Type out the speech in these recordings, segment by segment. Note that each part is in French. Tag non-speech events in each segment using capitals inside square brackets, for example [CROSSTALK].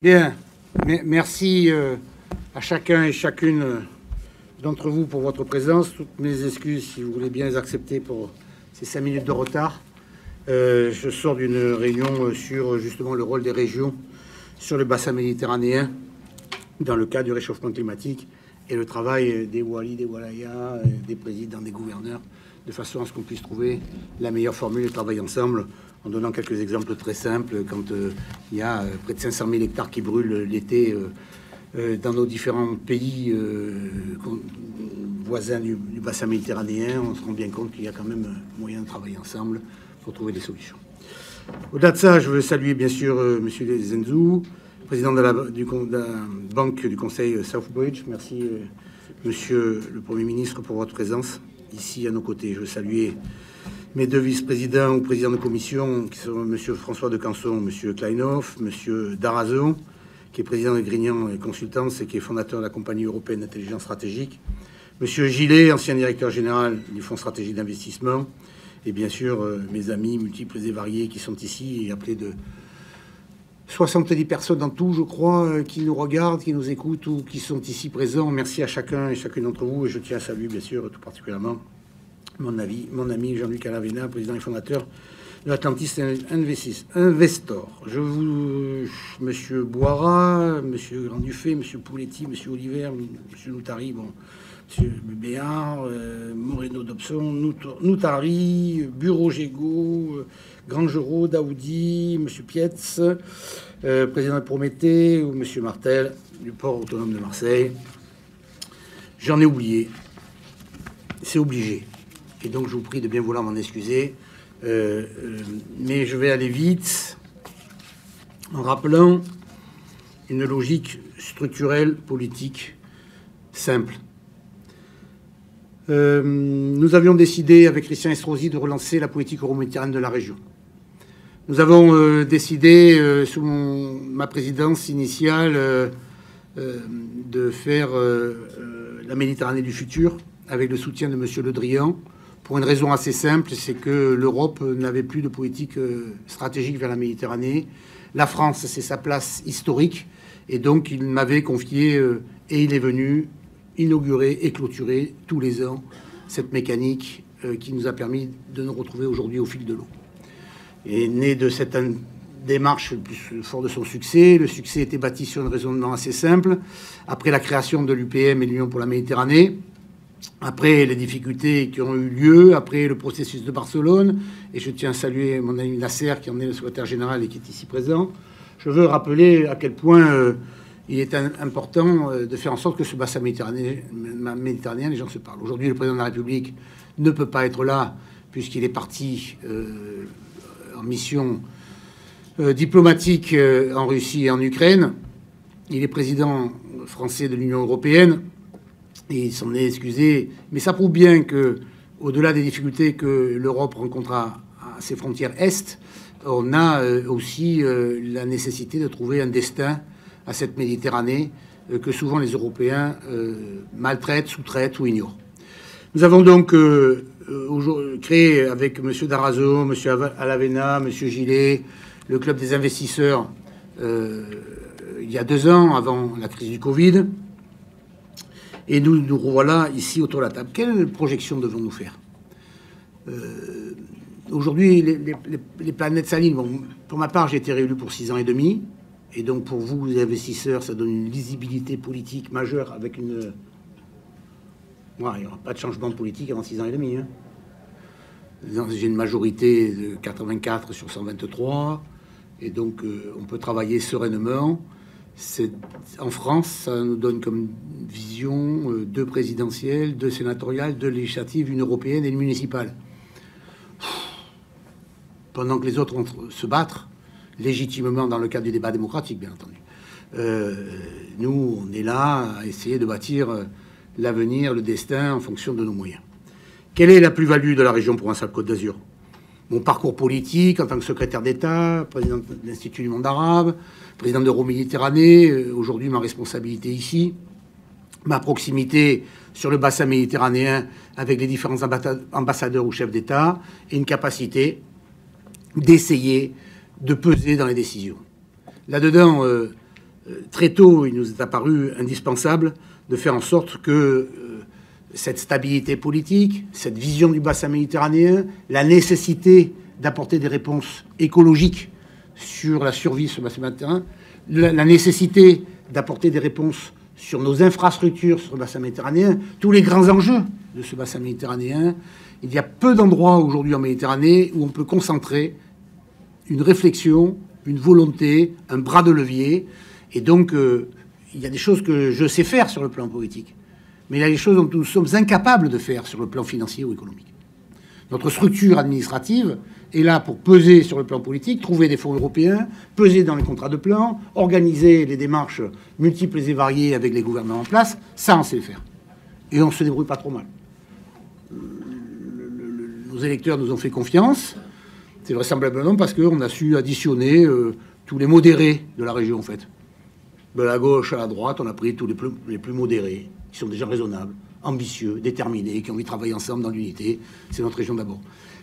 Bien, merci euh, à chacun et chacune euh, d'entre vous pour votre présence. Toutes mes excuses, si vous voulez bien les accepter pour ces cinq minutes de retard. Euh, je sors d'une réunion sur justement le rôle des régions sur le bassin méditerranéen dans le cas du réchauffement climatique et le travail des Wali, des Walaya, des présidents, des gouverneurs, de façon à ce qu'on puisse trouver la meilleure formule de travail ensemble en donnant quelques exemples très simples, quand euh, il y a euh, près de 500 000 hectares qui brûlent l'été euh, dans nos différents pays voisins du, bassin méditerranéen, on se rend bien compte qu'il y a quand même moyen de travailler ensemble pour trouver des solutions. Au-delà de ça, je veux saluer bien sûr Monsieur Zenzou, président de la, du, de la, banque du conseil Southbridge. Merci Monsieur le Premier ministre pour votre présence ici à nos côtés. Je veux saluer mes deux vice-présidents ou présidents de commission, qui sont M. François de Canson, M. Kleinhoff, M. Darazo, qui est président de Grignan et Consultance et qui est fondateur de la compagnie européenne d'intelligence stratégique, M. Gillet, ancien directeur général du Fonds stratégique d'investissement, et bien sûr euh, mes amis multiples et variés qui sont ici, et appelés de 70 personnes en tout, je crois, euh, qui nous regardent, qui nous écoutent ou qui sont ici présents. Merci à chacun et chacune d'entre vous, et je tiens à saluer bien sûr tout particulièrement mon, avis, mon ami Jean-Luc Alavena, président et fondateur de l'Atlantis Investor. Je vous, Monsieur Boira, Monsieur Grandufet, Monsieur Pouletti, Monsieur Oliver, Monsieur Noutari, bon, Monsieur Béard, euh, Moreno Dobson, Noutari, Bureau Gégaud, Grangerot, Daoudi, Monsieur Pietz, euh, président de Prométhée, ou Monsieur Martel du port autonome de Marseille. J'en ai oublié. C'est obligé. Et donc, je vous prie de bien vouloir m'en excuser. Euh, euh, mais je vais aller vite en rappelant une logique structurelle politique simple. Euh, nous avions décidé avec Christian Estrosi de relancer la politique euro-méditerranéenne de la région. Nous avons décidé, sous ma présidence initiale, de faire la Méditerranée du futur avec le soutien de M. Le Drian, pour une raison assez simple, c'est que l'Europe n'avait plus de politique euh, stratégique vers la Méditerranée. La France, c'est sa place historique, et donc il m'avait confié, euh, et il est venu inaugurer et clôturer tous les ans cette mécanique euh, qui nous a permis de nous retrouver aujourd'hui au fil de l'eau. Et né de cette démarche plus fort de son succès, le succès était bâti sur un raisonnement assez simple. Après la création de l'UPM et l'Union pour la Méditerranée, après les difficultés qui ont eu lieu, après le processus de Barcelone, et je tiens à saluer mon ami Nasser qui en est le secrétaire général et qui est ici présent, je veux rappeler à quel point euh, il est important euh, de faire en sorte que ce bassin méditerranéen, les gens se parlent. Aujourd'hui, le président de la République ne peut pas être là puisqu'il est parti euh, en mission diplomatique en Russie et en Ukraine. Il est président français de l'Union européenne il s'en est excusé. Mais ça prouve bien que, au-delà des difficultés que l'Europe rencontre à, ses frontières est, on a euh, aussi euh, la nécessité de trouver un destin à cette Méditerranée euh, que souvent les Européens maltraitent, sous-traitent ou ignorent. Nous avons donc créé avec M. Darazo, M. Alavena, M. Gillet, le club des investisseurs il y a deux ans, avant la crise du Covid. Et nous nous revoilà ici autour de la table. Quelle projection devons-nous faire? Euh, Aujourd'hui, les, planètes s'alignent. pour ma part, j'ai été réélu pour six ans et demi. Et donc, pour vous, les investisseurs, ça donne une lisibilité politique majeure avec une. Il n'y aura pas de changement de politique avant six ans et demi. Hein. J'ai une majorité de 84 sur 123. Et donc, euh, on peut travailler sereinement en France, ça nous donne comme vision euh, deux présidentielles, deux sénatoriales, deux législatives, une européenne et une municipale. Pendant que les autres vont se battre, légitimement dans le cadre du débat démocratique, bien entendu. Euh, nous, on est là à essayer de bâtir euh, l'avenir, le destin en fonction de nos moyens. Quelle est la plus-value de la région Provence-Alpes-Côte d'Azur? Mon parcours politique en tant que secrétaire d'État, président de l'Institut du monde arabe, président d'Euro-Méditerranée, euh, aujourd'hui ma responsabilité ici, ma proximité sur le bassin méditerranéen avec les différents ambassadeurs ou chefs d'État, et une capacité d'essayer de peser dans les décisions. Là-dedans, euh, très tôt, il nous est apparu indispensable de faire en sorte que cette stabilité politique, cette vision du bassin méditerranéen, la nécessité d'apporter des réponses écologiques sur la survie de ce bassin méditerranéen, la, nécessité d'apporter des réponses sur nos infrastructures sur le bassin méditerranéen, tous les grands enjeux de ce bassin méditerranéen. Il y a peu d'endroits aujourd'hui en Méditerranée où on peut concentrer une réflexion, une volonté, un bras de levier. Et donc, euh, il y a des choses que je sais faire sur le plan politique. Mais il y a des choses dont nous sommes incapables de faire sur le plan financier ou économique. Notre structure administrative est là pour peser sur le plan politique, trouver des fonds européens, peser dans les contrats de plan, organiser les démarches multiples et variées avec les gouvernements en place. Ça, on sait le faire. Et on se débrouille pas trop mal. nos électeurs nous ont fait confiance. C'est vraisemblablement parce qu'on a su additionner euh, tous les modérés de la région, en fait. De la gauche à la droite, on a pris tous les plus, modérés, qui sont déjà raisonnables ambitieux, déterminés, qui ont envie de travailler ensemble dans l'unité. C'est notre région d'abord.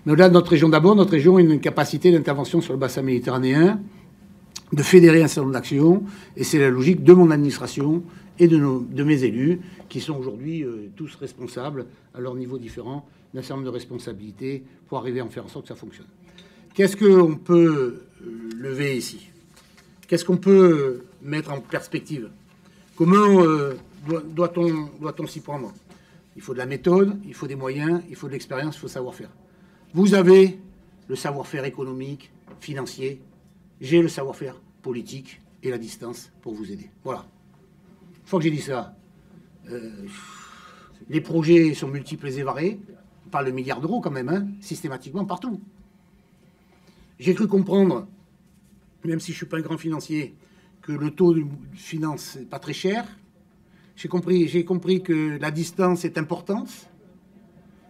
Mais au-delà de notre région d'abord, notre région a une capacité d'intervention sur le bassin méditerranéen, de fédérer un certain nombre d'actions, et c'est la logique de mon administration et de mes élus, qui sont aujourd'hui euh, tous responsables, à leur niveau différent, d'un certain nombre de responsabilités pour arriver à en faire en sorte que ça fonctionne. Qu'est-ce qu'on peut euh, lever ici? Qu'est-ce qu'on peut mettre en perspective Comment euh, doit-on doit s'y prendre? Il faut de la méthode, il faut des moyens, il faut de l'expérience, il faut savoir-faire. Vous avez le savoir-faire économique, financier, j'ai le savoir-faire politique et la distance pour vous aider. Voilà. Une fois que j'ai dit ça, euh, les projets sont multiples et variés. On parle de milliards d'euros quand même, hein, systématiquement partout. J'ai cru comprendre, même si je ne suis pas un grand financier, que le taux de finance n'est pas très cher, j'ai compris, j'ai compris que la distance est importante.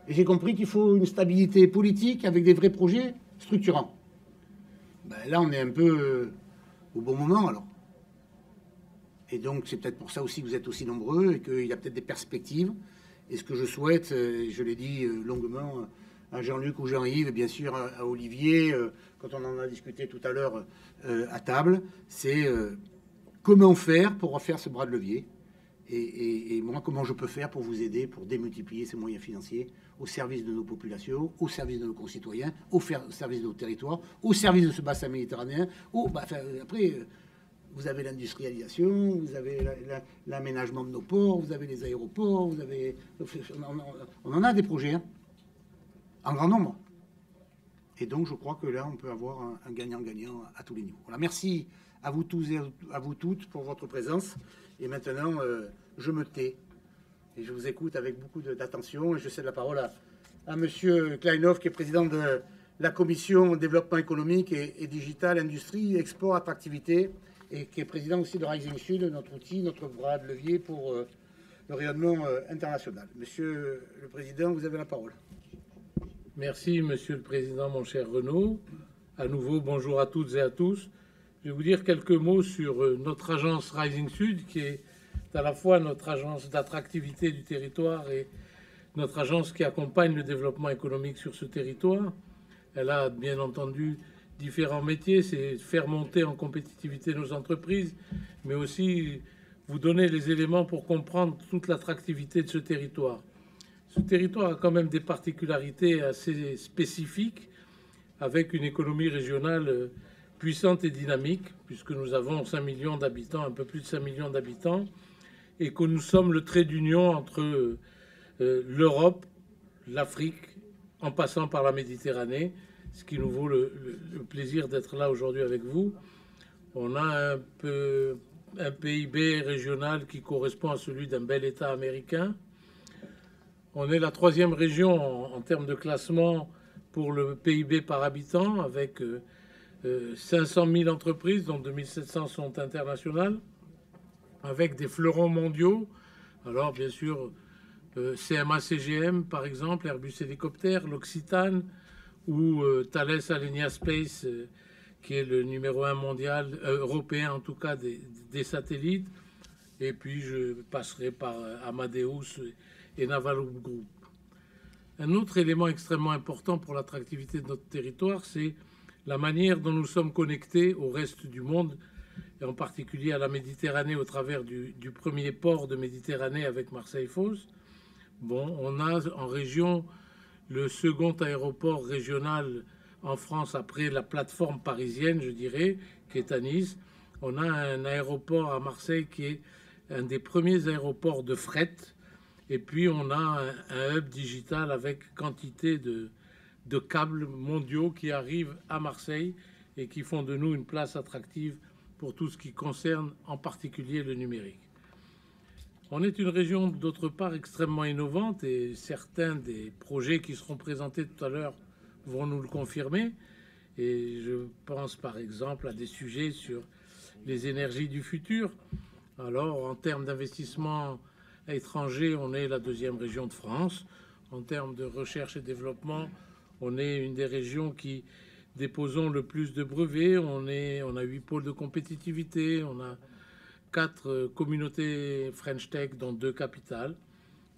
Et j'ai compris qu'il faut une stabilité politique avec des vrais projets structurants. Ben là, on est un peu euh, au bon moment, alors. Et donc, c'est peut-être pour ça aussi que vous êtes aussi nombreux et qu'il y a peut-être des perspectives. Et ce que je souhaite, euh, je l'ai dit euh, longuement à Jean-Luc ou Jean-Yves, et bien sûr à Olivier, quand on en a discuté tout à l'heure à table, c'est comment faire pour refaire ce bras de levier et, moi, comment je peux faire pour vous aider, pour démultiplier ces moyens financiers au service de nos populations, au service de nos concitoyens, au, service de nos territoires, au service de ce bassin méditerranéen. Bah, après, vous avez l'industrialisation, vous avez l'aménagement de nos ports, vous avez les aéroports, vous avez, on en a des projets, hein, en grand nombre. Et donc, je crois que là, on peut avoir un gagnant-gagnant à tous les niveaux. Voilà, merci à vous tous et à vous toutes pour votre présence. Et maintenant, euh, je me tais et je vous écoute avec beaucoup d'attention. Et je cède la parole à, à M. Kleinhoff, qui est président de la commission développement économique et, digital, industrie, export, attractivité, et qui est président aussi de Rising Sud, notre outil, notre bras de levier pour euh, le rayonnement euh, international. Monsieur le Président, vous avez la parole. Merci, Monsieur le Président, mon cher Renaud. À nouveau, bonjour à toutes et à tous. Je vais vous dire quelques mots sur euh, notre agence Rising Sud, qui est à la fois notre agence d'attractivité du territoire et notre agence qui accompagne le développement économique sur ce territoire. Elle a bien entendu différents métiers, c'est faire monter en compétitivité nos entreprises, mais aussi vous donner les éléments pour comprendre toute l'attractivité de ce territoire. Ce territoire a quand même des particularités assez spécifiques, avec une économie régionale euh, puissante et dynamique, puisque nous avons 5 millions d'habitants, un peu plus de 5 millions d'habitants, et que nous sommes le trait d'union entre euh, l'Europe, l'Afrique, en passant par la Méditerranée, ce qui nous vaut le, plaisir d'être là aujourd'hui avec vous. On a un, peu, un PIB régional qui correspond à celui d'un bel État américain. On est la troisième région en, termes de classement pour le PIB par habitant, avec euh, 500 euh, 000 entreprises, dont 2700 sont internationales, avec des fleurons mondiaux. Alors, bien sûr, euh, CMA CGM, par exemple, Airbus Hélicoptère, l'Occitane, ou euh, Thales Alenia Space, qui est le numéro un mondial, européen en tout cas, des, satellites. Et puis, je passerai par Amadeus et Naval Group. Un autre élément extrêmement important pour l'attractivité de notre territoire, c'est la manière dont nous sommes connectés au reste du monde, et en particulier à la Méditerranée au travers du, premier port de Méditerranée avec Marseille-Fos. Bon, on a en région le second aéroport régional en France après la plateforme parisienne, je dirais, qui est à Nice. On a un aéroport à Marseille qui est un des premiers aéroports de fret. Et puis on a un, hub digital avec quantité de, câbles mondiaux qui arrivent à Marseille et qui font de nous une place attractive pour tout ce qui concerne en particulier le numérique. On est une région d'autre part extrêmement innovante et certains des projets qui seront présentés tout à l'heure vont nous le confirmer. Et je pense par exemple à des sujets sur les énergies du futur. Alors en termes d'investissement étranger, on est la deuxième région de France. En termes de recherche et développement, on est une des régions qui déposons le plus de brevets. On, est, on a huit pôles de compétitivité, on a quatre euh, communautés French Tech dans deux capitales.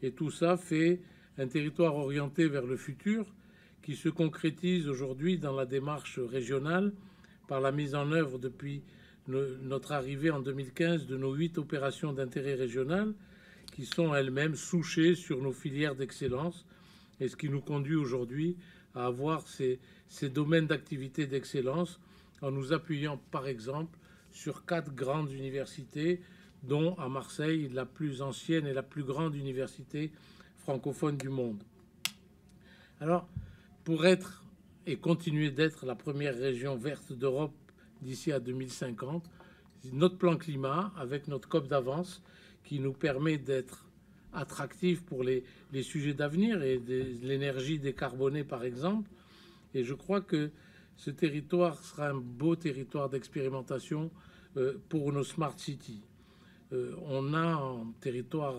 Et tout ça fait un territoire orienté vers le futur qui se concrétise aujourd'hui dans la démarche régionale par la mise en œuvre depuis notre arrivée en 2015 de nos huit opérations d'intérêt régional qui sont elles-mêmes souchées sur nos filières d'excellence et ce qui nous conduit aujourd'hui à avoir ces, domaines d'activité d'excellence en nous appuyant par exemple sur quatre grandes universités, dont à Marseille la plus ancienne et la plus grande université francophone du monde. Alors, pour être et continuer d'être la première région verte d'Europe d'ici à 2050, notre plan climat, avec notre COP d'avance, qui nous permet d'être attractif pour les, les sujets d'avenir et de l'énergie décarbonée, par exemple, et je crois que ce territoire sera un beau territoire d'expérimentation euh, pour nos smart cities. Euh, on a en territoire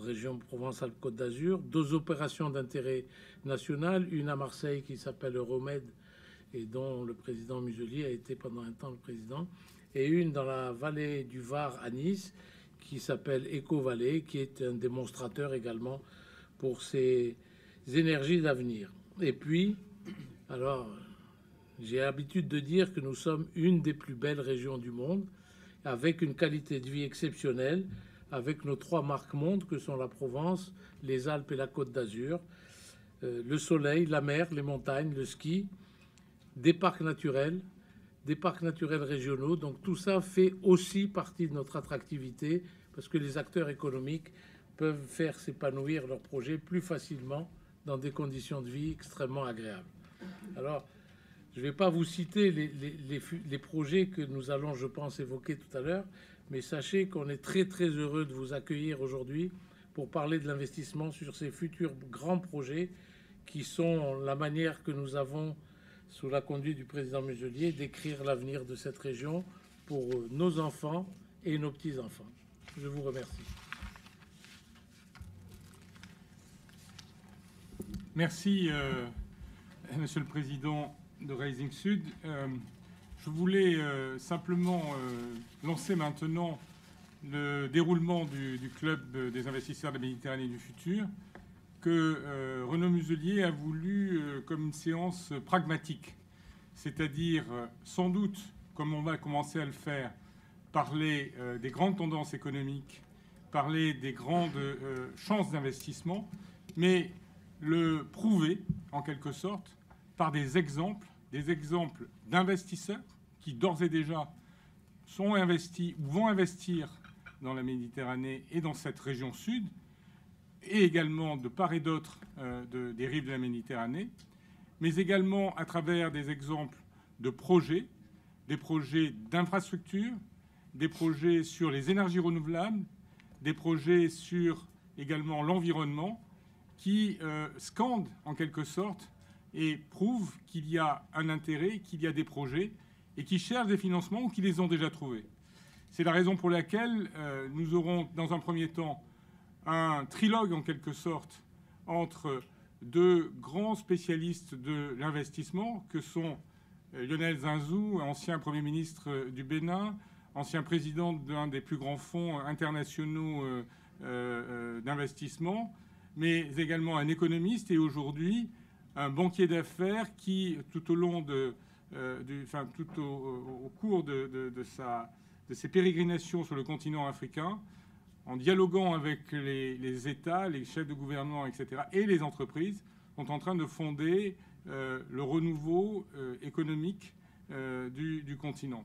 région Provence-Alpes-Côte d'Azur deux opérations d'intérêt national, une à Marseille qui s'appelle Euromed et dont le président Muselier a été pendant un temps le président, et une dans la vallée du Var à Nice qui s'appelle Eco-Vallée, qui est un démonstrateur également pour ces énergies d'avenir. Et puis, alors, j'ai l'habitude de dire que nous sommes une des plus belles régions du monde, avec une qualité de vie exceptionnelle, avec nos trois marques mondes que sont la Provence, les Alpes et la Côte d'Azur, euh, le soleil, la mer, les montagnes, le ski, des parcs naturels, des parcs naturels régionaux. Donc tout ça fait aussi partie de notre attractivité parce que les acteurs économiques peuvent faire s'épanouir leurs projets plus facilement dans des conditions de vie extrêmement agréables. Alors, je ne vais pas vous citer les, projets que nous allons, je pense, évoquer tout à l'heure, mais sachez qu'on est très très heureux de vous accueillir aujourd'hui pour parler de l'investissement sur ces futurs grands projets qui sont la manière que nous avons, sous la conduite du président Muselier, d'écrire l'avenir de cette région pour nos enfants et nos petits-enfants. Je vous remercie. Merci. Euh, Monsieur le Président de Rising Sud, euh, je voulais euh, simplement euh, lancer maintenant le déroulement du, Club des investisseurs de la Méditerranée du futur que Renaud Muselier a voulu comme une séance pragmatique, c'est-à-dire sans doute, comme on va commencer à le faire, parler des grandes tendances économiques, parler des grandes chances d'investissement, mais le prouver en quelque sorte par des exemples, des exemples d'investisseurs qui d'ores et déjà sont investis ou vont investir dans la Méditerranée et dans cette région sud, et également de part et d'autre euh, des rives de la Méditerranée, mais également à travers des exemples de projets, des projets d'infrastructures, des projets sur les énergies renouvelables, des projets sur également l'environnement, qui euh, scandent en quelque sorte et prouvent qu'il y a un intérêt, qu'il y a des projets et qui cherchent des financements ou qui les ont déjà trouvés. C'est la raison pour laquelle euh, nous aurons dans un premier temps un trilogue en quelque sorte entre deux grands spécialistes de l'investissement que sont euh, Lionel Zinzou, ancien Premier ministre du Bénin, ancien président d'un des plus grands fonds internationaux d'investissement, mais également un économiste et aujourd'hui un banquier d'affaires qui, tout au long de, euh, cours sa de ses pérégrinations sur le continent africain, en dialoguant avec les, États, les chefs de gouvernement, etc., et les entreprises, sont en train de fonder euh, le renouveau euh, économique euh, du, continent.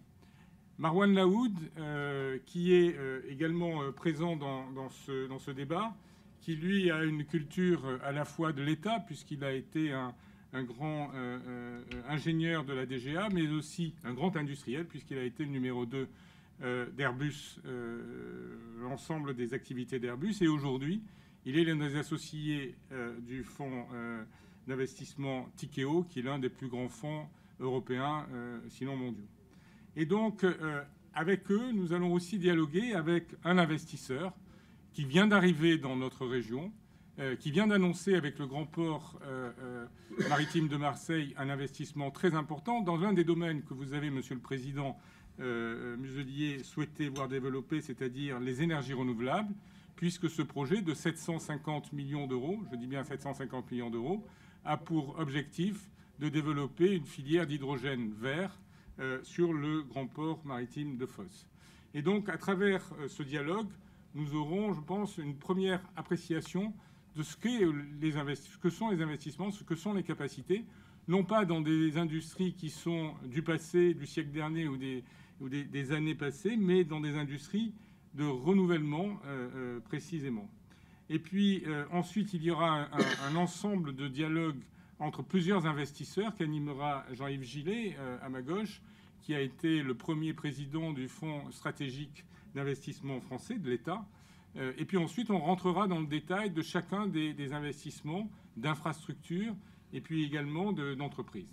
Marwan Laoud, qui est également présent dans, ce, débat, qui lui a une culture à la fois de l'État, puisqu'il a été un, un grand ingénieur de la DGA, mais aussi un grand industriel, puisqu'il a été le numéro 2 euh, d'Airbus, euh, l'ensemble des activités d'Airbus. Et aujourd'hui, il est l'un des associés euh, du fonds d'investissement Tikeo, qui est l'un des plus grands fonds européens, sinon mondiaux. Et donc, avec eux, nous allons aussi dialoguer avec un investisseur qui vient d'arriver dans notre région, qui vient d'annoncer avec le grand port maritime de Marseille un investissement très important dans un des domaines que vous avez, Monsieur le Président, euh, Muselier souhaitait voir développer, c'est-à-dire les énergies renouvelables, puisque ce projet de 750 millions d'euros, je dis bien 750 millions d'euros, a pour objectif de développer une filière d'hydrogène vert euh, sur le grand port maritime de Fos. Et donc, à travers euh, ce dialogue, nous aurons, je pense, une première appréciation de ce, que sont les investissements, ce que sont les capacités, non pas dans des industries qui sont du passé, du siècle dernier ou des, années passées, mais dans des industries de renouvellement euh, euh, précisément. Et puis euh, ensuite, il y aura un, ensemble de dialogues entre plusieurs investisseurs qu'animera Jean-Yves Gillet à ma gauche, qui a été le premier président du Fonds stratégique d'investissement français de l'État. et puis ensuite, on rentrera dans le détail de chacun des, des investissements d'infrastructures et puis également d'entreprises.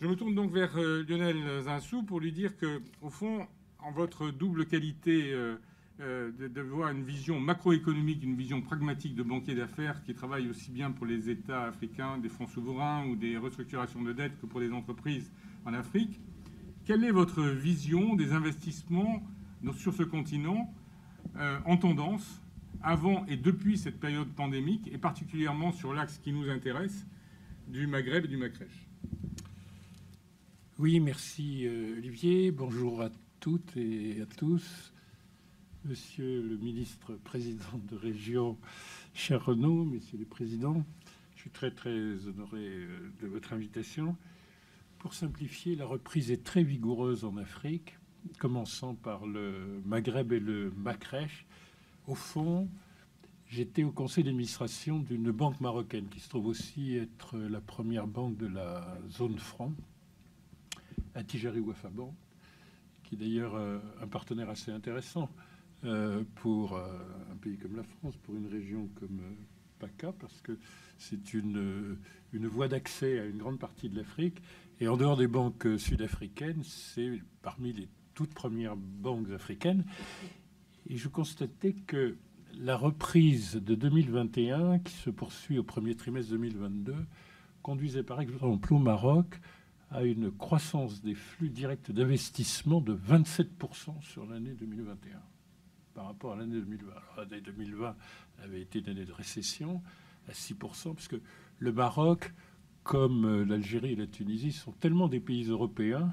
Je me tourne donc vers euh, Lionel Zinsou pour lui dire que, au fond, en votre double qualité euh, euh, d'avoir une vision macroéconomique, une vision pragmatique de banquier d'affaires qui travaille aussi bien pour les États africains, des fonds souverains ou des restructurations de dettes que pour les entreprises en Afrique, quelle est votre vision des investissements sur ce continent en tendance avant et depuis cette période pandémique, et particulièrement sur l'axe qui nous intéresse, du Maghreb et du Macrèche oui, merci euh, Olivier. Bonjour à toutes et à tous. Monsieur le ministre président de région, cher Renaud, messieurs les présidents, je suis très très honoré euh, de votre invitation. Pour simplifier, la reprise est très vigoureuse en Afrique, commençant par le Maghreb et le Macrèche. Au fond, j'étais au conseil d'administration d'une banque marocaine qui se trouve aussi être la première banque de la zone franc, à Tijari Wafaban, qui est d'ailleurs euh, un partenaire assez intéressant euh, pour euh, un pays comme la France, pour une région comme PACA, parce que c'est une, une voie d'accès à une grande partie de l'Afrique. Et en dehors des banques sud-africaines, c'est parmi les toutes premières banques africaines. Et je constatais que la reprise de 2021, qui se poursuit au premier trimestre 2022, conduisait par exemple au Maroc à une croissance des flux directs d'investissement de 27% sur l'année 2021 par rapport à l'année 2020. l'année 2020 avait été une année de récession à 6%, puisque le Maroc, comme euh, l'Algérie et la Tunisie, sont tellement des pays européens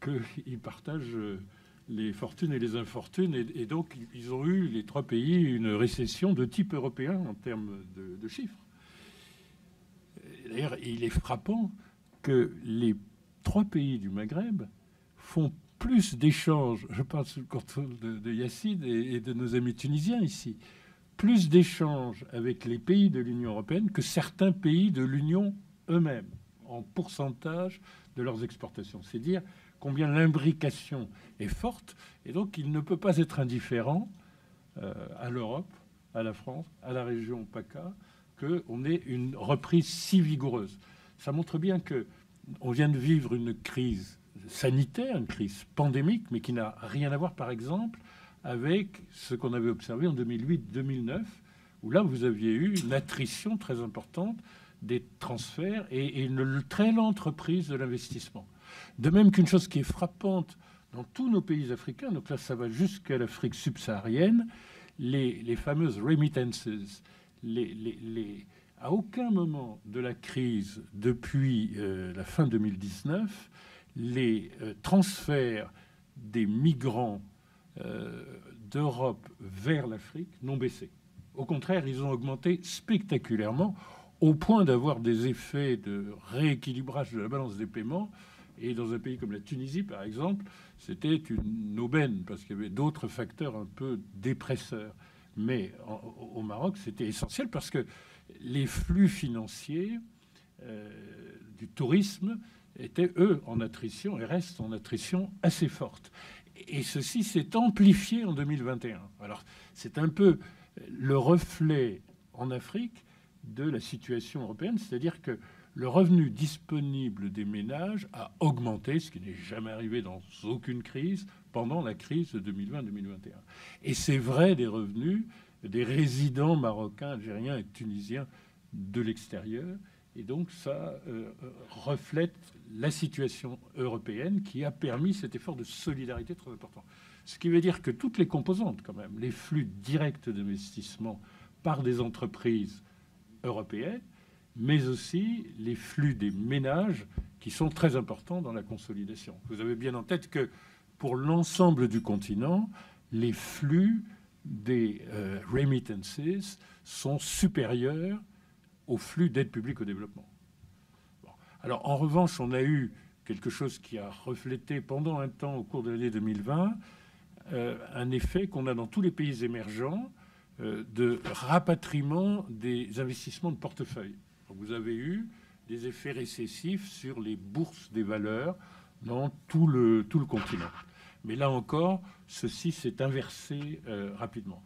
qu'ils partagent euh, les fortunes et les infortunes. Et, donc, ils ont eu, les trois pays, une récession de type européen en termes de, de chiffres. D'ailleurs, il est frappant que les trois pays du Maghreb font plus d'échanges, je parle sous le contrôle de, Yacine et, de nos amis tunisiens ici, plus d'échanges avec les pays de l'Union européenne que certains pays de l'Union eux-mêmes, en pourcentage de leurs exportations. C'est dire combien l'imbrication est forte, et donc il ne peut pas être indifférent euh, à l'Europe, à la France, à la région PACA, qu'on ait une reprise si vigoureuse ça montre bien que on vient de vivre une crise sanitaire, une crise pandémique, mais qui n'a rien à voir, par exemple, avec ce qu'on avait observé en 2008-2009, où là, vous aviez eu une attrition très importante des transferts et, une très lente reprise de l'investissement. De même qu'une chose qui est frappante dans tous nos pays africains, donc là, ça va jusqu'à l'Afrique subsaharienne, les, fameuses remittances, les, les à aucun moment de la crise depuis euh, la fin 2019, les euh, transferts des migrants euh, d'Europe vers l'Afrique n'ont baissé. Au contraire, ils ont augmenté spectaculairement au point d'avoir des effets de rééquilibrage de la balance des paiements. Et dans un pays comme la Tunisie, par exemple, c'était une aubaine parce qu'il y avait d'autres facteurs un peu dépresseurs. Mais au Maroc, c'était essentiel parce que les flux financiers euh, du tourisme étaient, eux, en attrition et restent en attrition assez forte. Et ceci s'est amplifié en 2021. Alors, c'est un peu le reflet en Afrique de la situation européenne, c'est-à-dire que le revenu disponible des ménages a augmenté, ce qui n'est jamais arrivé dans aucune crise, pendant la crise de 2020-2021. Et c'est vrai des revenus des résidents marocains, algériens et tunisiens de l'extérieur. Et donc ça euh, reflète la situation européenne qui a permis cet effort de solidarité très important. Ce qui veut dire que toutes les composantes, quand même, les flux directs d'investissement par des entreprises européennes, mais aussi les flux des ménages qui sont très importants dans la consolidation. Vous avez bien en tête que pour l'ensemble du continent, les flux des euh, remittances sont supérieurs au flux d'aide publique au développement. Alors en revanche, on a eu quelque chose qui a reflété pendant un temps au cours de l'année 2020 euh, un effet qu'on a dans tous les pays émergents euh, de rapatriement des investissements de portefeuille. Vous avez eu des effets récessifs sur les bourses des valeurs dans tout le, tout le continent. Mais là encore, ceci s'est inversé euh, rapidement.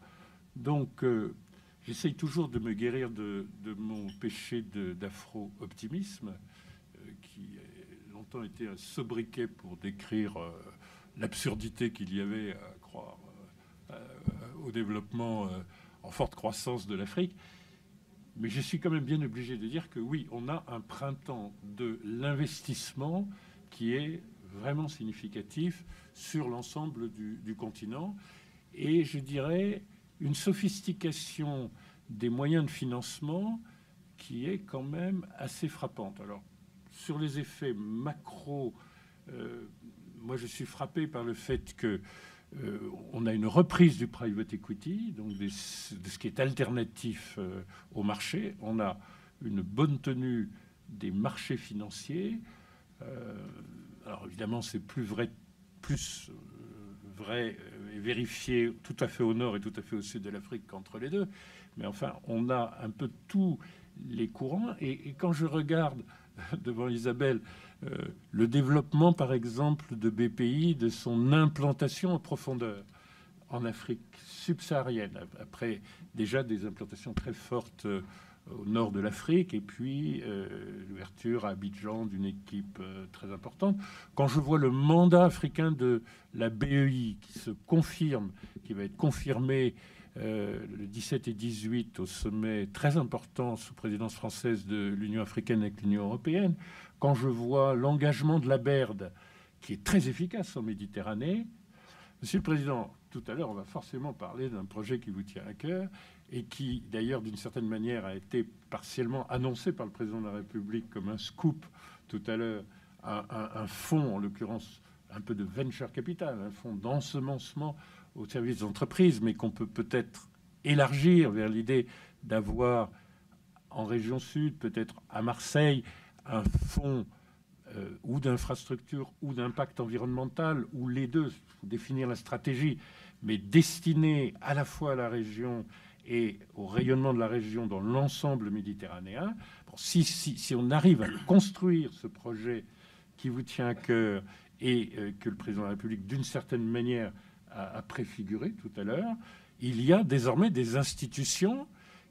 Donc, euh, j'essaye toujours de me guérir de, mon péché d'afro-optimisme, euh, qui a longtemps été un sobriquet pour décrire l'absurdité qu'il y avait à croire au développement en forte croissance de l'Afrique. Mais je suis quand même bien obligé de dire que oui, on a un printemps de l'investissement qui est vraiment significatif sur l'ensemble du, continent. Et je dirais une sophistication des moyens de financement qui est quand même assez frappante. Alors, sur les effets macro, euh, moi je suis frappé par le fait que euh, on a une reprise du private equity, donc de ce qui est alternatif euh, au marché. On a une bonne tenue des marchés financiers. Alors évidemment, c'est plus vrai, plus euh, vrai et vérifié tout à fait au nord et tout à fait au sud de l'Afrique qu'entre les deux. Mais enfin, on a un peu tous les courants. Et, quand je regarde [LAUGHS] devant Isabelle euh, le développement, par exemple, de BPI, de son implantation en profondeur en Afrique subsaharienne, après déjà des implantations très fortes euh, au nord de l'Afrique, et puis euh, l'ouverture à Abidjan d'une équipe euh, très importante. Quand je vois le mandat africain de la BEI qui se confirme, qui va être confirmé euh, le 17 et 18 au sommet très important sous présidence française de l'Union africaine avec l'Union européenne, quand je vois l'engagement de la BERD, qui est très efficace en Méditerranée, Monsieur le Président, tout à l'heure, on va forcément parler d'un projet qui vous tient à cœur, et qui d'ailleurs d'une certaine manière a été partiellement annoncé par le président de la République comme un scoop tout à l'heure, un, fonds en l'occurrence un peu de venture capital, un fonds d'ensemencement au service des entreprises, mais qu'on peut peut-être élargir vers l'idée d'avoir en région sud, peut-être à Marseille, un fonds euh, ou d'infrastructure ou d'impact environnemental, ou les deux, définir la stratégie, mais destiné à la fois à la région et au rayonnement de la région dans l'ensemble méditerranéen. si, si, on arrive à construire ce projet qui vous tient à cœur et euh, que le président de la République, d'une certaine manière, a, préfiguré tout à l'heure, il y a désormais des institutions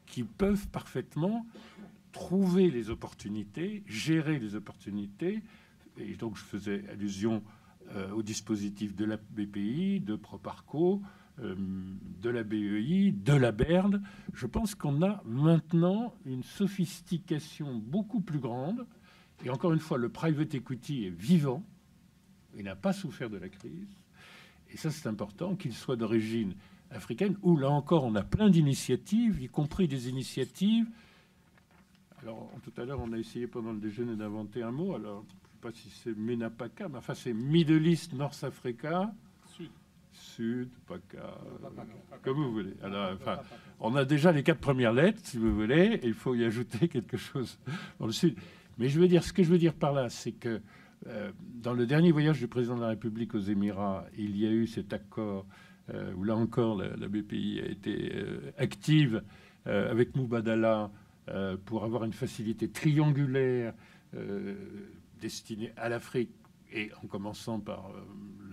qui peuvent parfaitement trouver les opportunités, gérer les opportunités. Et donc, je faisais allusion euh, au dispositif de la BPI, de Proparco, euh, de la BEI, de la BERD, je pense qu'on a maintenant une sophistication beaucoup plus grande. Et encore une fois, le private equity est vivant. Il n'a pas souffert de la crise. Et ça, c'est important, qu'il soit d'origine africaine, où là encore, on a plein d'initiatives, y compris des initiatives. Alors, tout à l'heure, on a essayé pendant le déjeuner d'inventer un mot. Alors, je ne sais pas si c'est MENAPACA, mais enfin, c'est Middle East North Africa Sud, PACA, comme vous voulez. Alors, enfin, on a déjà les quatre premières lettres, si vous voulez, et il faut y ajouter [LAUGHS] quelque chose dans le Sud. Mais je veux dire, ce que je veux dire par là, c'est que euh, dans le dernier voyage du président de la République aux Émirats, il y a eu cet accord euh, où là encore la, BPI a été euh, active avec Moubadala pour avoir une facilité triangulaire destinée à l'Afrique et en commençant par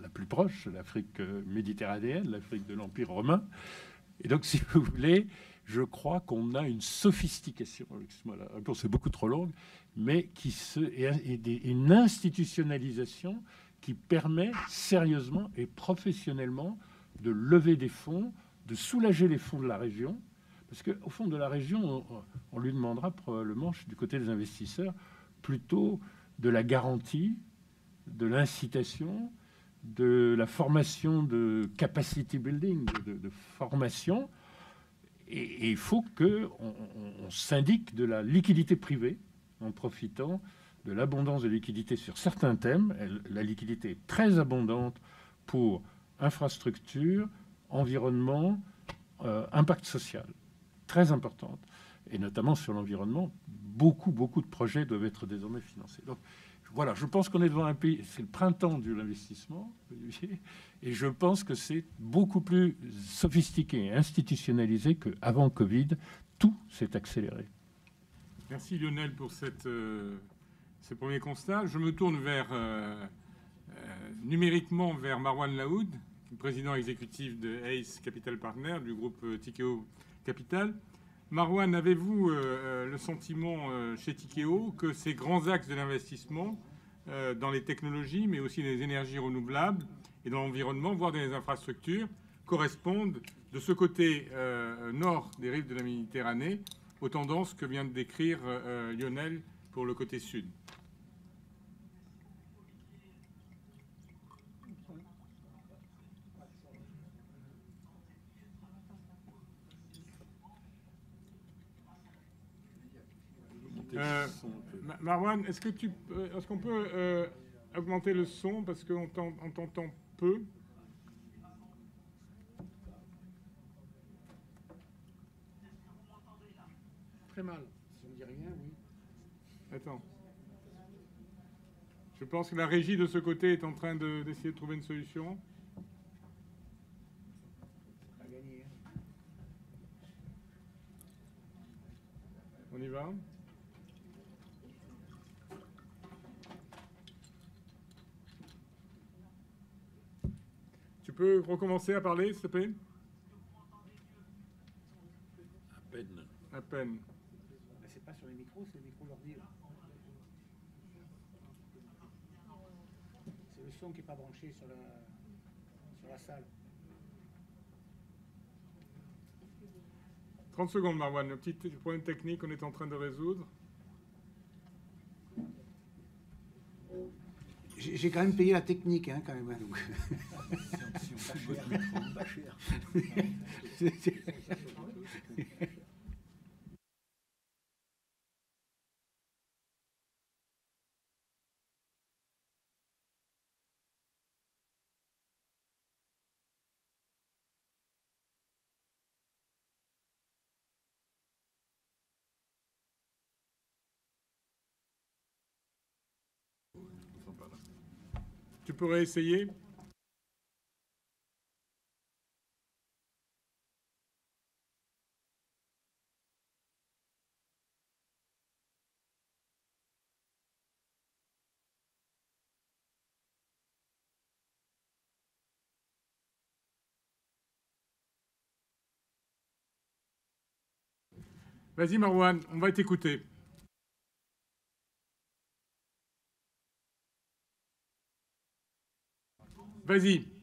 la plus proche, l'Afrique méditerranéenne, l'Afrique de l'Empire romain. Et donc, [LAUGHS] si vous voulez, je crois qu'on a une sophistication, la réponse est beaucoup trop longue, mais qui se, et une institutionnalisation qui permet sérieusement et professionnellement de lever des fonds, de soulager les fonds de la région, parce qu'au fond de la région, on, lui demandera probablement du côté des investisseurs plutôt de la garantie, de l'incitation, de la formation de capacity building, de formation, et, il faut qu'on on, s'indique de la liquidité privée en profitant de l'abondance de liquidité sur certains thèmes. La liquidité est très abondante pour infrastructure, environnement, euh, impact social, très importante. Et notamment sur l'environnement, beaucoup, beaucoup de projets doivent être désormais financés. Donc, voilà, je pense qu'on est devant un pays, c'est le printemps de l'investissement, et je pense que c'est beaucoup plus sophistiqué et institutionnalisé qu'avant Covid. Tout s'est accéléré. Merci Lionel pour cette, euh, ces premiers constats. Je me tourne vers, euh, euh, numériquement vers Marwan Laoud, président exécutif de ACE Capital Partner, du groupe Tikeo Capital. Marwan, avez-vous euh, euh, le sentiment euh, chez Tikeo que ces grands axes de l'investissement dans les technologies, mais aussi les énergies renouvelables et dans l'environnement, voire dans les infrastructures, correspondent de ce côté nord des rives de la Méditerranée aux tendances que vient de décrire Lionel pour le côté sud? Euh, Marwan, est-ce que tu, est-ce qu'on peut euh, augmenter le son parce qu'on t'entend peu? Très mal. Si on dit rien, oui. Attends. Je pense que la régie de ce côté est en train d'essayer de, trouver une solution. On y va? Tu peux recommencer à parler, s'il te plaît? À peine. À peine. C'est pas sur les micros, c'est les micros l'ordi. C'est le son qui n'est pas branché sur la, sur la salle. 30 secondes, Marwan. Un petit problème technique qu'on est en train de résoudre. J'ai quand même payé la technique, hein, quand même. [LAUGHS] Hein. Tu pourrais essayer Vas-y Marwan, on va t'écouter. Vas-y.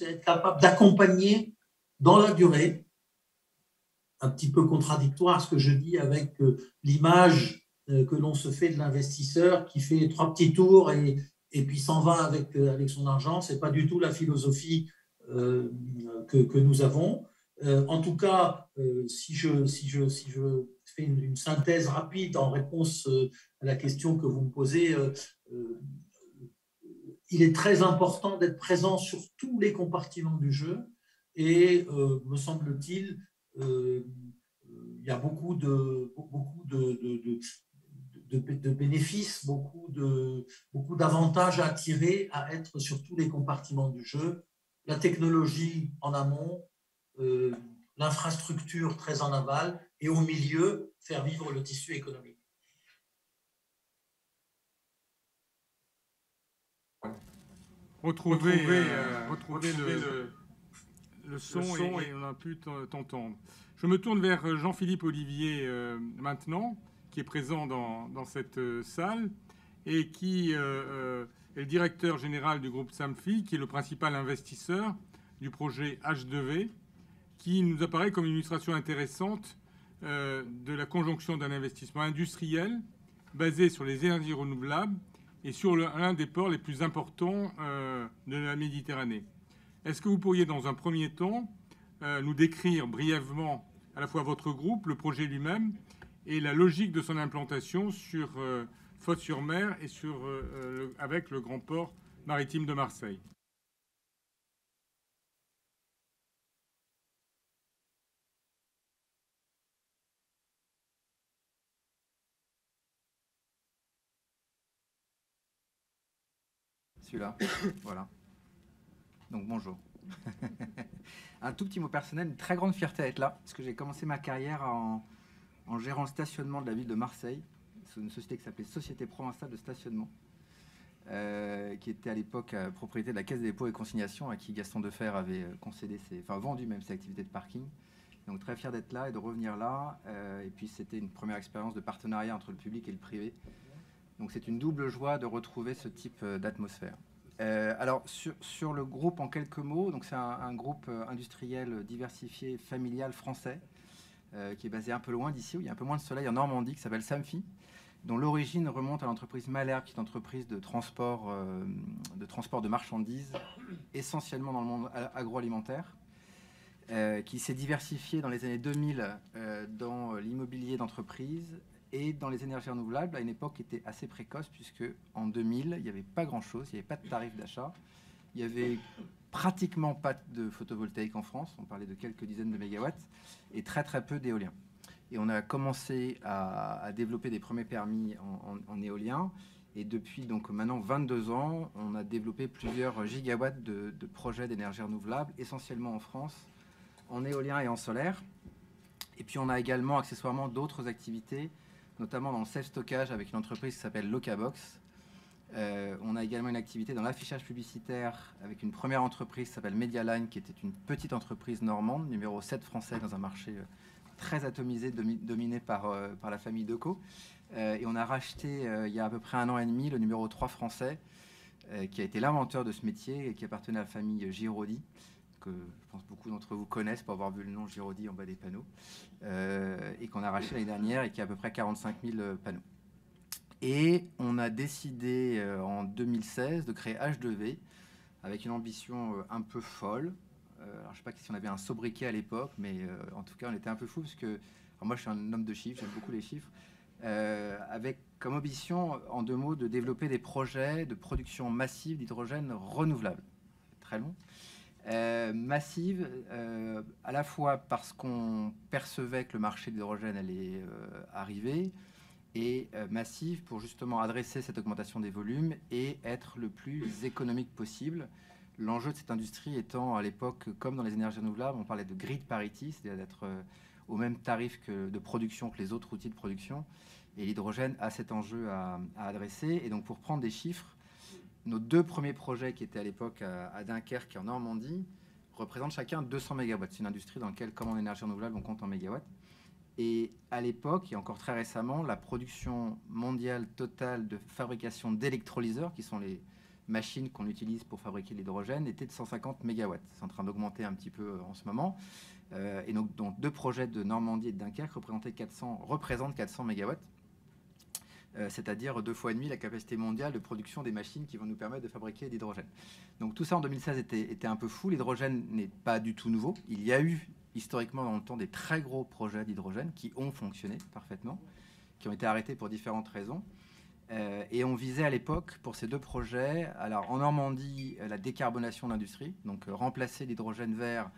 C'est être capable d'accompagner dans la durée un petit peu contradictoire ce que je dis avec l'image que l'on se fait de l'investisseur qui fait trois petits tours et, puis s'en va avec, avec son argent. Ce n'est pas du tout la philosophie euh, que, nous avons. Euh, en tout cas, euh, si je fais une, synthèse rapide en réponse à la question que vous me posez, il est très important d'être présent sur tous les compartiments du jeu et, me semble-t-il, il y a beaucoup de, beaucoup de, bénéfices, beaucoup, d'avantages à tirer à être sur tous les compartiments du jeu. La technologie en amont, euh, l'infrastructure très en aval et au milieu, faire vivre le tissu économique. Retrouver, euh, retrouver, le, le, son, et, on a pu t'entendre. Je me tourne vers Jean-Philippe Olivier euh, maintenant, qui est présent dans, dans cette salle et qui est le directeur général du groupe Samfi, qui est le principal investisseur du projet H2V qui nous apparaît comme une illustration intéressante euh, de la conjonction d'un investissement industriel basé sur les énergies renouvelables et sur l'un des ports les plus importants euh, de la Méditerranée. Est-ce que vous pourriez, dans un premier temps, euh, nous décrire brièvement à la fois votre groupe, le projet lui-même, et la logique de son implantation sur Faute-sur-Mer et sur, avec le grand port maritime de Marseille? Là [COUGHS] voilà. Donc bonjour. [LAUGHS] un tout petit mot personnel, une très grande fierté à là, parce que j'ai commencé ma carrière en, gérant le stationnement de la ville de Marseille. Une société qui s'appelait Société Provençale de Stationnement, euh, qui était à l'époque euh, propriété de la Caisse des dépôts et consignations, à qui Gaston Defer avait euh, concédé ses, enfin vendu même ses activités de parking. Donc très fier d'être là et de revenir là. et puis c'était une première expérience de partenariat entre le public et le privé donc c'est une double joie de retrouver ce type euh, d'atmosphère. Euh, alors sur, le groupe en quelques mots, donc c'est un, groupe euh, industriel diversifié familial français qui est basé un peu loin d'ici où il y a un peu moins de soleil en Normandie qui s'appelle Samfi, dont l'origine remonte à l'entreprise Malherbe qui est une entreprise de transport, de transport de marchandises essentiellement dans le monde agroalimentaire. qui s'est diversifié dans les années 2000 dans l'immobilier d'entreprise et dans les énergies renouvelables, à une époque qui était assez précoce, puisque en 2000, il n'y avait pas grand-chose, il n'y avait pas de tarif d'achat, il n'y avait pratiquement pas de photovoltaïque en France, on parlait de quelques dizaines de mégawatts, et très très peu d'éolien. Et on a commencé à, développer des premiers permis en, éolien, et depuis donc maintenant 22 ans, on a développé plusieurs gigawatts de, de projets d'énergie renouvelable, essentiellement en France, en éolien et en solaire. Et puis on a également accessoirement d'autres activités notamment dans le self-stockage avec une entreprise qui s'appelle Locabox. Euh, on a également une activité dans l'affichage publicitaire avec une première entreprise qui s'appelle Medialine, qui était une petite entreprise normande, numéro 7 français dans un marché euh, très atomisé, dominé par, euh, par la famille Deco. et on a racheté il y a à peu près un an et demi le numéro 3 français, qui a été l'inventeur de ce métier et qui appartenait à la famille Giraudy que je pense beaucoup d'entre vous connaissent pour avoir vu le nom Giraudy en bas des panneaux, euh, et qu'on a racheté l'année dernière et qui a à peu près 45 000 euh, panneaux. Et on a décidé euh, en 2016 de créer H2V avec une ambition un peu folle. alors, je ne sais pas si on avait un sobriquet à l'époque, mais en tout cas, on était un peu fou parce que moi, je suis un homme de chiffres, j'aime beaucoup les chiffres. avec comme ambition, en deux mots, de développer des projets de production massive d'hydrogène renouvelable. Très long. Euh, massive, euh, à la fois parce qu'on percevait que le marché de l'hydrogène allait euh, arriver, et massive pour justement adresser cette augmentation des volumes et être le plus économique possible. L'enjeu de cette industrie étant à l'époque, comme dans les énergies renouvelables, on parlait de grid parity, c'est-à-dire d'être au même tarif que de production que les autres outils de production. Et l'hydrogène a cet enjeu à, à adresser. Et donc pour prendre des chiffres, nos deux premiers projets qui étaient à l'époque à, Dunkerque et en Normandie représentent chacun 200 MW. C'est une industrie dans laquelle, comme en énergie renouvelable, on compte en mégawatts. Et à l'époque, et encore très récemment, la production mondiale totale de fabrication d'électrolyseurs, qui sont les machines qu'on utilise pour fabriquer l'hydrogène, était de 150 MW. C'est en train d'augmenter un petit peu euh, en ce moment. Euh, et donc, deux projets de Normandie et de Dunkerque représentent 400, représentent 400 MW. Euh, c'est-à-dire deux fois et demi la capacité mondiale de production des machines qui vont nous permettre de fabriquer l'hydrogène. Donc tout ça en 2016 était, était un peu fou. L'hydrogène n'est pas du tout nouveau. Il y a eu historiquement dans le temps des très gros projets d'hydrogène qui ont fonctionné parfaitement, qui ont été arrêtés pour différentes raisons. Euh, et on visait à l'époque pour ces deux projets, alors en Normandie, la décarbonation de l'industrie, donc euh, remplacer l'hydrogène vert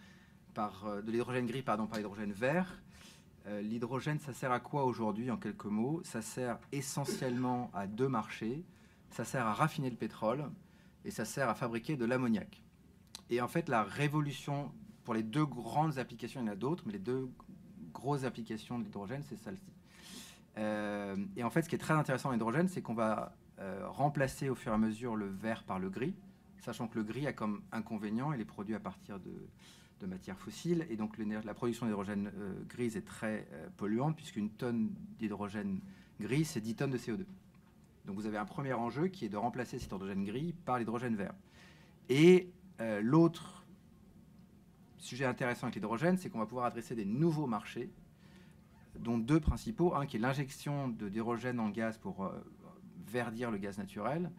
par de l'hydrogène gris pardon par l'hydrogène vert euh, l'hydrogène, ça sert à quoi aujourd'hui, en quelques mots? Ça sert essentiellement à deux marchés. Ça sert à raffiner le pétrole et ça sert à fabriquer de l'ammoniac. Et en fait, la révolution pour les deux grandes applications, il y en a d'autres, mais les deux grosses applications de l'hydrogène, c'est celle-ci. Euh, et en fait, ce qui est très intéressant en hydrogène, c'est qu'on va euh, remplacer au fur et à mesure le vert par le gris, sachant que le gris a comme inconvénient, il est produit à partir de, de matières fossiles. Et donc la production d'hydrogène euh, grise est très euh, polluante, puisqu'une tonne d'hydrogène gris, c'est 10 tonnes de CO2. Donc vous avez un premier enjeu qui est de remplacer cet hydrogène gris par l'hydrogène vert. Et euh, l'autre sujet intéressant avec l'hydrogène, c'est qu'on va pouvoir adresser des nouveaux marchés, dont deux principaux. Un qui est l'injection d'hydrogène en gaz pour verdir le gaz naturel,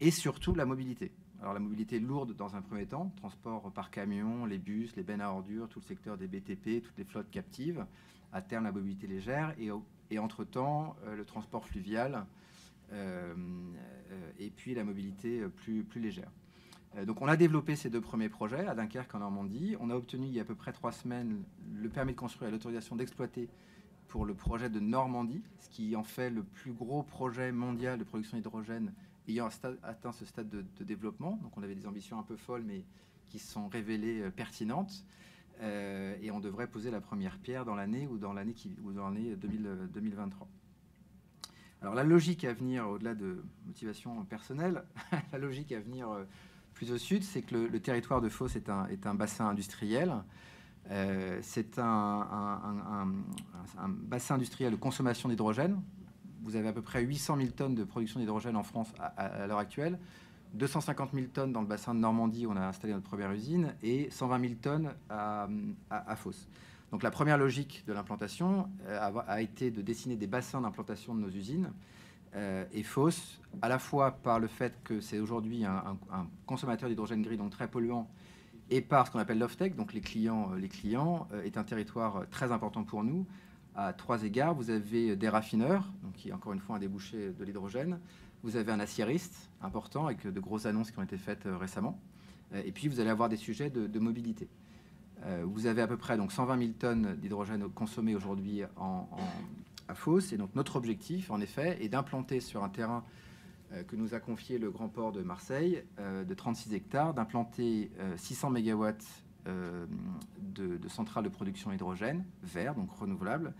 et surtout la mobilité. Alors la mobilité lourde dans un premier temps, transport par camion, les bus, les bennes à ordures, tout le secteur des BTP, toutes les flottes captives, à terme la mobilité légère, et, et entre-temps euh, le transport fluvial, euh, euh, et puis la mobilité plus, plus légère. donc on a développé ces deux premiers projets à Dunkerque en Normandie. On a obtenu il y a à peu près trois semaines le permis de construire et l'autorisation d'exploiter pour le projet de Normandie, ce qui en fait le plus gros projet mondial de production d'hydrogène ayant atteint ce stade de, développement. Donc on avait des ambitions un peu folles, mais qui se sont révélées euh, pertinentes. Euh, et on devrait poser la première pierre dans l'année ou dans l'année ou dans l'année 2023. Alors la logique à venir, au-delà de motivation personnelle, [LAUGHS] la logique à venir euh, plus au sud, c'est que le, territoire de Fos est un, bassin industriel. c'est un, bassin industriel de consommation d'hydrogène vous avez à peu près 800 000 tonnes de production d'hydrogène en France à, l'heure actuelle, 250 000 tonnes dans le bassin de Normandie où on a installé notre première usine et 120 000 tonnes à, à, Fos. Donc la première logique de l'implantation euh, a, été de dessiner des bassins d'implantation de nos usines euh, et Fos, à la fois par le fait que c'est aujourd'hui un, consommateur d'hydrogène gris, donc très polluant, et par ce qu'on appelle l'off-tech, donc les clients, euh, les clients, est un territoire très important pour nous, à trois égards. Vous avez des raffineurs, donc qui encore une fois un débouché de l'hydrogène. Vous avez un aciériste important avec de grosses annonces qui ont été faites euh, récemment. Euh, et puis vous allez avoir des sujets de, mobilité. Euh, vous avez à peu près donc 120 000 tonnes d'hydrogène consommées aujourd'hui en, à Fos. Et donc notre objectif, en effet, est d'implanter sur un terrain que nous a confié le Grand Port de Marseille, de 36 hectares, d'implanter 600 MW euh, de, centrales de production hydrogène vert, donc renouvelable,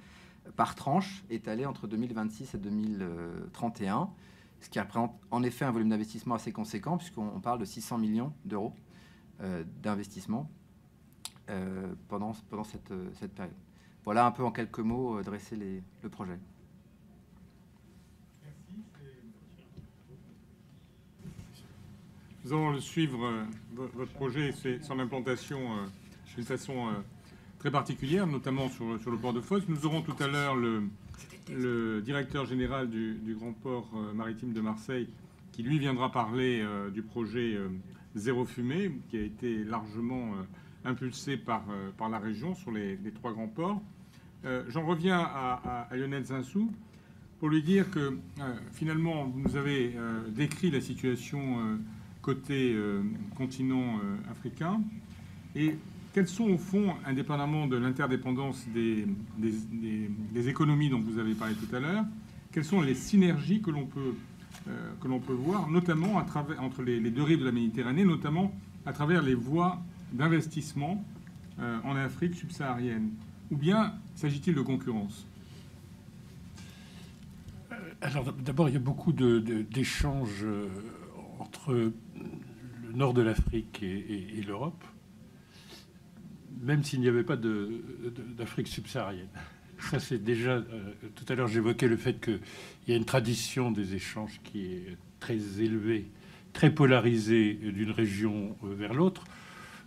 par tranche étalée entre 2026 et 2031, ce qui représente en effet un volume d'investissement assez conséquent, puisqu'on parle de 600 millions d'euros euh, d'investissement euh, pendant, cette, période. Voilà un peu en quelques mots dresser le projet. Nous allons suivre euh, votre projet et son implantation euh, d'une façon euh, très particulière, notamment sur, le port de Fos. Nous aurons tout à l'heure le, directeur général du, Grand Port maritime de Marseille qui, lui, viendra parler du projet Zéro Fumée, qui a été largement impulsé par, par la région sur les, trois grands ports. J'en reviens à, Lionel Zinsou pour lui dire que finalement, vous nous avez décrit la situation côté euh, continent euh, africain. Et quelles sont au fond, indépendamment de l'interdépendance des, économies dont vous avez parlé tout à l'heure, quelles sont les synergies que l'on peut, euh, peut voir, notamment entre les, deux rives de la Méditerranée, notamment à travers les voies d'investissement en Afrique subsaharienne? Ou bien s'agit-il de concurrence? Alors d'abord, il y a beaucoup d'échanges entre le nord de l'Afrique et, l'Europe. même s'il n'y avait pas d'Afrique subsaharienne. Ça, c'est déjà. tout à l'heure, j'évoquais le fait qu'il y a une tradition des échanges qui est très élevée, très polarisée d'une région vers l'autre.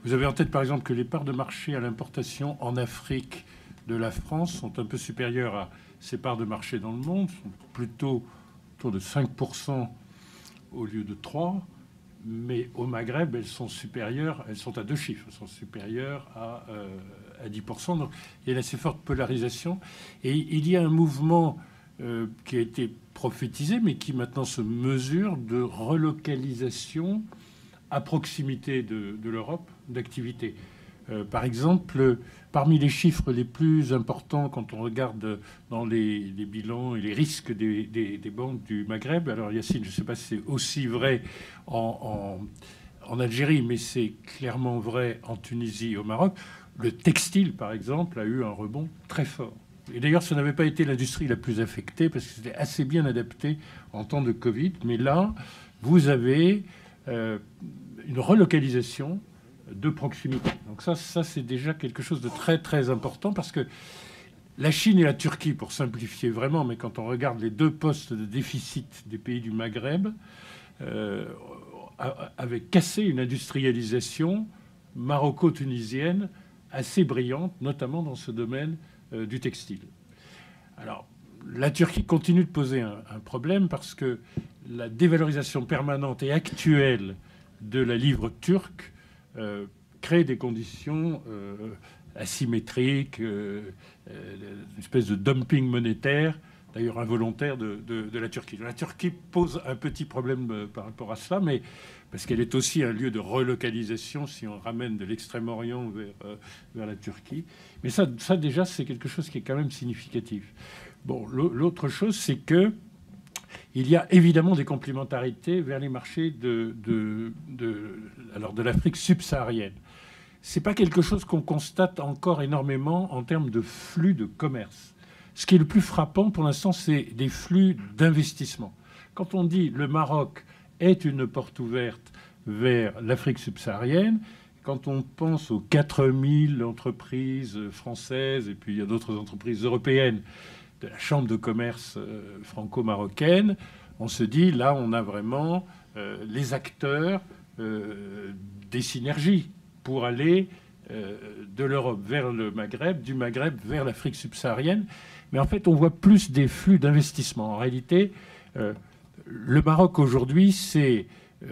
Vous avez en tête, par exemple, que les parts de marché à l'importation en Afrique de la France sont un peu supérieures à ses parts de marché dans le monde, sont plutôt autour de 5% au lieu de 3%, mais au Maghreb, elles sont supérieures, elles sont à deux chiffres, elles sont supérieures à, euh, à 10%. Donc il y a une assez forte polarisation. Et il y a un mouvement euh, qui a été prophétisé, mais qui maintenant se mesure de relocalisation à proximité de, de l'Europe d'activité. Euh, par exemple, parmi les chiffres les plus importants quand on regarde dans les, bilans et les risques des, banques du Maghreb, alors Yacine, je ne sais pas si c'est aussi vrai en, Algérie, mais c'est clairement vrai en Tunisie et au Maroc, le textile, par exemple, a eu un rebond très fort. Et d'ailleurs, ce n'avait pas été l'industrie la plus affectée parce que c'était assez bien adapté en temps de Covid. Mais là, vous avez euh, une relocalisation de proximité. Donc ça, ça c'est déjà quelque chose de très très important parce que la Chine et la Turquie, pour simplifier vraiment, mais quand on regarde les deux postes de déficit des pays du Maghreb, euh, avaient cassé une industrialisation maroco-tunisienne assez brillante, notamment dans ce domaine euh, du textile. Alors, la Turquie continue de poser un, problème parce que la dévalorisation permanente et actuelle de la livre turque euh, crée des conditions euh, asymétriques, euh, une espèce de dumping monétaire, d'ailleurs involontaire, de, la Turquie. La Turquie pose un petit problème par rapport à cela, mais parce qu'elle est aussi un lieu de relocalisation si on ramène de l'Extrême-Orient vers, vers, la Turquie. Mais ça, ça déjà, c'est quelque chose qui est quand même significatif. Bon, l'autre chose, c'est que il y a évidemment des complémentarités vers les marchés de, l'Afrique subsaharienne. Ce n'est pas quelque chose qu'on constate encore énormément en termes de flux de commerce. Ce qui est le plus frappant pour l'instant, c'est des flux d'investissement. Quand on dit le Maroc est une porte ouverte vers l'Afrique subsaharienne, quand on pense aux 4000 entreprises françaises et puis il y a d'autres entreprises européennes de la Chambre de commerce euh, franco-marocaine, on se dit là, on a vraiment euh, les acteurs euh, des synergies pour aller de l'Europe vers le Maghreb, du Maghreb vers l'Afrique subsaharienne. Mais en fait, on voit plus des flux d'investissement. En réalité, le Maroc aujourd'hui, c'est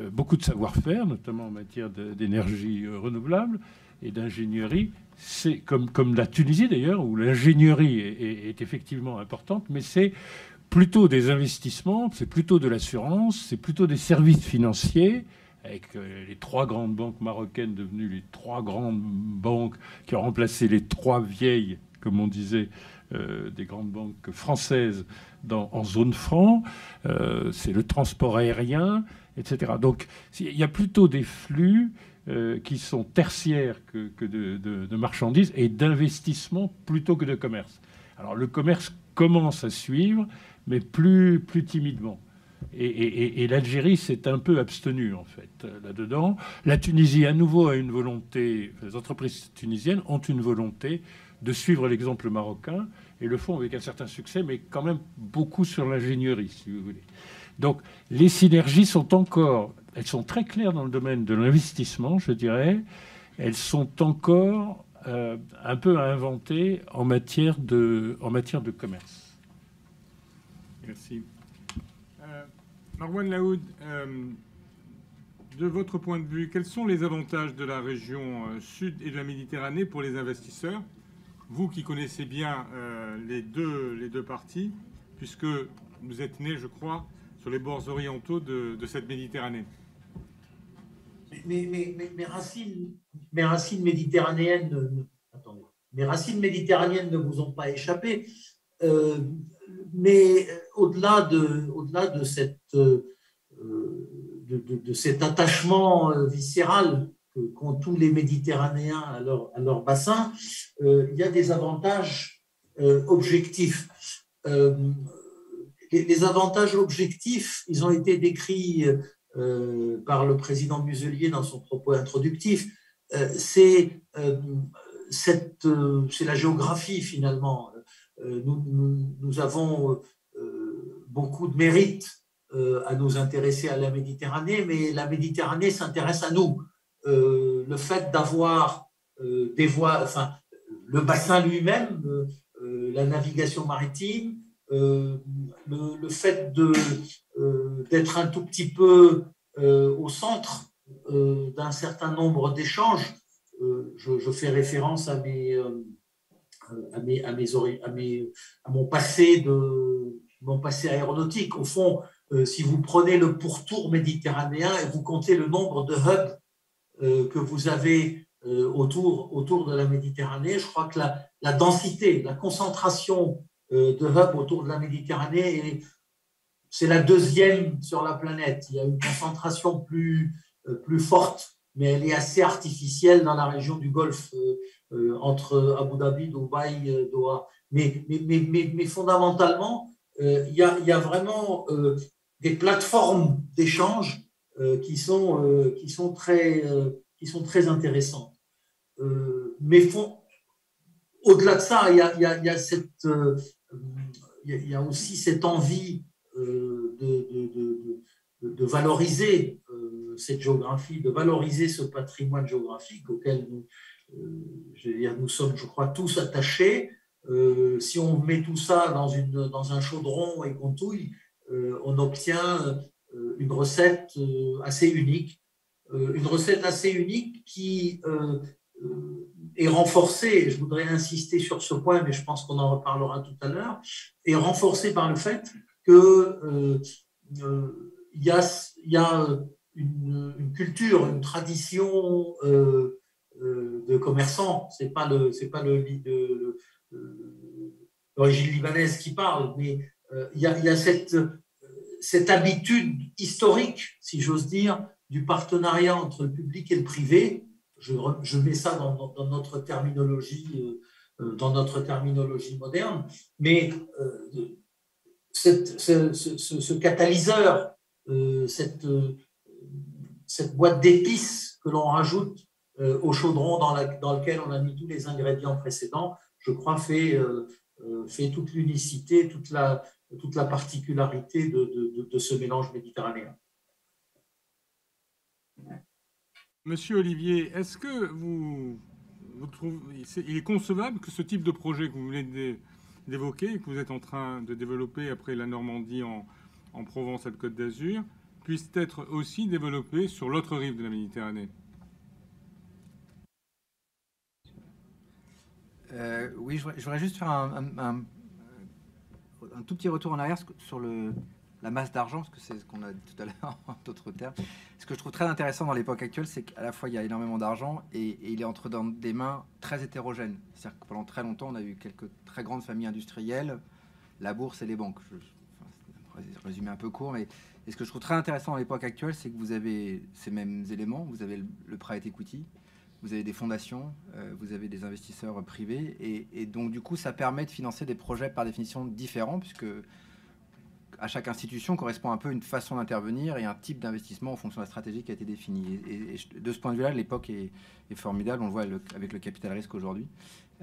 beaucoup de savoir-faire, notamment en matière d'énergie renouvelable et d'ingénierie, c'est comme, comme la Tunisie d'ailleurs, où l'ingénierie est, effectivement importante, mais c'est plutôt des investissements, c'est plutôt de l'assurance, c'est plutôt des services financiers, avec euh, les trois grandes banques marocaines devenues les trois grandes banques qui ont remplacé les trois vieilles, comme on disait, euh, des grandes banques françaises en zone franc. Euh, c'est le transport aérien, etc. Donc il y a plutôt des flux euh, qui sont tertiaires que, de, marchandises et d'investissement plutôt que de commerce. Alors le commerce commence à suivre, mais plus, plus timidement. Et, l'Algérie s'est un peu abstenue, en fait, là-dedans. La Tunisie, à nouveau, a une volonté, les entreprises tunisiennes ont une volonté de suivre l'exemple marocain et le font avec un certain succès, mais quand même beaucoup sur l'ingénierie, si vous voulez. Donc les synergies sont encore elles sont très claires dans le domaine de l'investissement, je dirais. Elles sont encore euh, un peu à inventer en matière de, commerce. Merci. Euh, Marwan Laoud, euh, de votre point de vue, quels sont les avantages de la région sud et de la Méditerranée pour les investisseurs? Vous qui connaissez bien les, deux, parties, puisque vous êtes né, je crois, sur les bords orientaux de cette Méditerranée mes, racines, mes racines méditerranéennes, ne, mes racines méditerranéennes ne vous ont pas échappé. Euh, mais au-delà de, au-delà de, cette, euh, de, cet attachement euh, viscéral qu'ont tous les Méditerranéens à leur, à leur bassin, il y a des avantages objectifs. les, avantages objectifs, ils ont été décrits euh, par le président Muselier dans son propos introductif, euh, c'est euh, c'est la géographie finalement. Nous, nous, avons beaucoup de mérite à nous intéresser à la Méditerranée, mais la Méditerranée s'intéresse à nous. le fait d'avoir des voies, enfin, le bassin lui-même, la navigation maritime, le, fait de, d'être un tout petit peu au centre d'un certain nombre d'échanges. Je, fais référence à mes, à mes, à mes, à mon passé de mon passé aéronautique. Au fond, si vous prenez le pourtour méditerranéen et vous comptez le nombre de hubs que vous avez autour, autour de la Méditerranée, je crois que la, la densité, la concentration de hubs autour de la Méditerranée, c'est la deuxième sur la planète. Il y a une concentration plus, plus forte, mais elle est assez artificielle dans la région du Golfe, entre Abu Dhabi, Dubaï, Doha. Mais, mais, mais, mais fondamentalement, il y, a, y a vraiment des plateformes d'échange qui, sont, qui, sont très, qui sont très intéressantes. mais font, au-delà de ça, il y a, aussi cette envie de, de, valoriser cette géographie, de valoriser ce patrimoine géographique auquel nous, nous sommes, je crois, tous attachés. si on met tout ça dans, dans un chaudron et qu'on touille, on obtient une recette assez unique. Une recette assez unique qui est renforcée, je voudrais insister sur ce point, mais je pense qu'on en reparlera tout à l'heure, est renforcée par le fait qu'il y a, y a une, culture, une tradition de commerçants. C'est pas le, c'est pas le, l'origine libanaise qui parle, mais il y a, y a cette, cette habitude historique, si j'ose dire, du partenariat entre le public et le privé je, mets ça dans, notre terminologie, euh, dans notre terminologie moderne, mais euh, ce, catalyseur, euh, cette, boîte d'épices que l'on rajoute au chaudron dans, lequel on a mis tous les ingrédients précédents, je crois, fait, toute l'unicité, toute la, toute la particularité de, de ce mélange méditerranéen. Monsieur Olivier, est-ce que vous, trouvez, il est concevable que ce type de projet que vous venez d'évoquer, que vous êtes en train de développer après la Normandie en, Provence et Côte d'Azur, puisse être aussi développé sur l'autre rive de la Méditerranée? Euh, Oui, je voudrais, juste faire un, tout petit retour en arrière sur le, la masse d'argent, parce que c'est ce qu'on a tout à l'heure [LAUGHS] en d'autres termes. Ce que je trouve très intéressant dans l'époque actuelle, c'est qu'à la fois il y a énormément d'argent et, il est entre dans des mains très hétérogènes. C'est-à-dire que pendant très longtemps, on a eu quelques très grandes familles industrielles, la bourse et les banques. Je, résumé un peu court, mais ce que je trouve très intéressant dans l'époque actuelle, c'est que vous avez ces mêmes éléments. Vous avez le, private equity, vous avez des fondations, euh, vous avez des investisseurs privés, et, et, donc du coup, ça permet de financer des projets par définition différents, puisque à chaque institution correspond un peu une façon d'intervenir et un type d'investissement en fonction de la stratégie qui a été définie. Et, de ce point de vue-là, l'époque est, formidable. On le voit avec le capital risque aujourd'hui.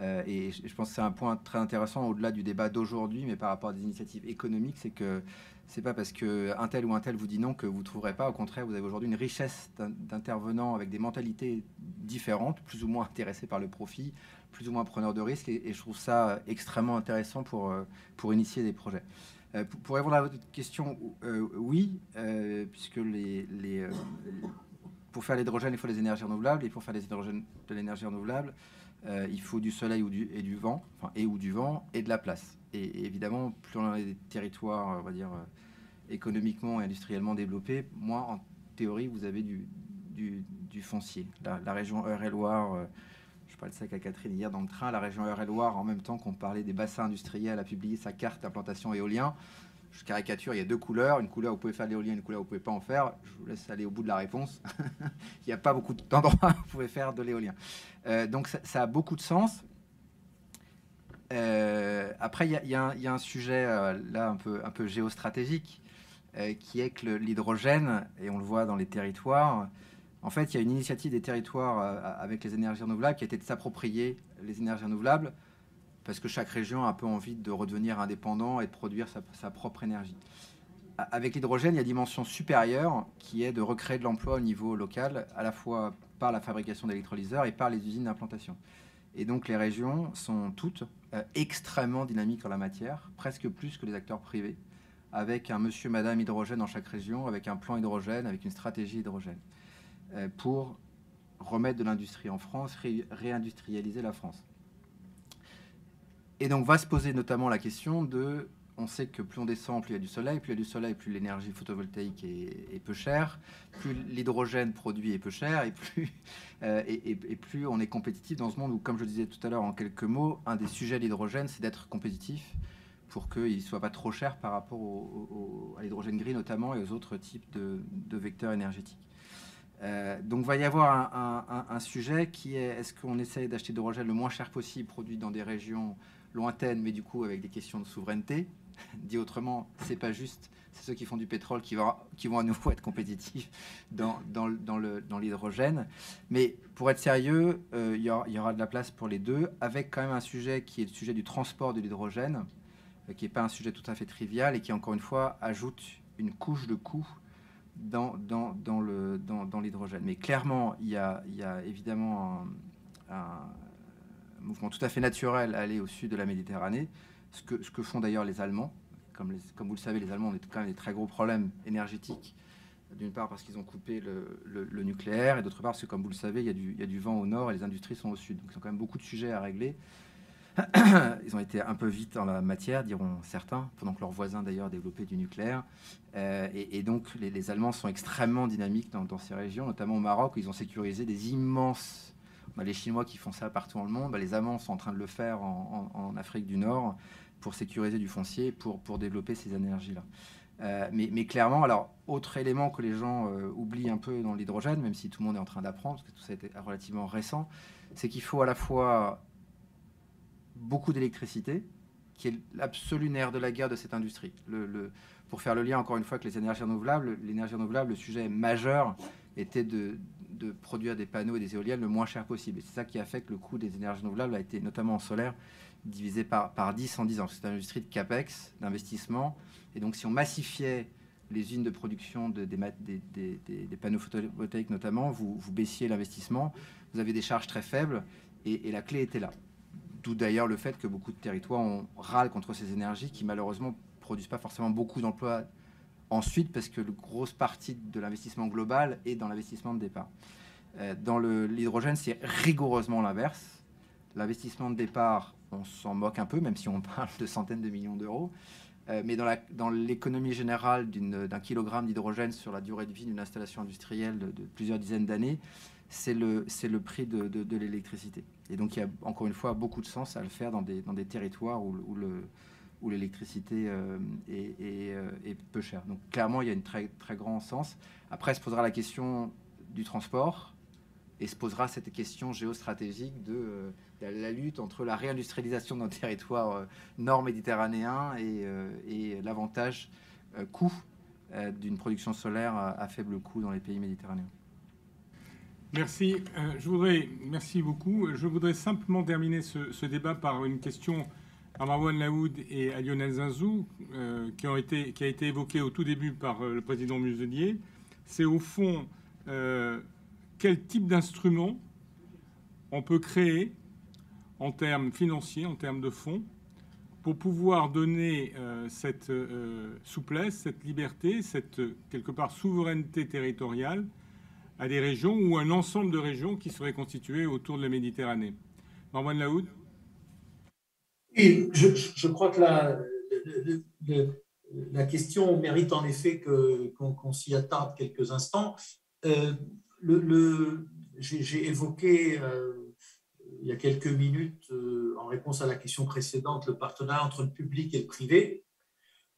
Euh, et je pense que c'est un point très intéressant au-delà du débat d'aujourd'hui, mais par rapport à des initiatives économiques, c'est que c'est pas parce que un tel ou un tel vous dit non que vous trouverez pas. Au contraire, vous avez aujourd'hui une richesse d'intervenants avec des mentalités différentes, plus ou moins intéressés par le profit, plus ou moins preneurs de risques. Et, et je trouve ça extrêmement intéressant pour, euh, pour initier des projets. Euh, pour, répondre à votre question, euh, oui, euh, puisque les, pour faire l'hydrogène, il faut des énergies renouvelables, et pour faire de l'énergie renouvelable, il faut du soleil ou du, et du vent, enfin, et ou du vent, et de la place. Et, évidemment, plus on a des territoires, on va dire, économiquement et industriellement développés, moins en théorie vous avez du, du, foncier. La, région Eure-et-Loire parlais de ça à Catherine hier dans le train. La région Eure-et-Loire, en même temps qu'on parlait des bassins industriels, a publié sa carte d'implantation éolien. Je caricature, il y a deux couleurs. Une couleur où vous pouvez faire l'éolien, une couleur où vous pouvez pas en faire. Je vous laisse aller au bout de la réponse. [LAUGHS] il n'y a pas beaucoup d'endroits où vous pouvez faire de l'éolien. Euh, donc ça, a beaucoup de sens. Euh, après, il y, a un sujet euh, là un peu géostratégique qui est que l'hydrogène, et on le voit dans les territoires, En fait, il y a une initiative des territoires avec les énergies renouvelables qui a été de s'approprier les énergies renouvelables parce que chaque région a un peu envie de redevenir indépendant et de produire sa, propre énergie. Avec l'hydrogène, il y a une dimension supérieure qui est de recréer de l'emploi au niveau local, à la fois par la fabrication d'électrolyseurs et par les usines d'implantation. Et donc les régions sont toutes euh, extrêmement dynamiques en la matière, presque plus que les acteurs privés, avec un monsieur, madame hydrogène dans chaque région, avec un plan hydrogène, avec une stratégie hydrogène, euh, pour remettre de l'industrie en France, réindustrialiser la France. Et donc va se poser notamment la question de, on sait que plus on descend, plus il y a du soleil, plus il y a du soleil, plus l'énergie photovoltaïque est, peu chère, plus l'hydrogène produit est peu cher, et plus, [LAUGHS] euh, et, plus on est compétitif dans ce monde où, comme je disais tout à l'heure en quelques mots, un des sujets de l'hydrogène, c'est d'être compétitif pour qu'il ne soit pas trop cher par rapport à l'hydrogène gris notamment et aux autres types de, vecteurs énergétiques. Euh, donc, va y avoir un, sujet qui est est-ce qu'on essaye d'acheter de l'hydrogène le moins cher possible, produit dans des régions lointaine, mais du coup avec des questions de souveraineté? [LAUGHS] Dit autrement, c'est pas juste, c'est ceux qui font du pétrole qui, vont, qui vont à nouveau être compétitifs dans, dans, dans l'hydrogène. Mais pour être sérieux, euh, il y, aura, y, aura de la place pour les deux, avec quand même un sujet qui est le sujet du transport de l'hydrogène, euh, qui n'est pas un sujet tout à fait trivial et qui, encore une fois, ajoute une couche de coût dans, dans, dans l'hydrogène. Dans, Mais clairement, il y a, il y a évidemment un mouvement tout à fait naturel à aller au sud de la Méditerranée, ce que, ce que font d'ailleurs les Allemands. Comme, comme vous le savez, les Allemands ont quand même des très gros problèmes énergétiques. D'une part parce qu'ils ont coupé le, le, nucléaire, et d'autre part parce que, comme vous le savez, il y, a du, il y, a du, vent au nord et les industries sont au sud. Donc ils ont quand même beaucoup de sujets à régler. [CLEARS THROAT] Ils ont été un peu vite en la matière, diront certains, pendant que leurs voisins d'ailleurs développaient du nucléaire. Euh, et, donc les, Allemands sont extrêmement dynamiques dans, dans, ces régions, notamment au Maroc, où ils ont sécurisé des immenses bah, les Chinois qui font ça partout dans le monde, bah, les Allemands sont en train de le faire en, Afrique du Nord pour sécuriser du foncier, pour, pour développer ces énergies-là. Euh, mais, clairement, alors, autre élément que les gens euh, oublient un peu dans l'hydrogène, même si tout le monde est en train d'apprendre, parce que tout ça est relativement récent, c'est qu'il faut à la fois beaucoup d'électricité, qui est l'absolu nerf de la guerre de cette industrie. Pour faire le lien, encore une fois, avec les énergies renouvelables, l'énergie renouvelable, le sujet majeur était de, produire des panneaux et des éoliennes le moins cher possible. C'est ça qui a fait que le coût des énergies renouvelables a été, notamment en solaire, divisé par, par 10 en 10 ans. C'est une industrie de capex, d'investissement. Et donc, si on massifiait les usines de production de, des, panneaux photovoltaïques notamment, vous, vous baissiez l'investissement, vous avez des charges très faibles, et, la clé était là. D'où d'ailleurs le fait que beaucoup de territoires ont râle contre ces énergies qui malheureusement produisent pas forcément beaucoup d'emplois Ensuite, parce que la grosse partie de l'investissement global est dans l'investissement de départ. Euh, dans l'hydrogène, c'est rigoureusement l'inverse. L'investissement de départ, on s'en moque un peu, même si on [LAUGHS] parle de centaines de millions d'euros. Euh, mais dans l'économie générale d'un kilogramme d'hydrogène sur la durée de vie d'une installation industrielle de, plusieurs dizaines d'années, c'est le, le, prix de, de, l'électricité. Et donc il y a encore une fois beaucoup de sens à le faire dans des, dans des territoires où, le, où l'électricité euh, euh, est, peu chère. Donc clairement, il y a une très, très grand sens. Après, se posera la question du transport et se posera cette question géostratégique de, euh, la lutte entre la réindustrialisation d'un territoire nord-méditerranéen et, et l'avantage coût d'une production solaire à, faible coût dans les pays méditerranéens. Merci. je voudrais, merci beaucoup. Je voudrais simplement terminer ce, débat par une question à Marwan Laoud et à Lionel Zinzou, euh, qui, a été évoqué au tout début par euh, le président Muselier, c'est au fond euh, quel type d'instrument on peut créer en termes financiers, en termes de fonds, pour pouvoir donner cette souplesse, cette liberté, cette quelque part souveraineté territoriale à des régions ou un ensemble de régions qui seraient constituées autour de la Méditerranée. Marwan Laoud et je, crois que la, la, question mérite en effet qu'on s'y attarde quelques instants. Euh, le, J'ai évoqué euh, il y a quelques minutes, euh, en réponse à la question précédente, le partenariat entre le public et le privé.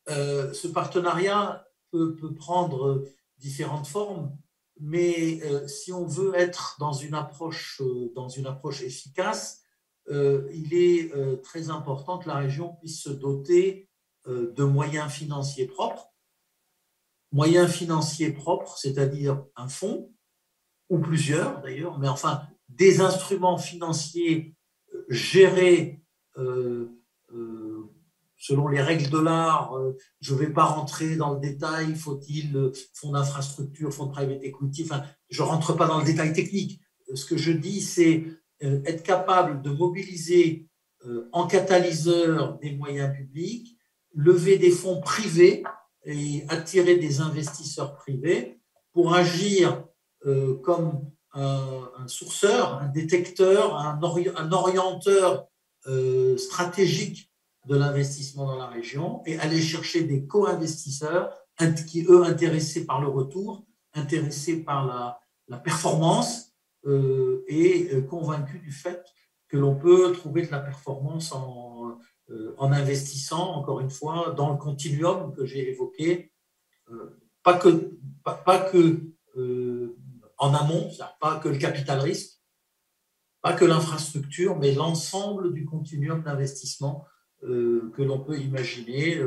ce partenariat peut, prendre différentes formes, mais si on veut être dans une approche, dans une approche efficace, euh, il est euh, très important que la région puisse se doter euh, de moyens financiers propres. Moyens financiers propres, c'est-à-dire un fonds ou plusieurs d'ailleurs, mais enfin des instruments financiers gérés selon les règles de l'art, je ne vais pas rentrer dans le détail, faut-il fonds d'infrastructure, fonds de private equity, enfin, je ne rentre pas dans le détail technique. Ce que je dis, c'est être capable de mobiliser en catalyseur des moyens publics, lever des fonds privés et attirer des investisseurs privés pour agir euh, comme un, sourceur, un détecteur, un, orienteur euh, stratégique de l'investissement dans la région et aller chercher des co-investisseurs qui, eux, intéressés par le retour, intéressés par la, performance euh, et convaincus du fait que l'on peut trouver de la performance en, euh, investissant, encore une fois, dans le continuum que j'ai évoqué, euh, pas que, pas, que euh, en amont, pas que le capital risque, pas que l'infrastructure, mais l'ensemble du continuum d'investissement que l'on peut imaginer,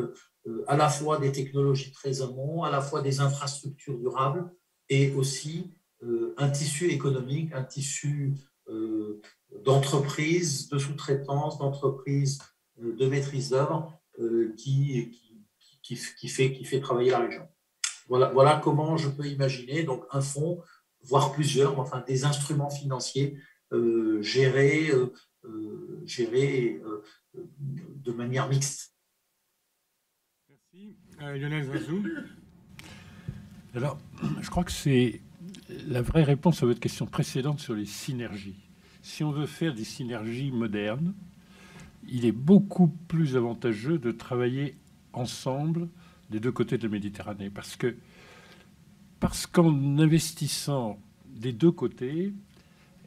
à la fois des technologies très amont, à la fois des infrastructures durables et aussi un tissu économique, un tissu d'entreprises, de sous-traitance, d'entreprises de maîtrise d'œuvre euh, qui, qui, fait, qui fait travailler la région. Voilà, voilà comment je peux imaginer donc un fonds, voire plusieurs, enfin des instruments financiers euh, gérés, euh, gérés de manière mixte. Merci. Lionel Zazou. Alors, je crois que c'est la vraie réponse à votre question précédente sur les synergies. Si on veut faire des synergies modernes, il est beaucoup plus avantageux de travailler ensemble des deux côtés de la Méditerranée. Parce que parce qu'en investissant des deux côtés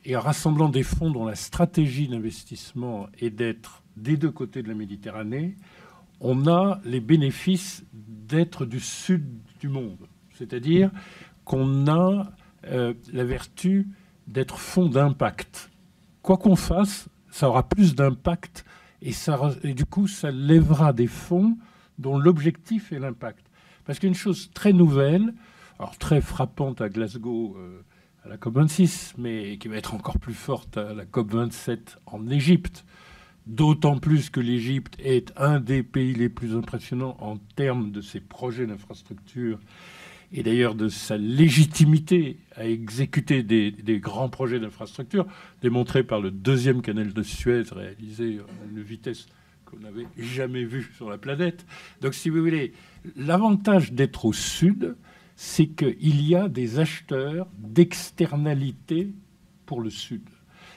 et en rassemblant des fonds dont la stratégie d'investissement est d'être des deux côtés de la Méditerranée, on a les bénéfices d'être du sud du monde. C'est-à-dire qu'on a euh, la vertu d'être fonds d'impact. Quoi qu'on fasse, ça aura plus d'impact et, et du coup, ça lèvera des fonds dont l'objectif est l'impact. Parce qu'une chose très nouvelle, alors très frappante à Glasgow, euh, à la COP26, mais qui va être encore plus forte à la COP27 en Égypte, d'autant plus que l'Égypte est un des pays les plus impressionnants en termes de ses projets d'infrastructure et d'ailleurs de sa légitimité à exécuter des, grands projets d'infrastructure, démontré par le deuxième canal de Suez réalisé à une vitesse qu'on n'avait jamais vue sur la planète. Donc si vous voulez, l'avantage d'être au sud, c'est qu'il y a des acheteurs d'externalité pour le sud.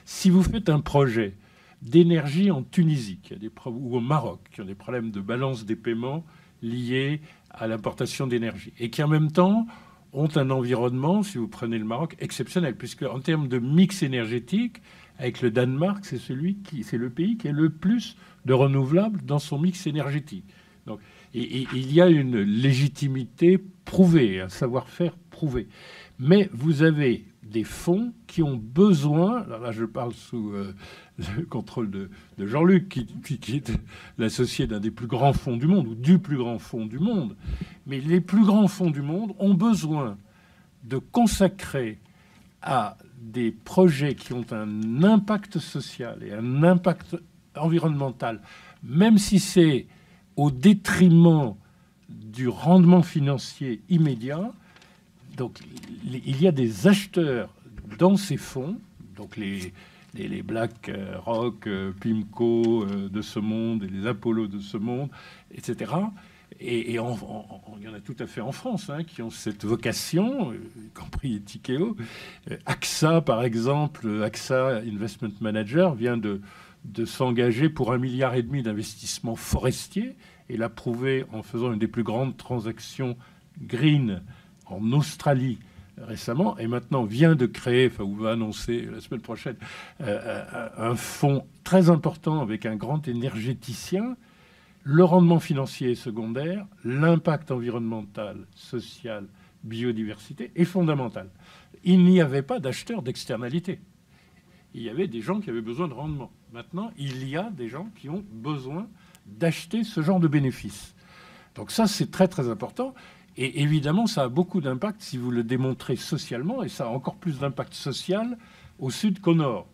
Si vous faites un projet d'énergie en Tunisie qui a des ou au Maroc, qui ont des problèmes de balance des paiements liés à l'importation d'énergie et qui en même temps ont un environnement, si vous prenez le Maroc, exceptionnel, puisque en termes de mix énergétique, avec le Danemark, c'est celui qui, c'est le pays qui est le plus de renouvelables dans son mix énergétique. Donc, il y a une légitimité prouvée, un savoir-faire prouvé. Mais vous avez des fonds qui ont besoin, là je parle sous euh, le contrôle de, Jean-Luc, qui, est l'associé d'un des plus grands fonds du monde, ou du plus grand fonds du monde. Mais les plus grands fonds du monde ont besoin de consacrer à des projets qui ont un impact social et un impact environnemental, même si c'est au détriment du rendement financier immédiat. Donc il y a des acheteurs dans ces fonds, donc les, les, Black euh, Rock, euh, Pimco euh, de ce monde et les Apollo de ce monde, etc. Et, il y en a tout à fait en France hein, qui ont cette vocation, y compris Tikeo. AXA, par exemple, AXA Investment Manager vient de, de s'engager pour un milliard et demi d'investissements forestiers et l'a prouvé en faisant une des plus grandes transactions green en Australie récemment, et maintenant vient de créer, enfin, ou va annoncer la semaine prochaine, euh, euh, un fonds très important avec un grand énergéticien. Le rendement financier est secondaire, l'impact environnemental, social, biodiversité est fondamental. Il n'y avait pas d'acheteurs d'externalité. Il y avait des gens qui avaient besoin de rendement. Maintenant, il y a des gens qui ont besoin d'acheter ce genre de bénéfices. Donc ça, c'est très très important. Et évidemment, ça a beaucoup d'impact si vous le démontrez socialement, et ça a encore plus d'impact social au sud qu'au nord.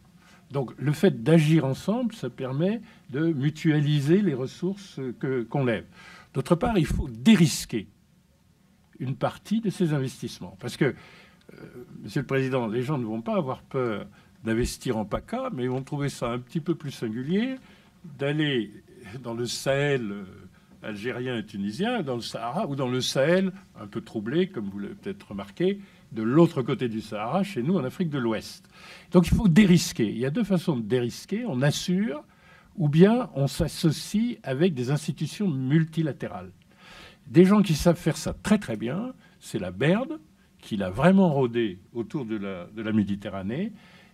Donc le fait d'agir ensemble, ça permet de mutualiser les ressources qu'on lève. D'autre part, il faut dérisquer une partie de ces investissements. Parce que, euh, Monsieur le Président, les gens ne vont pas avoir peur d'investir en PACA, mais ils vont trouver ça un petit peu plus singulier d'aller dans le Sahel euh, algérien et tunisien, dans le Sahara, ou dans le Sahel, un peu troublé, comme vous l'avez peut-être remarqué, de l'autre côté du Sahara, chez nous, en Afrique de l'Ouest. Donc il faut dérisquer. Il y a deux façons de dérisquer. On assure, ou bien on s'associe avec des institutions multilatérales. Des gens qui savent faire ça très très bien, c'est la BERD, qui l'a vraiment rodé autour de la, de la Méditerranée,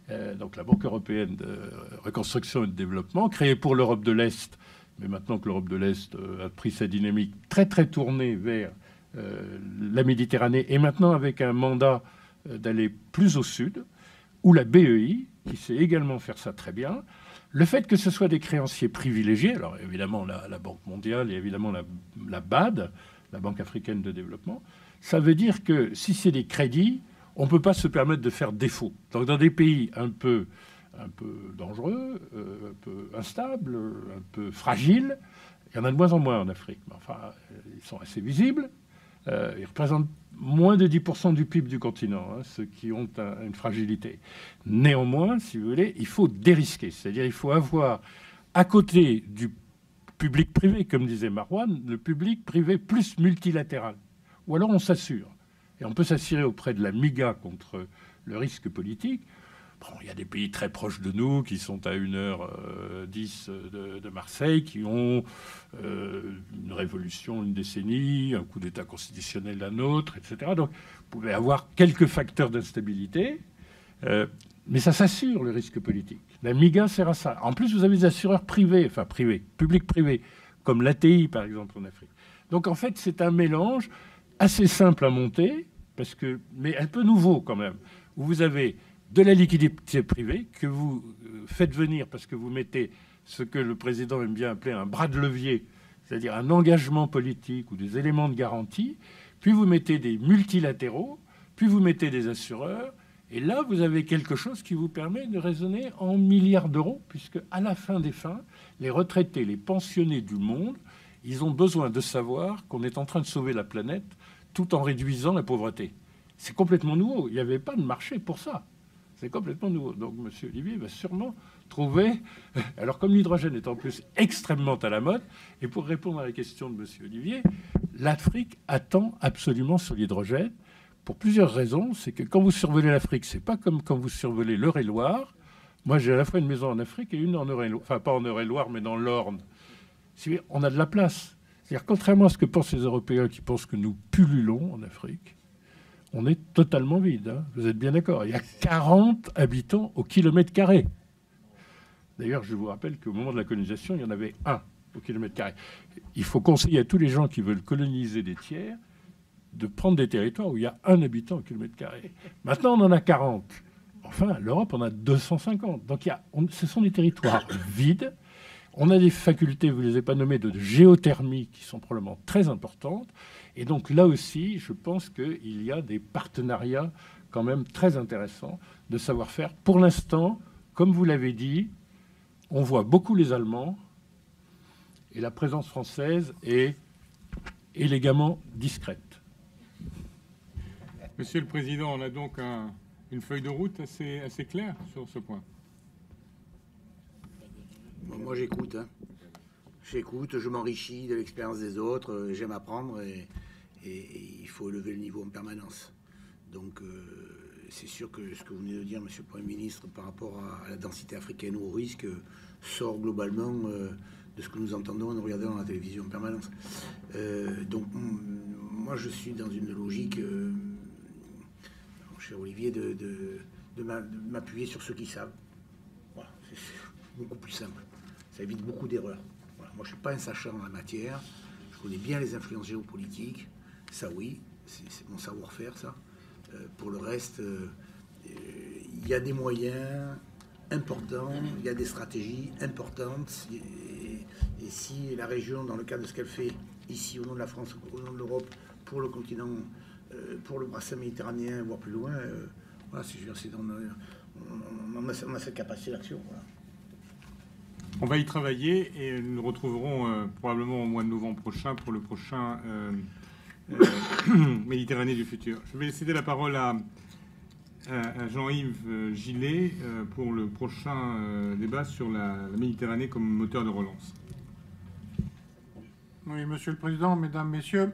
euh, donc la Banque européenne de reconstruction et de développement, créée pour l'Europe de l'Est, mais maintenant que l'Europe de l'Est euh, a pris sa dynamique très très tournée vers euh, la Méditerranée, et maintenant avec un mandat d'aller plus au sud, ou la BEI, qui sait également faire ça très bien. Le fait que ce soit des créanciers privilégiés, alors évidemment la, Banque mondiale et évidemment la, la BAD, la Banque africaine de développement, ça veut dire que si c'est des crédits, on ne peut pas se permettre de faire défaut. Donc dans des pays un peu, un peu dangereux, euh, un peu instables, un peu fragiles, il y en a de moins en moins en Afrique, mais enfin, ils sont assez visibles. Euh, ils représentent moins de 10% du PIB du continent, hein, ceux qui ont une fragilité. Néanmoins, si vous voulez, il faut dérisquer, c'est-à-dire il faut avoir à côté du public privé, comme disait Marwan, le public privé plus multilatéral. Ou alors on s'assure. Et on peut s'assurer auprès de la MIGA contre le risque politique. Il y a des pays très proches de nous qui sont à 1h10 euh, de, Marseille, qui ont euh, une révolution, une décennie, un coup d'État constitutionnel d'un autre, etc. Donc vous pouvez avoir quelques facteurs d'instabilité, euh, mais ça s'assure le risque politique. La MIGA sert à ça. En plus, vous avez des assureurs privés, enfin privés, publics-privés, comme l'ATI par exemple en Afrique. Donc en fait, c'est un mélange assez simple à monter, parce que, mais un peu nouveau quand même, où vous avez de la liquidité privée que vous euh, faites venir parce que vous mettez ce que le président aime bien appeler un bras de levier, c'est-à-dire un engagement politique ou des éléments de garantie, puis vous mettez des multilatéraux, puis vous mettez des assureurs, et là vous avez quelque chose qui vous permet de raisonner en milliards d'euros, puisque à la fin des fins, les retraités, les pensionnés du monde, ils ont besoin de savoir qu'on est en train de sauver la planète tout en réduisant la pauvreté. C'est complètement nouveau. Il n'y avait pas de marché pour ça. C'est complètement nouveau. Donc M. Olivier va sûrement trouver... Alors comme l'hydrogène est en plus extrêmement à la mode, et pour répondre à la question de M. Olivier, l'Afrique attend absolument sur l'hydrogène pour plusieurs raisons. C'est que quand vous survolez l'Afrique, c'est pas comme quand vous survolez l'Eure-et-Loire. Moi, j'ai à la fois une maison en Afrique et une en Eure-et-Loire. Enfin, pas en Eure-et-Loire, mais dans l'Orne. On a de la place. C'est-à-dire, contrairement à ce que pensent les Européens qui pensent que nous pullulons en Afrique, on est totalement vide. Hein. Vous êtes bien d'accord Il y a 40 habitants au kilomètre carré. D'ailleurs, je vous rappelle qu'au moment de la colonisation, il y en avait un au kilomètre carré. Il faut conseiller à tous les gens qui veulent coloniser des tiers de prendre des territoires où il y a un habitant au kilomètre carré. Maintenant, on en a 40. Enfin, l'Europe en a 250. Donc, il y ce sont des territoires vides on a des facultés, vous ne les avez pas nommées, de géothermie qui sont probablement très importantes. Et donc là aussi, je pense qu'il y a des partenariats quand même très intéressants de savoir-faire. Pour l'instant, comme vous l'avez dit, on voit beaucoup les Allemands et la présence française est élégamment discrète. Monsieur le Président, on a donc une feuille de route assez, assez claire sur ce point. Moi, j'écoute. Hein. J'écoute, je m'enrichis de l'expérience des autres, euh, j'aime apprendre et, il faut élever le niveau en permanence. Donc, euh, c'est sûr que ce que vous venez de dire, Monsieur le Premier ministre, par rapport à, la densité africaine ou au risque, sort globalement euh, de ce que nous entendons en nous regardant dans la télévision en permanence. donc, moi, je suis dans une logique, cher Olivier, de, de m'appuyer sur ceux qui savent. Voilà, c'est beaucoup plus simple ça évite beaucoup d'erreurs. Moi, je ne suis pas un sachant en la matière. Je connais bien les influences géopolitiques. Ça, oui, c'est mon savoir-faire, ça. Euh, pour le reste, euh, il y a des moyens importants, il y a des stratégies importantes. Et, si la région, dans le cadre de ce qu'elle fait ici, au nom de la France, au nom de l'Europe, pour le continent, pour le bassin méditerranéen, voire plus loin. voilà, on, a, cette capacité d'action. On va y travailler et nous nous retrouverons probablement au mois de novembre prochain pour le prochain [COUGHS] Méditerranée du futur. Je vais céder la parole à, Jean-Yves euh, Gillet euh, pour le prochain euh, débat sur la, Méditerranée comme moteur de relance. Oui, Monsieur le Président, Mesdames, Messieurs,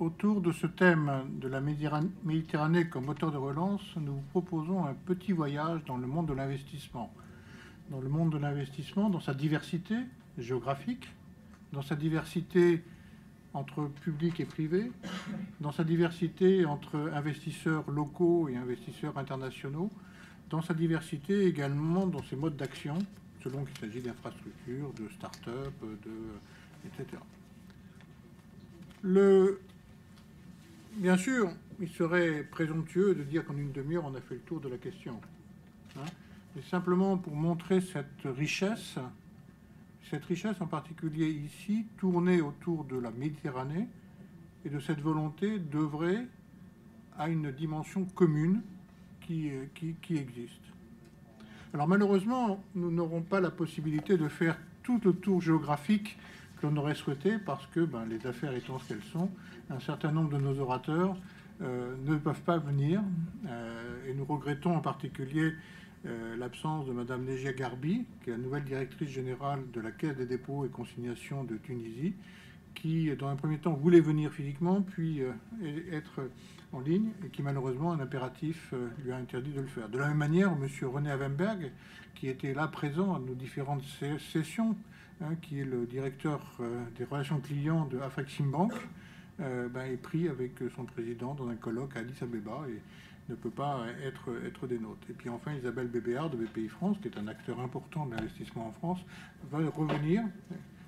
autour de ce thème de la Méditerranée comme moteur de relance, nous vous proposons un petit voyage dans le monde de l'investissement. Dans le monde de l'investissement, dans sa diversité géographique, dans sa diversité entre public et privé, dans sa diversité entre investisseurs locaux et investisseurs internationaux, dans sa diversité également dans ses modes d'action, selon qu'il s'agit d'infrastructures, de start-up, de, etc. Le, bien sûr, il serait présomptueux de dire qu'en une demi-heure, on a fait le tour de la question. Hein. Mais simplement pour montrer cette richesse cette richesse en particulier ici, tournée autour de la Méditerranée et de cette volonté d'œuvrer à une dimension commune qui, qui, existe. Alors malheureusement, nous n'aurons pas la possibilité de faire tout le tour géographique que l'on aurait souhaité parce que ben, les affaires étant ce qu'elles sont, un certain nombre de nos orateurs euh, ne peuvent pas venir euh, et nous regrettons en particulier euh, l'absence de Mme Negia Garbi, qui est la nouvelle directrice générale de la Caisse des dépôts et consignations de Tunisie, qui, dans un premier temps, voulait venir physiquement, puis euh, être en ligne, et qui, malheureusement, un impératif euh, lui a interdit de le faire. De la même manière, M. René Avenberg, qui était là présent à nos différentes sessions, hein, qui est le directeur des relations clients de Afrexim Bank, est pris avec son président dans un colloque à Addis Abeba. Ne peut pas être, être des nôtres. Et puis enfin, Isabelle Bébéard de BPI France, qui est un acteur important de l'investissement en France, va revenir,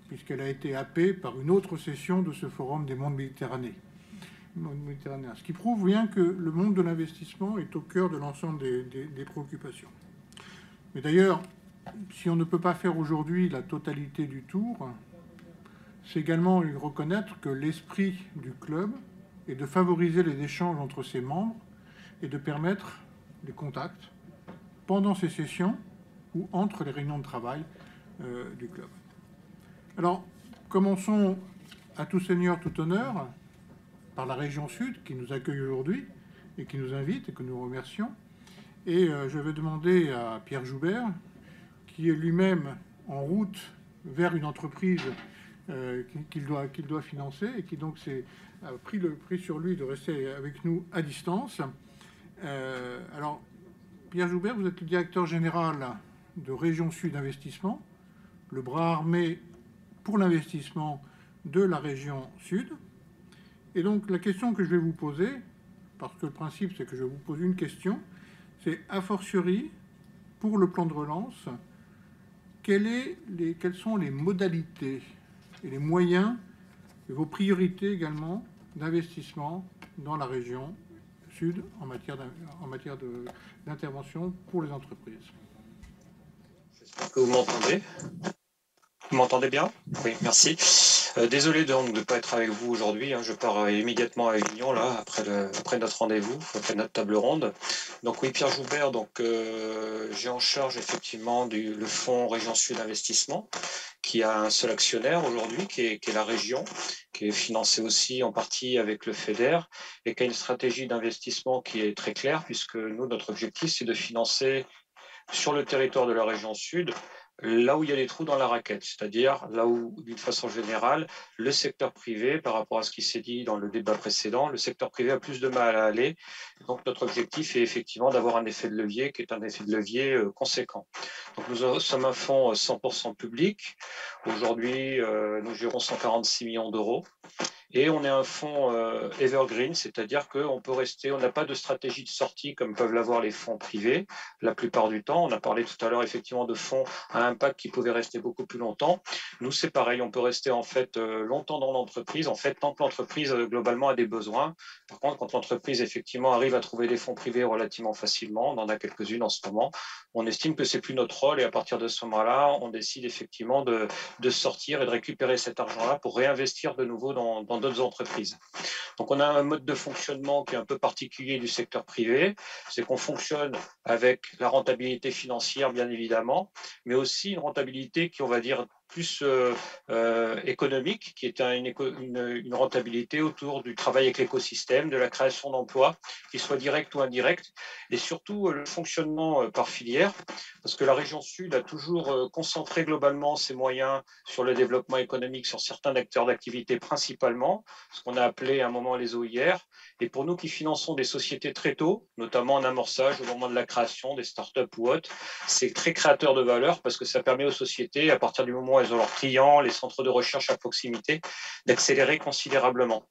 puisqu'elle a été happée par une autre session de ce forum des mondes méditerranéens. Ce qui prouve bien que le monde de l'investissement est au cœur de l'ensemble des, des préoccupations. Mais d'ailleurs, si on ne peut pas faire aujourd'hui la totalité du tour, c'est également reconnaître que l'esprit du club est de favoriser les échanges entre ses membres et de permettre des contacts pendant ces sessions ou entre les réunions de travail euh, du club. Alors, commençons à tout seigneur, tout honneur, par la région sud qui nous accueille aujourd'hui et qui nous invite et que nous remercions. Et euh, je vais demander à Pierre Joubert, qui est lui-même en route vers une entreprise euh, qu'il doit, qu'il doit financer et qui donc s'est pris le prix sur lui de rester avec nous à distance. Euh, alors, Pierre Joubert, vous êtes le directeur général de Région Sud Investissement, le bras armé pour l'investissement de la région Sud. Et donc, la question que je vais vous poser, parce que le principe, c'est que je vous pose une question, c'est a fortiori, pour le plan de relance, quelles, quelles sont les modalités et les moyens et vos priorités également d'investissement dans la région en matière d'intervention pour les entreprises. J'espère que vous m'entendez. Vous m'entendez bien? Oui, merci. Euh, désolé de ne pas être avec vous aujourd'hui. Hein. Je pars euh, immédiatement à Avignon là après, après notre rendez-vous, après notre table ronde. Donc oui, Pierre Joubert. Donc euh, j'ai en charge effectivement du, le fonds Région Sud Investissement, qui a un seul actionnaire aujourd'hui, qui qui est, la région, qui est financé aussi en partie avec le FEDER et qui a une stratégie d'investissement qui est très claire, puisque nous notre objectif c'est de financer sur le territoire de la région Sud là où il y a des trous dans la raquette, c'est-à-dire là où, d'une façon générale, le secteur privé, par rapport à ce qui s'est dit dans le débat précédent, le secteur privé a plus de mal à aller. Donc notre objectif est effectivement d'avoir un effet de levier qui est un effet de levier euh, conséquent. Donc nous sommes un fonds 100% euh, public. Aujourd'hui, euh, nous gérons 146 millions d'euros. Et on est un fonds euh, evergreen, c'est-à-dire qu'on peut rester, on n'a pas de stratégie de sortie comme peuvent l'avoir les fonds privés la plupart du temps. On a parlé tout à l'heure effectivement de fonds à impact qui pouvaient rester beaucoup plus longtemps. Nous, c'est pareil, on peut rester en fait euh, longtemps dans l'entreprise, en fait, tant que l'entreprise euh, globalement a des besoins. Par contre, quand l'entreprise effectivement arrive à trouver des fonds privés relativement facilement, on en a quelques-unes en ce moment, on estime que c'est plus notre rôle et à partir de ce moment-là, on décide effectivement de, de sortir et de récupérer cet argent-là pour réinvestir de nouveau dans, dans d'autres entreprises. Donc on a un mode de fonctionnement qui est un peu particulier du secteur privé, c'est qu'on fonctionne avec la rentabilité financière bien évidemment, mais aussi une rentabilité qui on va dire plus euh, euh, économique, qui est une, rentabilité autour du travail avec l'écosystème, de la création d'emplois, qu'ils soient directs ou indirects, et surtout euh, le fonctionnement par filière, parce que la région Sud a toujours concentré globalement ses moyens sur le développement économique, sur certains acteurs d'activité principalement, ce qu'on a appelé à un moment les OIR, et pour nous qui finançons des sociétés très tôt, notamment en amorçage au moment de la création des startups ou autres, c'est très créateur de valeur parce que ça permet aux sociétés, à partir du moment où ont leurs clients, les centres de recherche à proximité, d'accélérer considérablement.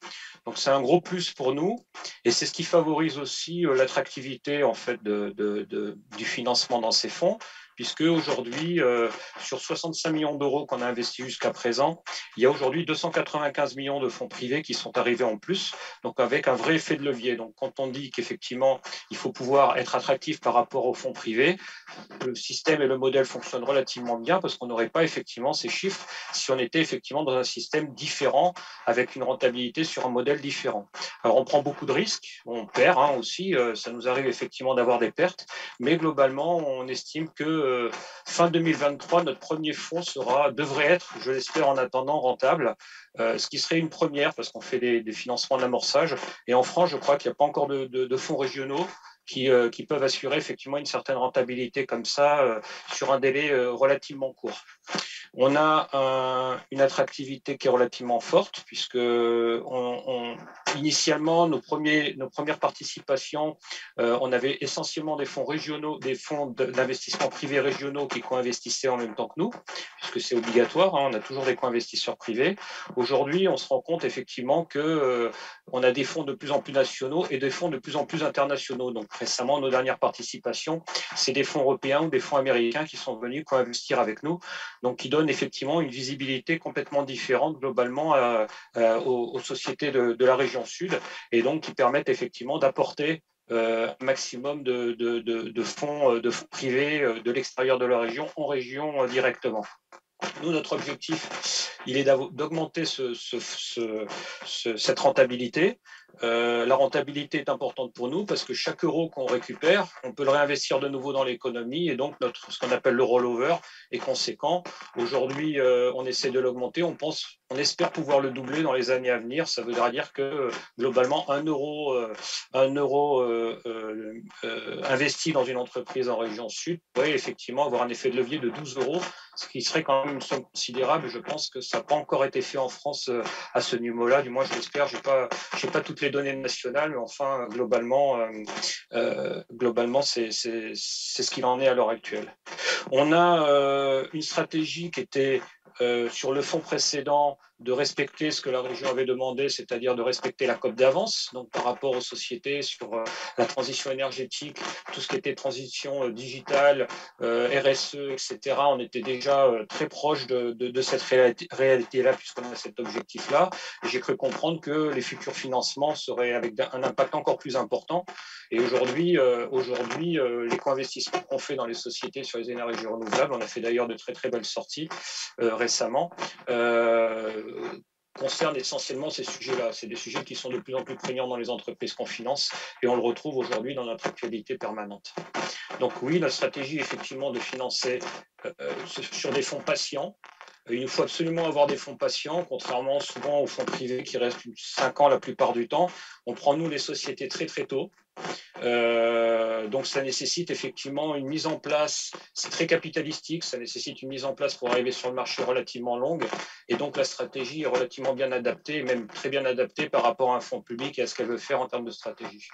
Donc c'est un gros plus pour nous et c'est ce qui favorise aussi euh, l'attractivité en fait du financement dans ces fonds puisque aujourd'hui, euh, sur 65 millions d'euros qu'on a investis jusqu'à présent, il y a aujourd'hui 295 millions de fonds privés qui sont arrivés en plus, donc avec un vrai effet de levier. Donc quand on dit qu'effectivement, il faut pouvoir être attractif par rapport aux fonds privés, le système et le modèle fonctionnent relativement bien parce qu'on n'aurait pas effectivement ces chiffres si on était effectivement dans un système différent avec une rentabilité sur un modèle différent. Alors on prend beaucoup de risques, on perd hein, aussi, euh, ça nous arrive effectivement d'avoir des pertes, mais globalement, on estime que fin 2023, notre premier fonds devrait être, je l'espère en attendant, rentable, euh, ce qui serait une première parce qu'on fait des, financements d'amorçage. Et en France, je crois qu'il n'y a pas encore de, fonds régionaux qui, euh, qui, peuvent assurer effectivement une certaine rentabilité comme ça euh, sur un délai relativement court. On a une attractivité qui est relativement forte puisque initialement nos, premiers, nos premières participations, euh, on avait essentiellement des fonds régionaux, des fonds d'investissement privés régionaux qui co-investissaient en même temps que nous, puisque c'est obligatoire. Hein, on a toujours des co-investisseurs privés. Aujourd'hui, on se rend compte effectivement que euh, a des fonds de plus en plus nationaux et des fonds de plus en plus internationaux. Donc récemment, nos dernières participations, c'est des fonds européens ou des fonds américains qui sont venus co-investir avec nous, donc qui donnent effectivement une visibilité complètement différente globalement euh, euh, aux, sociétés de, la région sud et donc qui permettent effectivement d'apporter euh, un maximum de, fonds, de fonds privés de l'extérieur de la région en région directement. Nous, notre objectif, il est d'augmenter ce, cette rentabilité euh, la rentabilité est importante pour nous parce que chaque euro qu'on récupère, on peut le réinvestir de nouveau dans l'économie et donc notre, ce qu'on appelle le rollover est conséquent. Aujourd'hui, euh, on essaie de l'augmenter. On pense, on espère pouvoir le doubler dans les années à venir. Ça veut dire que globalement, un euro, euh, un euro investi dans une entreprise en région sud pourrait effectivement avoir un effet de levier de 12 euros, ce qui serait quand même une somme considérable. Je pense que ça n'a pas encore été fait en France à ce niveau-là. Du moins, je l'espère. Je n'ai pas, pas toutes les données nationales, mais enfin, globalement, euh, euh, globalement c'est ce qu'il en est à l'heure actuelle. On a euh, une stratégie qui était sur le fonds précédent de respecter ce que la région avait demandé, c'est-à-dire de respecter la COP d'avance, donc par rapport aux sociétés sur euh, la transition énergétique, tout ce qui était transition euh, digitale, euh, RSE, etc. On était déjà très proche de, de, cette réalité-là puisqu'on a cet objectif-là. J'ai cru comprendre que les futurs financements seraient avec un impact encore plus important. Et aujourd'hui, aujourd'hui, les co-investissements qu'on fait dans les sociétés sur les énergies renouvelables, on a fait d'ailleurs de très très belles sorties récemment concerne essentiellement ces sujets-là. C'est des sujets qui sont de plus en plus prégnants dans les entreprises qu'on finance et on le retrouve aujourd'hui dans notre actualité permanente. Donc oui, la stratégie effectivement de financer euh, sur des fonds patients. Il nous faut absolument avoir des fonds patients, contrairement souvent aux fonds privés qui restent 5 ans la plupart du temps. On prend nous les sociétés très très tôt. Euh, donc ça nécessite effectivement une mise en place, c'est très capitalistique, ça nécessite une mise en place pour arriver sur le marché relativement longue, et donc la stratégie est relativement bien adaptée, même très bien adaptée par rapport à un fonds public et à ce qu'elle veut faire en termes de stratégie.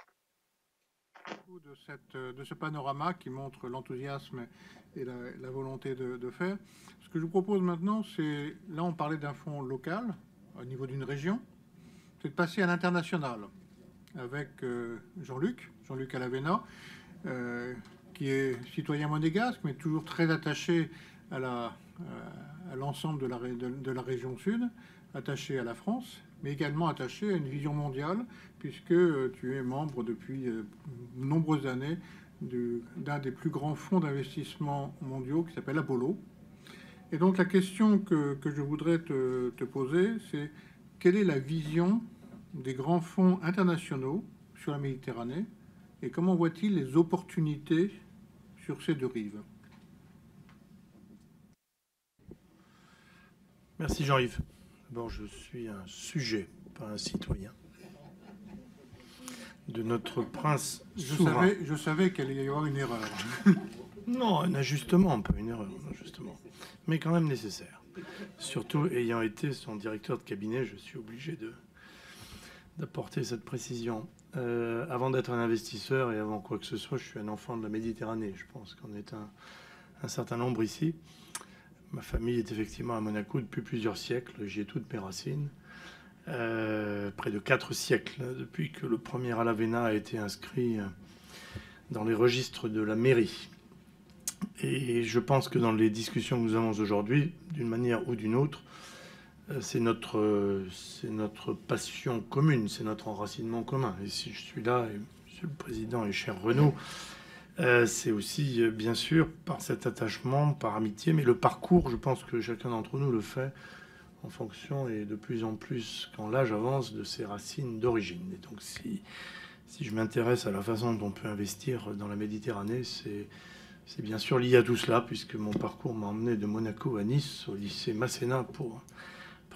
De, cette, de ce panorama qui montre l'enthousiasme et la, volonté de, de, faire. Ce que je vous propose maintenant, c'est, là on parlait d'un fonds local, au niveau d'une région, c'est de passer à l'international avec euh, Jean-Luc, Jean-Luc Alavena, euh, qui est citoyen monégasque, mais toujours très attaché à, à l'ensemble de la, région sud, attaché à la France, mais également attaché à une vision mondiale, puisque euh, tu es membre depuis de nombreuses années d'un des plus grands fonds d'investissement mondiaux qui s'appelle Apollo. Et donc la question que, je voudrais te poser, c'est quelle est la vision des grands fonds internationaux sur la Méditerranée et comment voit-il les opportunités sur ces deux rives? Merci Jean-Yves. D'abord, je suis un sujet, pas un citoyen de notre prince Je savais, je savais qu'il allait y avoir une erreur. [LAUGHS] Non, un ajustement, pas une erreur, un ajustement, mais quand même nécessaire. Surtout ayant été son directeur de cabinet, je suis obligé de d'apporter cette précision. Euh, avant d'être un investisseur et avant quoi que ce soit, je suis un enfant de la Méditerranée. Je pense qu'on est un, certain nombre ici. Ma famille est effectivement à Monaco depuis plusieurs siècles. J'y ai toutes mes racines. Euh, près de quatre siècles depuis que le premier Alavena a été inscrit euh, dans les registres de la mairie. Et je pense que dans les discussions que nous avons aujourd'hui, d'une manière ou d'une autre, c'est notre, euh, c'est notre passion commune, c'est notre enracinement commun. Et si je suis là, Monsieur le Président et cher Renaud, euh, c'est aussi euh, bien sûr par cet attachement, par amitié, mais le parcours, je pense que chacun d'entre nous le fait en fonction et de plus en plus quand l'âge avance de ses racines d'origine. Et donc si, si je m'intéresse à la façon dont on peut investir dans la Méditerranée, c'est c'est bien sûr lié à tout cela, puisque mon parcours m'a emmené de Monaco à Nice, au lycée Masséna, pour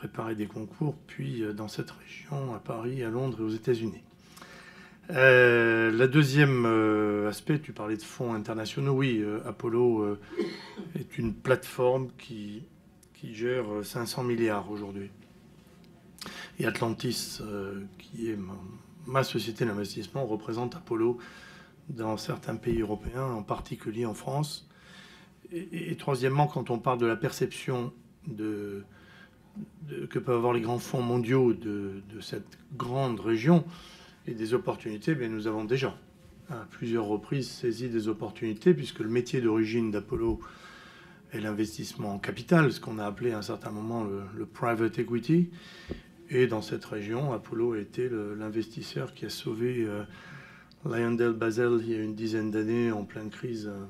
préparer des concours, puis euh, dans cette région, à Paris, à Londres et aux États-Unis. Euh, la deuxième euh, aspect, tu parlais de fonds internationaux. Oui, Apollo est une plateforme qui, qui gère euh, 500 milliards aujourd'hui. Et Atlantis, qui est ma, société d'investissement, représente Apollo dans certains pays européens, en particulier en France. Et, troisièmement, quand on parle de la perception de- que peuvent avoir les grands fonds mondiaux de, cette grande région et des opportunités, bien, nous avons déjà à plusieurs reprises saisi des opportunités, puisque le métier d'origine d'Apollo est l'investissement en capital, ce qu'on a appelé à un certain moment le, private equity. Et dans cette région, Apollo a été l'investisseur qui a sauvé euh, Lyondell Basel il y a une dizaine d'années en pleine crise euh,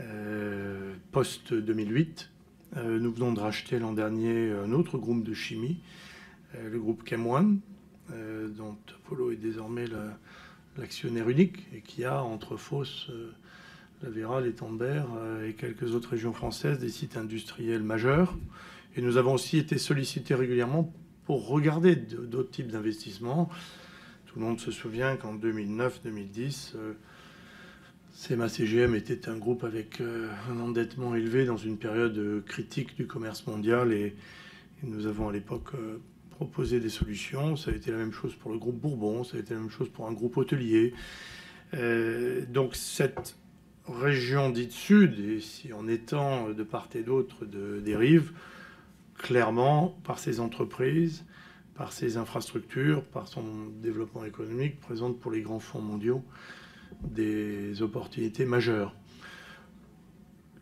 euh, post-2008. Euh, nous venons de racheter l'an dernier un autre groupe de chimie, euh, le groupe Chem1, euh, dont Apollo est désormais la- l'actionnaire unique et qui a entre Fos, la Vera, les Tambert et quelques autres régions françaises des sites industriels majeurs. Et nous avons aussi été sollicités régulièrement pour regarder de- d'autres types d'investissements. Tout le monde se souvient qu'en 2009-2010, euh, CMA CGM était un groupe avec euh, un endettement élevé dans une période euh, critique du commerce mondial et, nous avons à l'époque euh, proposé des solutions. Ça a été la même chose pour le groupe Bourbon, ça a été la même chose pour un groupe hôtelier. Donc cette région dite sud, et si en étant de part et d'autre de, des rives, clairement, par ses entreprises, par ses infrastructures, par son développement économique, présente pour les grands fonds mondiaux des opportunités majeures.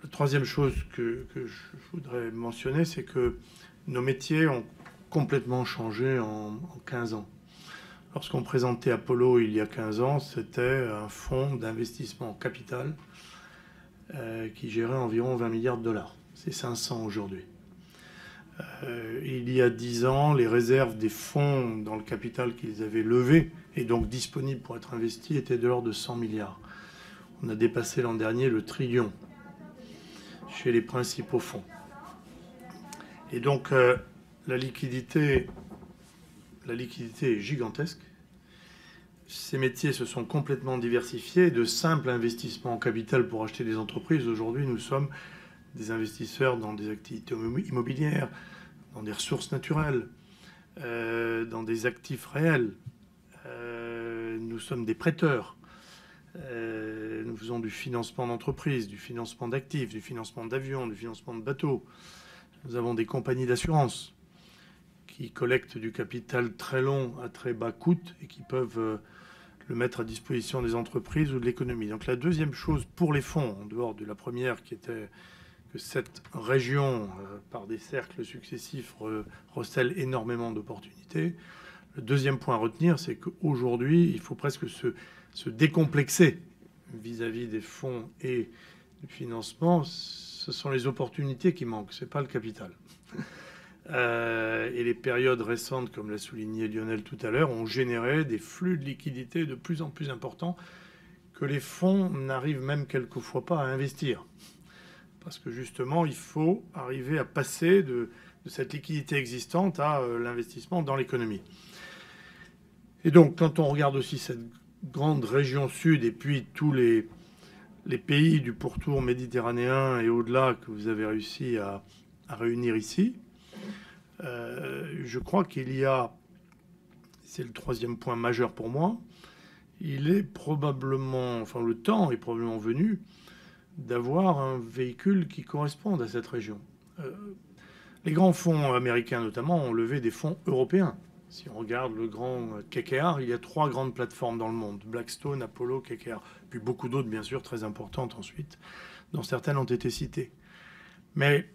La troisième chose que, je voudrais mentionner, c'est que nos métiers ont complètement changé en, en 15 ans. Lorsqu'on présentait Apollo il y a 15 ans, c'était un fonds d'investissement en capital euh, qui gérait environ 20 milliards de dollars. C'est 500 aujourd'hui. Euh, il y a 10 ans, les réserves des fonds dans le capital qu'ils avaient levé et donc disponibles pour être investis étaient de l'ordre de 100 milliards. On a dépassé l'an dernier le trillion chez les principaux fonds. Et donc euh, la liquidité, la liquidité est gigantesque. Ces métiers se sont complètement diversifiés. De simples investissements en capital pour acheter des entreprises, aujourd'hui nous sommes des investisseurs dans des activités immobilières, dans des ressources naturelles, euh, dans des actifs réels. Euh, nous sommes des prêteurs. Euh, nous faisons du financement d'entreprises, du financement d'actifs, du financement d'avions, du financement de bateaux. Nous avons des compagnies d'assurance qui collectent du capital très long à très bas coût et qui peuvent le mettre à disposition des entreprises ou de l'économie. Donc la deuxième chose pour les fonds, en dehors de la première qui était cette région, euh, par des cercles successifs, re- recèle énormément d'opportunités. Le deuxième point à retenir, c'est qu'aujourd'hui, il faut presque se, se décomplexer vis-à-vis des fonds et du financement. Ce sont les opportunités qui manquent, ce n'est pas le capital. [LAUGHS] et les périodes récentes, comme l'a souligné Lionel tout à l'heure, ont généré des flux de liquidités de plus en plus importants que les fonds n'arrivent même quelquefois pas à investir. Parce que justement, il faut arriver à passer de, cette liquidité existante à l'investissement dans l'économie. Et donc, quand on regarde aussi cette grande région sud et puis tous les, les pays du pourtour méditerranéen et au-delà que vous avez réussi à, réunir ici, euh, je crois qu'il y a, c'est le troisième point majeur pour moi, il est probablement, enfin le temps est probablement venu d'avoir un véhicule qui corresponde à cette région. Euh, les grands fonds américains notamment ont levé des fonds européens si on regarde le grand KKR, il y a trois grandes plateformes dans le monde Blackstone, Apollo, KKR, puis beaucoup d'autres, bien sûr, très importantes ensuite, dont certaines ont été citées. Mais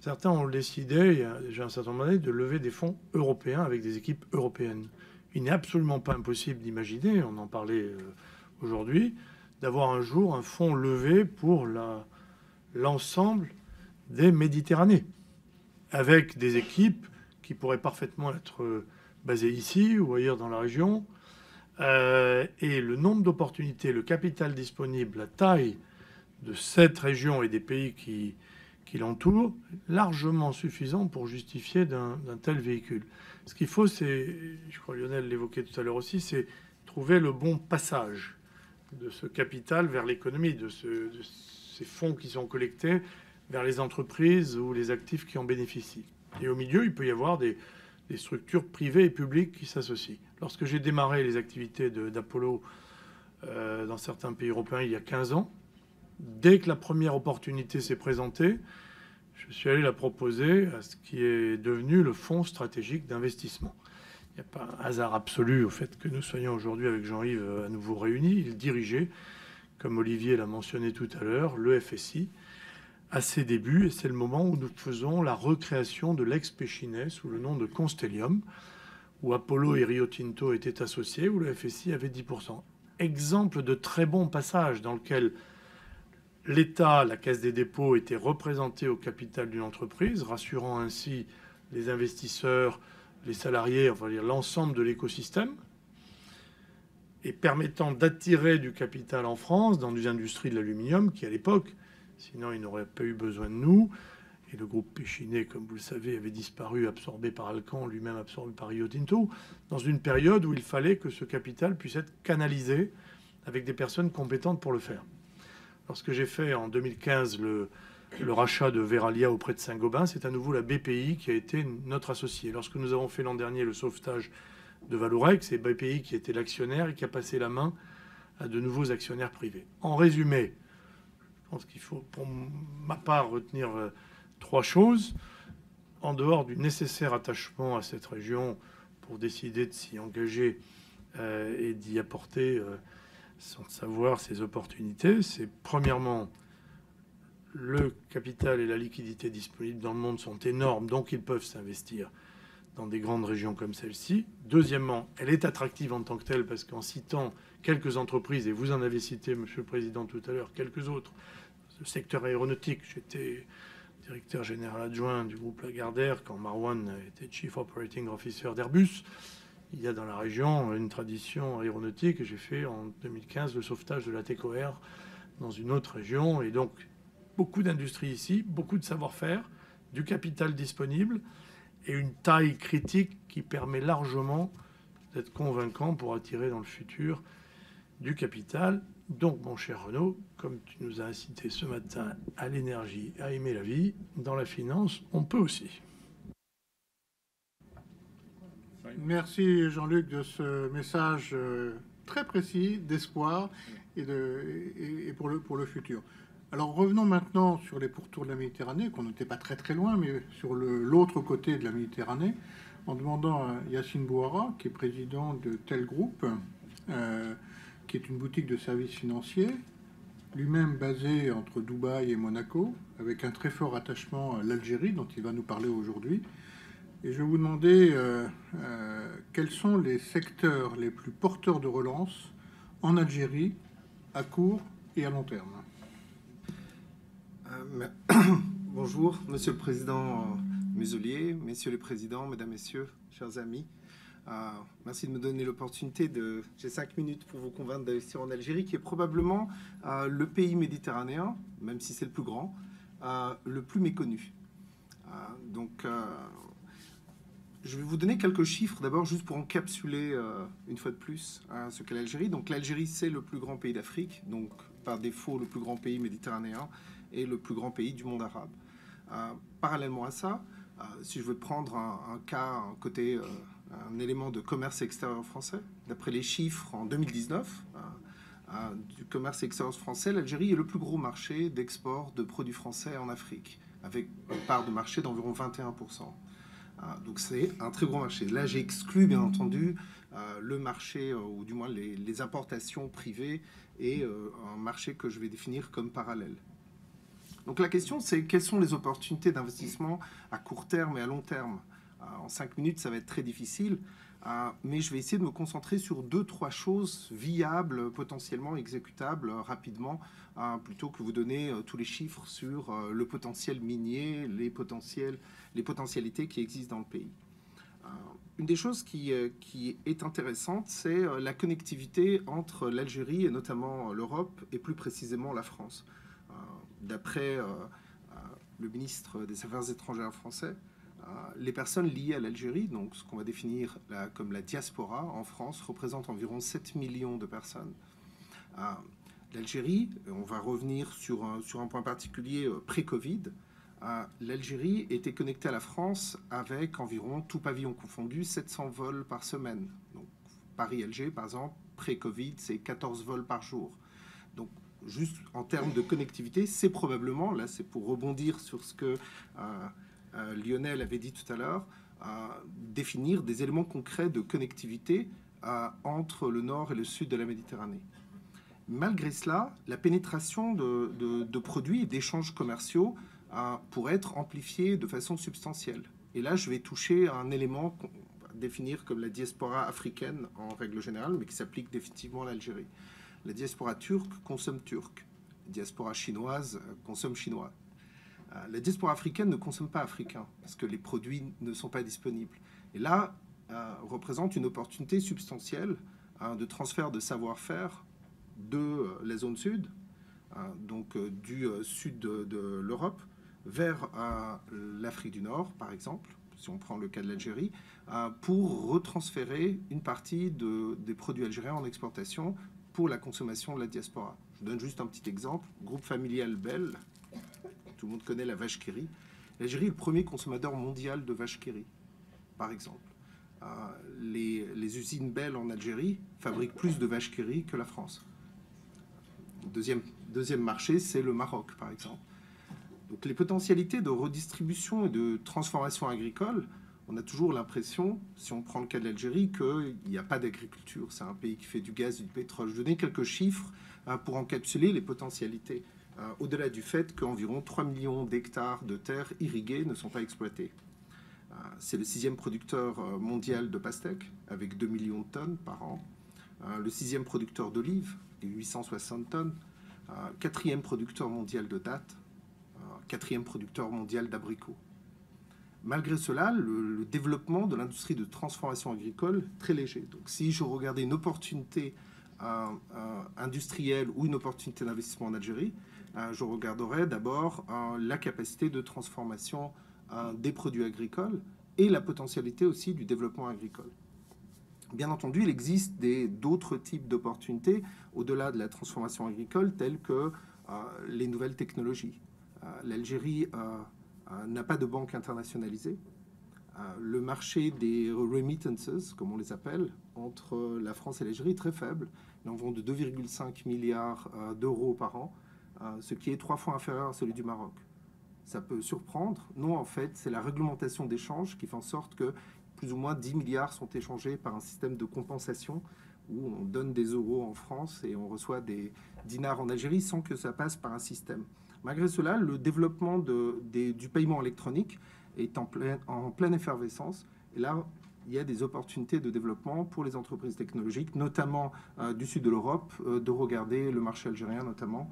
certains ont décidé, il y a déjà un certain nombre d'années, de lever des fonds européens avec des équipes européennes. Il n'est absolument pas impossible d'imaginer, on en parlait euh, aujourd'hui, d'avoir un jour un fonds levé pour l'ensemble des Méditerranées, avec des équipes qui pourraient parfaitement être euh, basé ici ou ailleurs dans la région. Euh, et le nombre d'opportunités, le capital disponible, la taille de cette région et des pays qui, qui l'entourent, largement suffisant pour justifier d'un tel véhicule. Ce qu'il faut, c'est, je crois Lionel l'évoquait tout à l'heure aussi, c'est trouver le bon passage de ce capital vers l'économie, de, ces fonds qui sont collectés vers les entreprises ou les actifs qui en bénéficient. Et au milieu, il peut y avoir des, des structures privées et publiques qui s'associent. Lorsque j'ai démarré les activités d'Apollo euh, dans certains pays européens il y a 15 ans, dès que la première opportunité s'est présentée, je suis allé la proposer à ce qui est devenu le Fonds stratégique d'investissement. Il n'y a pas un hasard absolu au fait que nous soyons aujourd'hui avec Jean-Yves à nouveau réunis. Il dirigeait, comme Olivier l'a mentionné tout à l'heure, le FSI, à ses débuts, et c'est le moment où nous faisons la recréation de l'ex-Péchinet sous le nom de Constellium, où Apollo et Rio Tinto étaient associés, où le FSI avait 10%. Exemple de très bon passage dans lequel l'État, la Caisse des dépôts, était représenté au capital d'une entreprise, rassurant ainsi les investisseurs, les salariés, enfin dire l'ensemble de l'écosystème, et permettant d'attirer du capital en France dans des industries de l'aluminium qui, à l'époque, Sinon, il n'aurait pas eu besoin de nous. Et le groupe Péchinet, comme vous le savez, avait disparu, absorbé par Alcan, lui-même absorbé par Rio Tinto, dans une période où il fallait que ce capital puisse être canalisé avec des personnes compétentes pour le faire. Lorsque j'ai fait en 2015 le, le rachat de Veralia auprès de Saint-Gobain, c'est à nouveau la BPI qui a été notre associé. Lorsque nous avons fait l'an dernier le sauvetage de Valorex, c'est BPI qui était l'actionnaire et qui a passé la main à de nouveaux actionnaires privés. En résumé, je pense qu'il faut, pour ma part, retenir euh, trois choses. En dehors du nécessaire attachement à cette région pour décider de s'y engager euh, et d'y apporter euh, son savoir, ses opportunités, c'est premièrement le capital et la liquidité disponibles dans le monde sont énormes, donc ils peuvent s'investir dans des grandes régions comme celle-ci. Deuxièmement, elle est attractive en tant que telle parce qu'en citant quelques entreprises, et vous en avez cité, Monsieur le Président, tout à l'heure, quelques autres, le secteur aéronautique. J'étais directeur général adjoint du groupe Lagardère quand Marwan était Chief Operating Officer d'Airbus. Il y a dans la région une tradition aéronautique. J'ai fait en 2015 le sauvetage de la TECOR dans une autre région. Et donc, beaucoup d'industries ici, beaucoup de savoir-faire, du capital disponible et une taille critique qui permet largement d'être convaincant pour attirer dans le futur du capital donc, mon cher Renaud, comme tu nous as incité ce matin à l'énergie, à aimer la vie, dans la finance, on peut aussi. Merci Jean-Luc de ce message euh, très précis d'espoir et, pour, le, pour le futur. Alors revenons maintenant sur les pourtours de la Méditerranée, qu'on n'était pas très très loin, mais sur l'autre côté de la Méditerranée, en demandant à Yacine Bouhara, qui est président de tel groupe, euh, qui est une boutique de services financiers, lui-même basé entre Dubaï et Monaco, avec un très fort attachement à l'Algérie, dont il va nous parler aujourd'hui. Et je vais vous demander euh, euh, quels sont les secteurs les plus porteurs de relance en Algérie, à court et à long terme. Euh, [COUGHS] bonjour, Monsieur le Président Muselier, messieurs les présidents, mesdames, messieurs, chers amis. Euh, merci de me donner l'opportunité de. J'ai cinq minutes pour vous convaincre d'investir en Algérie, qui est probablement euh, le pays méditerranéen, même si c'est le plus grand, euh, le plus méconnu. donc, je vais vous donner quelques chiffres d'abord, juste pour encapsuler une fois de plus ce qu'est l'Algérie. Donc, l'Algérie, c'est le plus grand pays d'Afrique, donc par défaut le plus grand pays méditerranéen et le plus grand pays du monde arabe. parallèlement à ça, si je veux prendre un, cas, un côté un élément de commerce extérieur français. D'après les chiffres en 2019 euh, euh, du commerce extérieur français, l'Algérie est le plus gros marché d'export de produits français en Afrique, avec une part de marché d'environ 21%. Euh, donc c'est un très gros marché. Là, j'ai exclu, bien entendu, le marché, ou du moins les importations privées, et un marché que je vais définir comme parallèle. Donc la question, c'est quelles sont les opportunités d'investissement à court terme et à long terme? En cinq minutes, ça va être très difficile. Euh, mais je vais essayer de me concentrer sur deux, trois choses viables, potentiellement exécutables euh, rapidement, euh, plutôt que vous donner tous les chiffres sur le potentiel minier, les, les potentialités qui existent dans le pays. une des choses qui, qui est intéressante, c'est la connectivité entre l'Algérie et notamment l'Europe, et plus précisément la France. D'après le ministre des Affaires étrangères français, euh, les personnes liées à l'Algérie, donc ce qu'on va définir comme la diaspora en France, représentent environ 7 millions de personnes. Euh, L'Algérie, on va revenir sur un, point particulier euh, pré-Covid, l'Algérie était connectée à la France avec environ, tout pavillon confondu, 700 vols par semaine. Donc Paris-Alger, par exemple, pré-Covid, c'est 14 vols par jour. Donc juste en termes de connectivité, c'est probablement, là c'est pour rebondir sur ce que... Euh, Lionel avait dit tout à l'heure, définir des éléments concrets de connectivité euh, entre le nord et le sud de la Méditerranée. Malgré cela, la pénétration de, produits et d'échanges commerciaux euh, pourrait être amplifiée de façon substantielle. Et là, je vais toucher à un élément qu'on va définir comme la diaspora africaine en règle générale, mais qui s'applique définitivement à l'Algérie. La diaspora turque consomme turc. La diaspora chinoise consomme chinois. Euh, la diaspora africaine ne consomme pas africain parce que les produits ne sont pas disponibles. Et là, euh, représente une opportunité substantielle de transfert de savoir-faire de euh, la zone sud, donc du sud de, l'Europe, vers l'Afrique du Nord, par exemple, si on prend le cas de l'Algérie, pour retransférer une partie des produits algériens en exportation pour la consommation de la diaspora. Je donne juste un petit exemple. Groupe familial Bell, tout le monde connaît la vache qui L'Algérie est le premier consommateur mondial de vache qui par exemple. Euh, les, usines Bell en Algérie fabriquent plus de vaches qui que la France. Deuxième, deuxième marché, c'est le Maroc, par exemple. Donc les potentialités de redistribution et de transformation agricole, on a toujours l'impression, si on prend le cas de l'Algérie, qu'il n'y a pas d'agriculture. C'est un pays qui fait du gaz et du pétrole. Je donner quelques chiffres hein, pour encapsuler les potentialités. Euh, au-delà du fait qu'environ 3 millions d'hectares de terres irriguées ne sont pas exploités. Euh, c'est le sixième producteur euh, mondial de pastèques, avec 2 millions de tonnes par an. Le sixième producteur d'olives, 860 tonnes. Quatrième producteur mondial de dattes. Quatrième producteur mondial d'abricots. Malgré cela, le, développement de l'industrie de transformation agricole très léger. Donc, si je regardais une opportunité industrielle ou une opportunité d'investissement en Algérie, euh, je regarderai d'abord euh, la capacité de transformation euh, des produits agricoles et la potentialité aussi du développement agricole. Bien entendu, il existe d'autres types d'opportunités au-delà de la transformation agricole, telles que les nouvelles technologies. L'Algérie n'a pas de banque internationalisée. le marché des remittances, comme on les appelle, entre la France et l'Algérie est très faible. Ils en vont de 2,5 milliards d'euros par an ce qui est trois fois inférieur à celui du Maroc. Ça peut surprendre. Non, en fait, c'est la réglementation d'échange qui fait en sorte que plus ou moins 10 milliards sont échangés par un système de compensation où on donne des euros en France et on reçoit des dinars en Algérie sans que ça passe par un système. Malgré cela, le développement du paiement électronique est en, pleine effervescence. Et là, il y a des opportunités de développement pour les entreprises technologiques, notamment euh, du sud de l'Europe, euh, de regarder le marché algérien notamment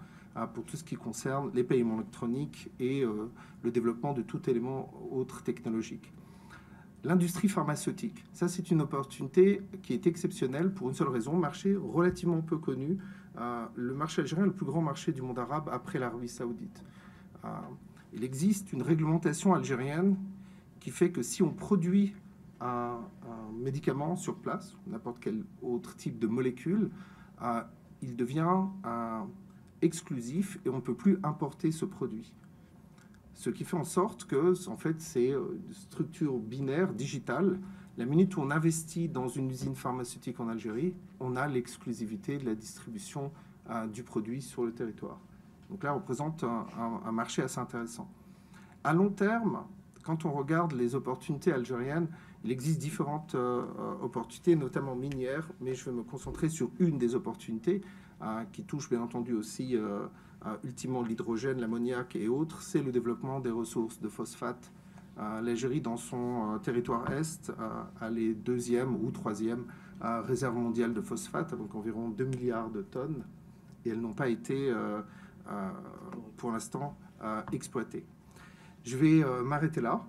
pour tout ce qui concerne les paiements électroniques et le développement de tout élément autre technologique. L'industrie pharmaceutique, ça c'est une opportunité qui est exceptionnelle pour une seule raison, marché relativement peu connu. le marché algérien est le plus grand marché du monde arabe après l'Arabie saoudite. il existe une réglementation algérienne qui fait que si on produit un, médicament sur place, n'importe quel autre type de molécule, euh, il devient exclusif et on ne peut plus importer ce produit. Ce qui fait en sorte que, en fait, c'est euh, une structure binaire, digitale. La minute où on investit dans une usine pharmaceutique en Algérie, on a l'exclusivité de la distribution euh, du produit sur le territoire. Donc là, on représente un, marché assez intéressant. À long terme, quand on regarde les opportunités algériennes, il existe différentes euh, opportunités, notamment minières, mais je vais me concentrer sur une des opportunités qui touche bien entendu aussi ultimement l'hydrogène, l'ammoniac et autres, c'est le développement des ressources de phosphate. L'Algérie, dans son territoire est, a les deuxième ou troisième réserves mondiales de phosphate, donc environ 2 milliards de tonnes, et elles n'ont pas été, pour l'instant, exploitées. Je vais m'arrêter là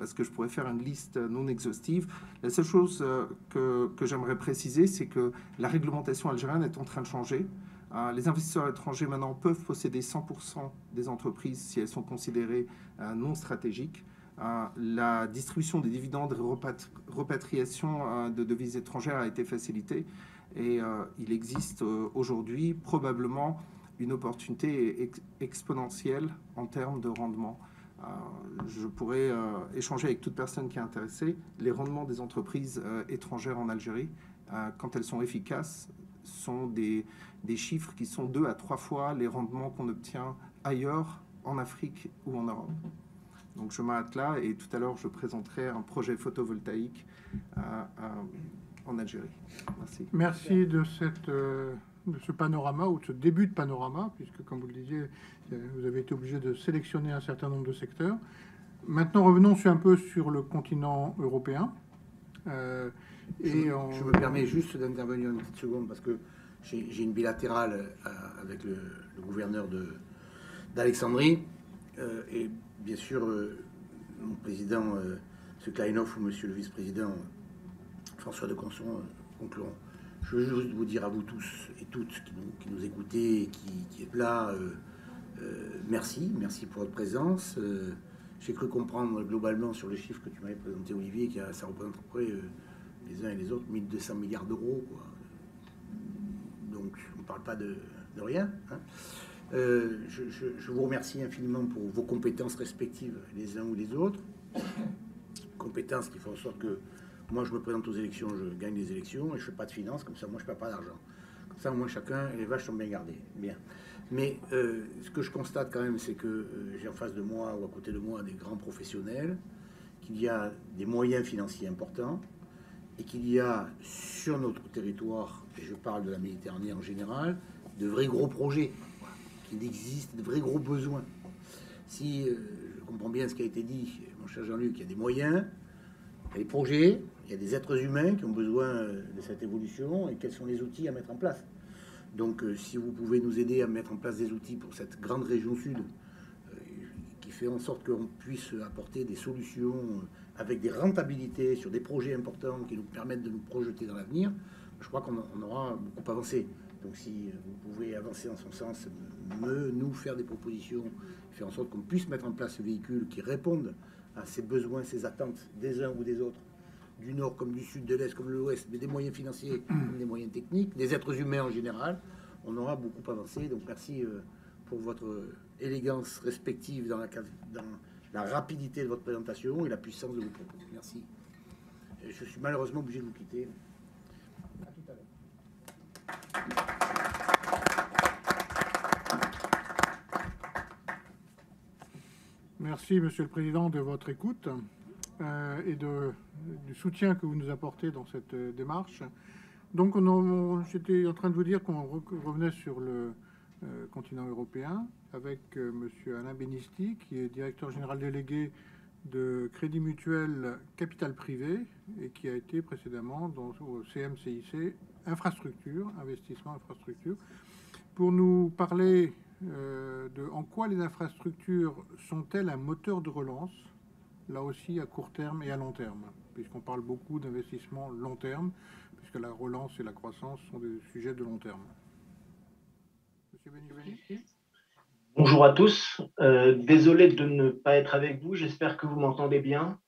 parce que je pourrais faire une liste non exhaustive. La seule chose euh, que j'aimerais préciser, c'est que la réglementation algérienne est en train de changer. Euh, les investisseurs étrangers maintenant peuvent posséder 100% des entreprises si elles sont considérées euh, non stratégiques. la distribution des dividendes et repatriation de devises étrangères a été facilitée et il existe aujourd'hui probablement une opportunité exponentielle en termes de rendement. Euh, je pourrais euh, échanger avec toute personne qui est intéressée. Les rendements des entreprises euh, étrangères en Algérie, quand elles sont efficaces, sont des, des, chiffres qui sont deux à trois fois les rendements qu'on obtient ailleurs, en Afrique ou en Europe. Donc je m'arrête là et tout à l'heure je présenterai un projet photovoltaïque en Algérie. Merci. Merci de cette de ce panorama ou de ce début de panorama, puisque, comme vous le disiez, vous avez été obligé de sélectionner un certain nombre de secteurs. Maintenant, revenons sur un peu sur le continent européen. Euh, et je, me permets juste d'intervenir une petite seconde parce que j'ai une bilatérale euh, avec le, gouverneur d'Alexandrie euh, et bien sûr mon président ce Kleinhoff ou monsieur le vice-président François de Conson concluront. Je veux juste vous dire à vous tous et toutes qui nous, qui nous écoutez, qui, qui êtes là, euh, euh, merci, merci pour votre présence. Euh, j'ai cru comprendre globalement sur le chiffre que tu m'avais présenté, Olivier, que ça représente à peu près les uns et les autres 1200 milliards d'euros. Donc on ne parle pas de, rien. Hein. Je, je, vous remercie infiniment pour vos compétences respectives, les uns ou les autres. Compétences qui font en sorte que moi, je me présente aux élections, je gagne les élections et je fais pas de finances, comme ça, moi, je perds pas d'argent. Comme ça, au moins, chacun, les vaches sont bien gardées. Bien. Mais euh, ce que je constate quand même, c'est que euh, j'ai en face de moi ou à côté de moi des grands professionnels, qu'il y a des moyens financiers importants et qu'il y a sur notre territoire, et je parle de la Méditerranée en général, de vrais gros projets, qu'il existe de vrais gros besoins. Si euh, je comprends bien ce qui a été dit, mon cher Jean-Luc, il y a des moyens, il y a des projets, il y a des êtres humains qui ont besoin euh, de cette évolution et quels sont les outils à mettre en place. Donc, euh, si vous pouvez nous aider à mettre en place des outils pour cette grande région sud, qui fait en sorte qu'on puisse apporter des solutions avec des rentabilités sur des projets importants qui nous permettent de nous projeter dans l'avenir, je crois qu'on aura beaucoup avancé. Donc, si vous pouvez avancer en son sens, nous faire des propositions, faire en sorte qu'on puisse mettre en place ce véhicule qui réponde à ces besoins, ces attentes des uns ou des autres du nord comme du sud, de l'est comme de l'ouest, mais des moyens financiers des moyens techniques, des êtres humains en général, on aura beaucoup avancé. Donc merci euh, pour votre élégance respective dans la, dans la rapidité de votre présentation et la puissance de vos propos. Merci. je suis malheureusement obligé de vous quitter. À tout à l'heure. Merci, Monsieur le Président, de votre écoute. Euh, et du soutien que vous nous apportez dans cette euh, démarche. Donc, j'étais en train de vous dire qu'on revenait sur le euh, continent européen avec Monsieur Alain Benisti, qui est directeur général délégué de Crédit Mutuel Capital Privé et qui a été précédemment dans, au CMCIC Infrastructure, Investissement Infrastructure, pour nous parler euh, de en quoi les infrastructures sont-elles un moteur de relance, là aussi à court terme et à long terme, puisqu'on parle beaucoup d'investissement long terme, puisque la relance et la croissance sont des sujets de long terme. Bonjour à tous. Euh, désolé de ne pas être avec vous. J'espère que vous m'entendez bien.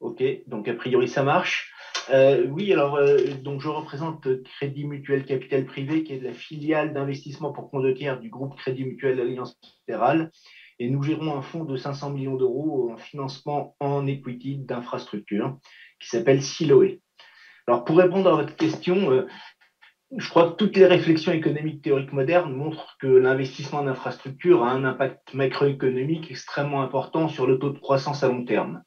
Ok, donc a priori ça marche. Euh, oui, alors euh, donc je représente Crédit Mutuel Capital Privé, qui est la filiale d'investissement pour compte de tiers du groupe Crédit Mutuel Alliance Fédérale. Et nous gérons un fonds de 500 millions d'euros en financement en equity d'infrastructures qui s'appelle Siloé. Alors pour répondre à votre question, je crois que toutes les réflexions économiques théoriques modernes montrent que l'investissement en infrastructure a un impact macroéconomique extrêmement important sur le taux de croissance à long terme.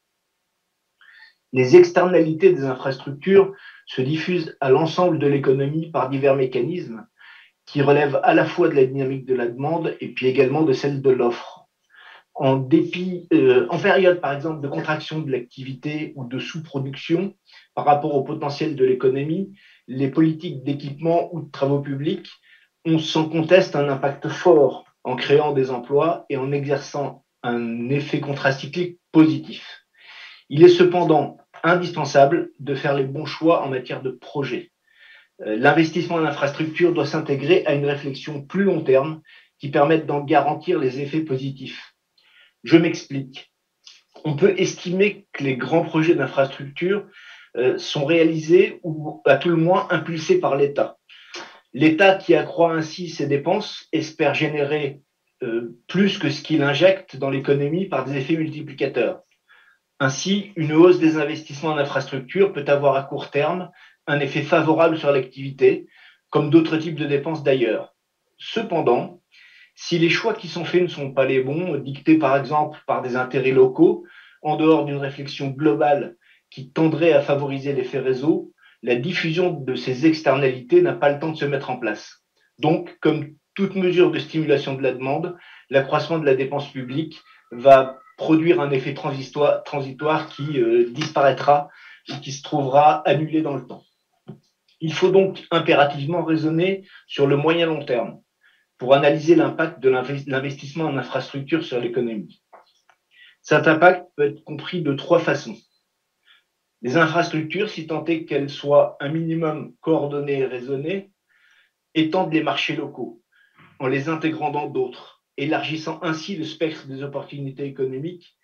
Les externalités des infrastructures se diffusent à l'ensemble de l'économie par divers mécanismes qui relèvent à la fois de la dynamique de la demande et puis également de celle de l'offre. En euh, en période par exemple de contraction de l'activité ou de sous-production par rapport au potentiel de l'économie, les politiques d'équipement ou de travaux publics ont sans conteste un impact fort en créant des emplois et en exerçant un effet contracyclique positif. Il est cependant indispensable de faire les bons choix en matière de projet. Euh, l'investissement en infrastructure doit s'intégrer à une réflexion plus long terme qui permette d'en garantir les effets positifs. Je m'explique. On peut estimer que les grands projets d'infrastructure sont réalisés ou à tout le moins impulsés par l'État. L'État qui accroît ainsi ses dépenses espère générer euh, plus que ce qu'il injecte dans l'économie par des effets multiplicateurs. Ainsi, une hausse des investissements en infrastructure peut avoir à court terme un effet favorable sur l'activité, comme d'autres types de dépenses d'ailleurs. Cependant, si les choix qui sont faits ne sont pas les bons, dictés par exemple par des intérêts locaux, en dehors d'une réflexion globale qui tendrait à favoriser l'effet réseau, la diffusion de ces externalités n'a pas le temps de se mettre en place. Donc, comme toute mesure de stimulation de la demande, l'accroissement de la dépense publique va produire un effet transitoire, qui euh, disparaîtra et qui se trouvera annulé dans le temps. Il faut donc impérativement raisonner sur le moyen long terme pour analyser l'impact de l'investissement en infrastructure sur l'économie. Cet impact peut être compris de trois façons. Les infrastructures, si tant est qu'elles soient un minimum coordonnées et raisonnées, étendent les marchés locaux en les intégrant dans d'autres élargissant ainsi le spectre des opportunités économiques.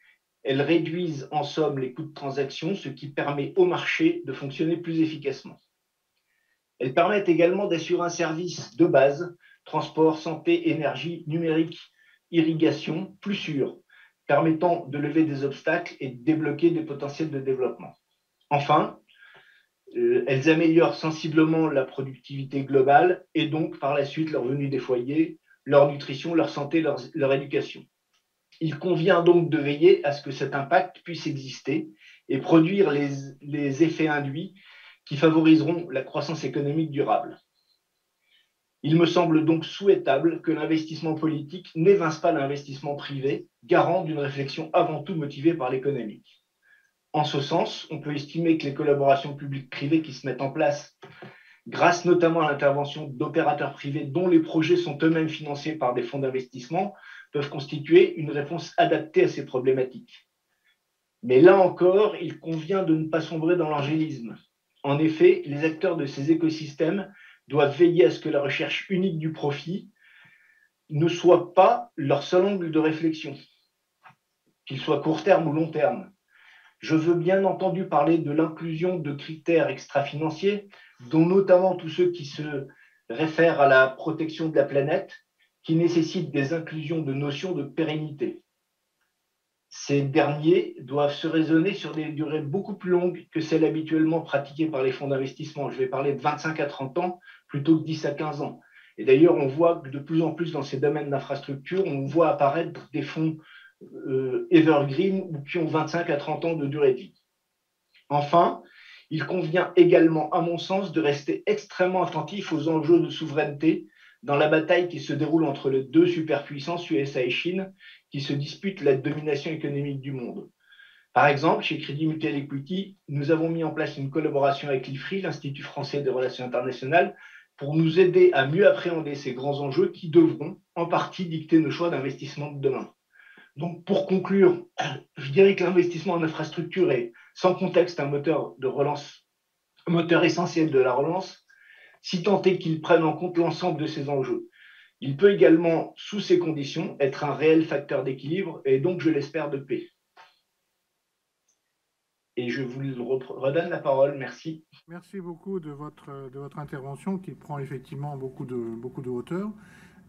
Elles réduisent en somme les coûts de transaction, ce qui permet au marché de fonctionner plus efficacement. Elles permettent également d'assurer un service de base, transport, santé, énergie, numérique, irrigation, plus sûr, permettant de lever des obstacles et de débloquer des potentiels de développement. Enfin, euh, elles améliorent sensiblement la productivité globale et donc par la suite le revenu des foyers, leur nutrition, leur santé, leur, éducation. Il convient donc de veiller à ce que cet impact puisse exister et produire les, les effets induits qui favoriseront la croissance économique durable. Il me semble donc souhaitable que l'investissement politique n'évince pas l'investissement privé, garant d'une réflexion avant tout motivée par l'économique. En ce sens, on peut estimer que les collaborations publiques-privées qui se mettent en place grâce notamment à l'intervention d'opérateurs privés dont les projets sont eux-mêmes financés par des fonds d'investissement, peuvent constituer une réponse adaptée à ces problématiques. Mais là encore, il convient de ne pas sombrer dans l'angélisme. En effet, les acteurs de ces écosystèmes doivent veiller à ce que la recherche unique du profit ne soit pas leur seul angle de réflexion, qu'il soit court terme ou long terme. Je veux bien entendu parler de l'inclusion de critères extra-financiers, dont notamment tous ceux qui se réfèrent à la protection de la planète, qui nécessitent des inclusions de notions de pérennité. Ces derniers doivent se raisonner sur des durées beaucoup plus longues que celles habituellement pratiquées par les fonds d'investissement. Je vais parler de 25 à 30 ans plutôt que 10 à 15 ans. Et d'ailleurs, on voit que de plus en plus dans ces domaines d'infrastructure, on voit apparaître des fonds euh, evergreen ou qui ont 25 à 30 ans de durée de vie. Enfin, il convient également, à mon sens, de rester extrêmement attentif aux enjeux de souveraineté dans la bataille qui se déroule entre les deux superpuissances, USA et Chine, qui se disputent la domination économique du monde. Par exemple, chez Crédit Mutuel Equity, nous avons mis en place une collaboration avec l'IFRI, l'Institut français des relations internationales, pour nous aider à mieux appréhender ces grands enjeux qui devront en partie dicter nos choix d'investissement de demain. Donc, pour conclure, [CLEARS THROAT] je dirais que l'investissement en infrastructure est sans contexte un moteur de relance, un moteur essentiel de la relance, si tant est qu'il prenne en compte l'ensemble de ces enjeux. Il peut également, sous ces conditions, être un réel facteur d'équilibre et donc, je l'espère, de paix. Et je vous redonne la parole. Merci. Merci beaucoup de votre, intervention qui prend effectivement beaucoup de, hauteur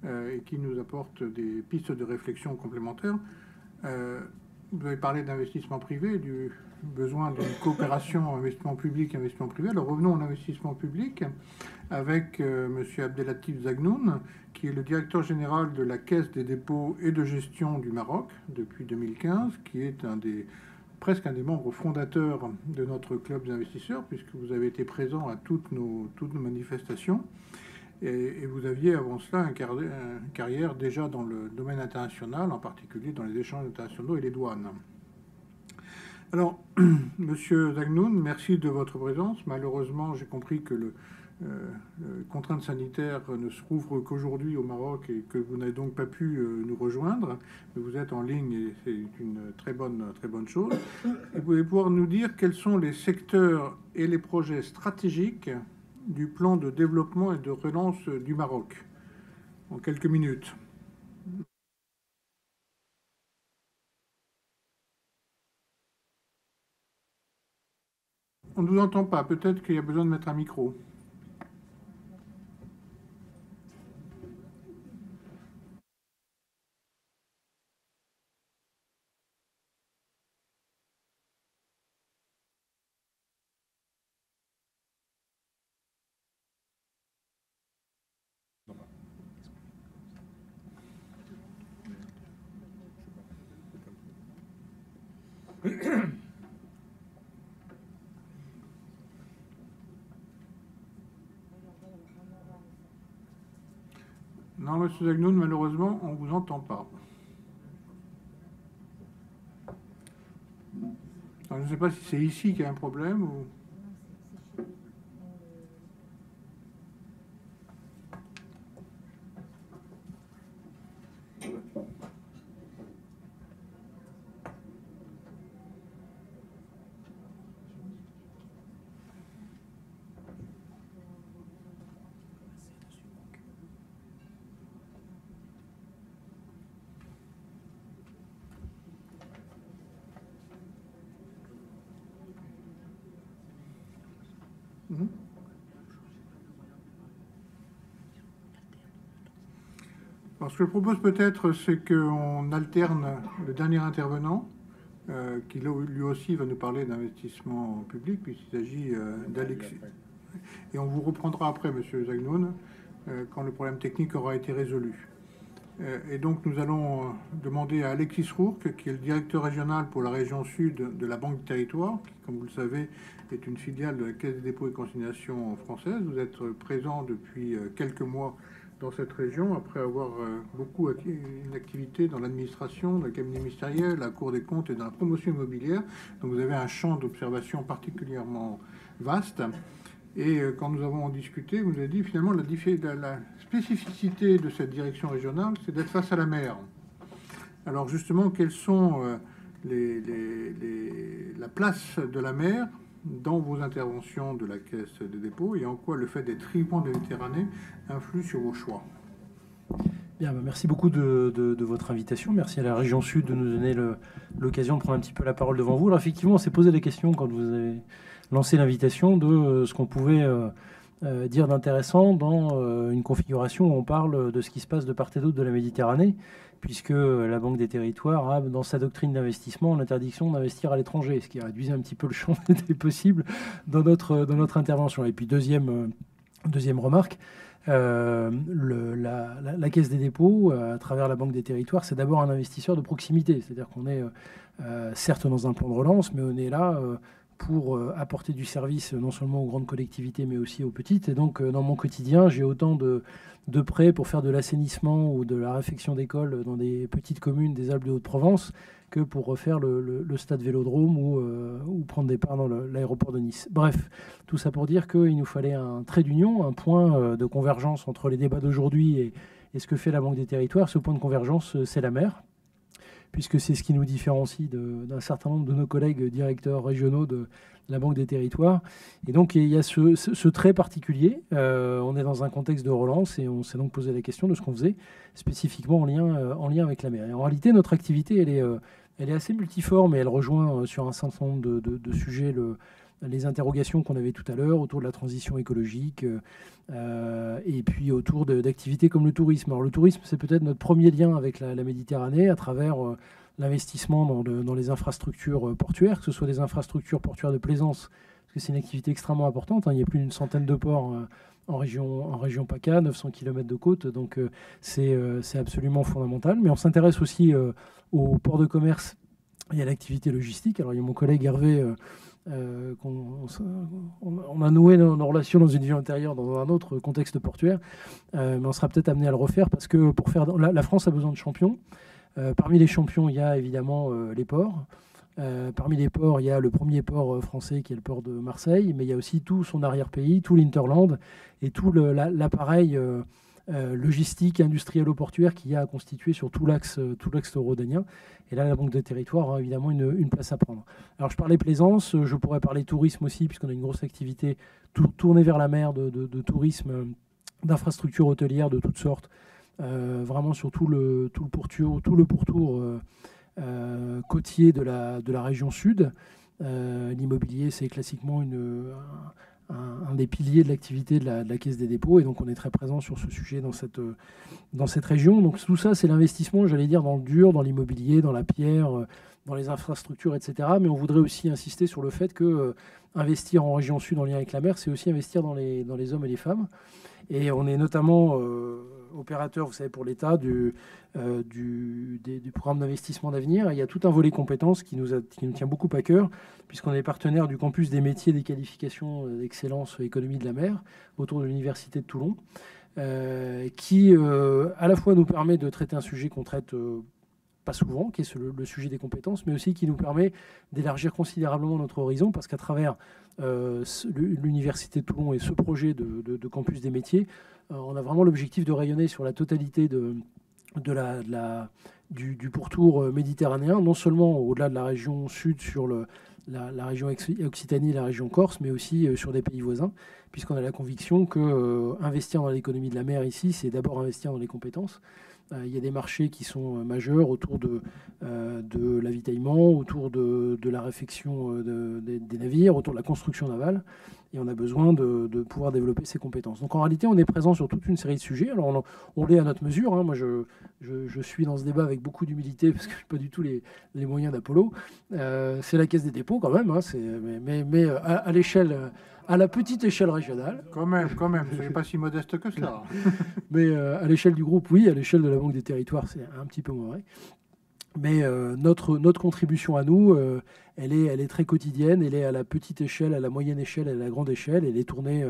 et qui nous apporte des pistes de réflexion complémentaires. Euh, vous avez parlé d'investissement privé, du besoin d'une coopération investissement public investissement privé. Alors revenons à l'investissement public avec euh, M. Abdelatif Zagnoun, qui est le directeur général de la Caisse des dépôts et de gestion du Maroc depuis 2015, qui est presque un des membres fondateurs de notre club d'investisseurs, puisque vous avez été présent à toutes nos manifestations. Et, vous aviez avant cela une carrière déjà dans le domaine international, en particulier dans les échanges internationaux et les douanes. Alors, [CLEARS THROAT] Monsieur Zagnoun, merci de votre présence. Malheureusement, j'ai compris que le, euh, contraintes sanitaires ne se rouvrent qu'aujourd'hui au Maroc et que vous n'avez donc pas pu euh, nous rejoindre. Vous êtes en ligne et c'est une très bonne, très bonne chose. vous pouvez pouvoir nous dire quels sont les secteurs et les projets stratégiques du plan de développement et de relance du Maroc en quelques minutes. On ne vous entend pas. Peut-être qu'il y a besoin de mettre un micro. Non, Monsieur Zagnoun, malheureusement, on ne vous entend pas. je ne sais pas si c'est ici qu'il y a un problème ou... ce que je propose peut-être, c'est qu'on alterne le dernier intervenant, euh, qui lui aussi va nous parler d'investissement public, puisqu'il s'agit euh, d'Alexis. Et on vous reprendra après, Monsieur Zagnoun, euh, quand le problème technique aura été résolu. et donc nous allons demander à Alexis Rourke, qui est le directeur régional pour la région sud de la Banque du Territoire, qui, comme vous le savez, est une filiale de la Caisse des dépôts et consignations française. Vous êtes présent depuis quelques mois dans cette région, après avoir euh, beaucoup une activité dans l'administration, le cabinet ministériel, la Cour des comptes et dans la promotion immobilière. Donc vous avez un champ d'observation particulièrement vaste. Et euh, quand nous avons discuté, vous avez dit finalement la, la spécificité de cette direction régionale, c'est d'être face à la mer. Alors justement, quelles sont euh, les, la place de la mer dans vos interventions de la Caisse des dépôts et en quoi le fait d'être tribun de Méditerranée influe sur vos choix Bien, bah, merci beaucoup de, votre invitation. Merci à la région Sud de nous donner l'occasion de prendre un petit peu la parole devant vous. Alors effectivement, on s'est posé des questions quand vous avez lancé l'invitation de euh, ce qu'on pouvait euh, euh, dire d'intéressant dans une configuration où on parle de ce qui se passe de part et d'autre de la Méditerranée puisque la Banque des Territoires a, dans sa doctrine d'investissement, l'interdiction d'investir à l'étranger, ce qui réduisait un petit peu le champ [LAUGHS] des possibles dans notre, dans notre intervention. Et puis, deuxième, euh, deuxième remarque, euh, le, la, Caisse des dépôts, euh, à travers la Banque des Territoires, c'est d'abord un investisseur de proximité. C'est-à-dire qu'on est certes dans un plan de relance, mais on est là pour apporter du service non seulement aux grandes collectivités mais aussi aux petites. Et donc dans mon quotidien, j'ai autant de, de prêts pour faire de l'assainissement ou de la réfection d'écoles dans des petites communes des Alpes de Haute-Provence que pour refaire le, stade Vélodrome ou, ou prendre des parts dans l'aéroport de Nice. Bref, tout ça pour dire qu'il nous fallait un trait d'union, un point de convergence entre les débats d'aujourd'hui et, et ce que fait la Banque des territoires. Ce point de convergence, c'est la mer puisque c'est ce qui nous différencie d'un certain nombre de nos collègues directeurs régionaux de la Banque des Territoires. Et donc, il y a ce, trait particulier. Euh, on est dans un contexte de relance et on s'est donc posé la question de ce qu'on faisait spécifiquement en lien, euh, en lien avec la mer. Et en réalité, notre activité, elle est, euh, elle est assez multiforme et elle rejoint sur un certain nombre de, de sujets le, les interrogations qu'on avait tout à l'heure autour de la transition écologique euh, et puis autour d'activités comme le tourisme. Alors le tourisme, c'est peut-être notre premier lien avec la, Méditerranée à travers euh, l'investissement dans, les infrastructures euh, portuaires, que ce soit des infrastructures portuaires de plaisance, parce que c'est une activité extrêmement importante. Hein. Il y a plus d'une centaine de ports en région, en région PACA, 900 km de côte, donc c'est absolument fondamental. Mais on s'intéresse aussi aux ports de commerce et à l'activité logistique. Alors il y a mon collègue Hervé euh, on, a noué nos, relations dans une vie antérieure, dans un autre contexte portuaire, euh, mais on sera peut-être amené à le refaire parce que pour faire la, France a besoin de champions. Euh, parmi les champions, il y a évidemment les ports. parmi les ports, il y a le premier port français qui est le port de Marseille, mais il y a aussi tout son arrière-pays, tout l'Interland et tout l'appareil logistique, industriel ou portuaire qu'il y a à constituer sur tout l'axe tout eurodanien. Et là, la Banque de territoire a évidemment une, place à prendre. Alors, je parlais plaisance, je pourrais parler tourisme aussi, puisqu'on a une grosse activité tournée vers la mer de, tourisme, d'infrastructures hôtelières de toutes sortes, euh, vraiment sur tout le, tout pourtour, tout le pourtour euh, euh, côtier de la région sud. L'immobilier, c'est classiquement une, un, des piliers de l'activité de la, Caisse des dépôts. Et donc, on est très présent sur ce sujet dans cette, dans cette région. Donc, tout ça, c'est l'investissement, j'allais dire, dans le dur, dans l'immobilier, dans la pierre, euh, dans les infrastructures, etc. Mais on voudrait aussi insister sur le fait que euh, investir en région sud en lien avec la mer, c'est aussi investir dans les, hommes et les femmes. Et on est notamment euh, opérateur, vous savez, pour l'État du, du, programme d'investissement d'avenir. Il y a tout un volet compétences qui nous, qui nous tient beaucoup à cœur, puisqu'on est partenaire du campus des métiers des qualifications d'excellence économie de la mer autour de l'Université de Toulon. qui à la fois nous permet de traiter un sujet qu'on traite pas souvent, qui est le, sujet des compétences, mais aussi qui nous permet d'élargir considérablement notre horizon, parce qu'à travers euh, l'Université de Toulon et ce projet de, campus des métiers, euh, on a vraiment l'objectif de rayonner sur la totalité du, pourtour euh, méditerranéen, non seulement au-delà de la région sud, sur la, région Occitanie, la région Corse, mais aussi sur des pays voisins, puisqu'on a la conviction que investir dans l'économie de la mer ici, c'est d'abord investir dans les compétences. Euh, il y a des marchés qui sont euh, majeurs autour de, euh, de l'avitaillement, autour de, la réfection des navires, autour de la construction navale. Et on a besoin de, pouvoir développer ces compétences. Donc en réalité, on est présent sur toute une série de sujets. Alors on, l'est à notre mesure. Hein. Moi, je, je, suis dans ce débat avec beaucoup d'humilité parce que je n'ai pas du tout les, les moyens d'Apollo. c'est la caisse des dépôts quand même. Hein. mais, mais, à l'échelle à la petite échelle régionale. Quand même, quand même, je pas si modeste que cela. [LAUGHS] Mais euh, à l'échelle du groupe, oui, à l'échelle de la Banque des Territoires, c'est un petit peu moins vrai. Mais euh, notre, notre contribution à nous, euh, elle, est, elle est très quotidienne, elle est à la petite échelle, à la moyenne échelle, à la grande échelle, elle est tournée,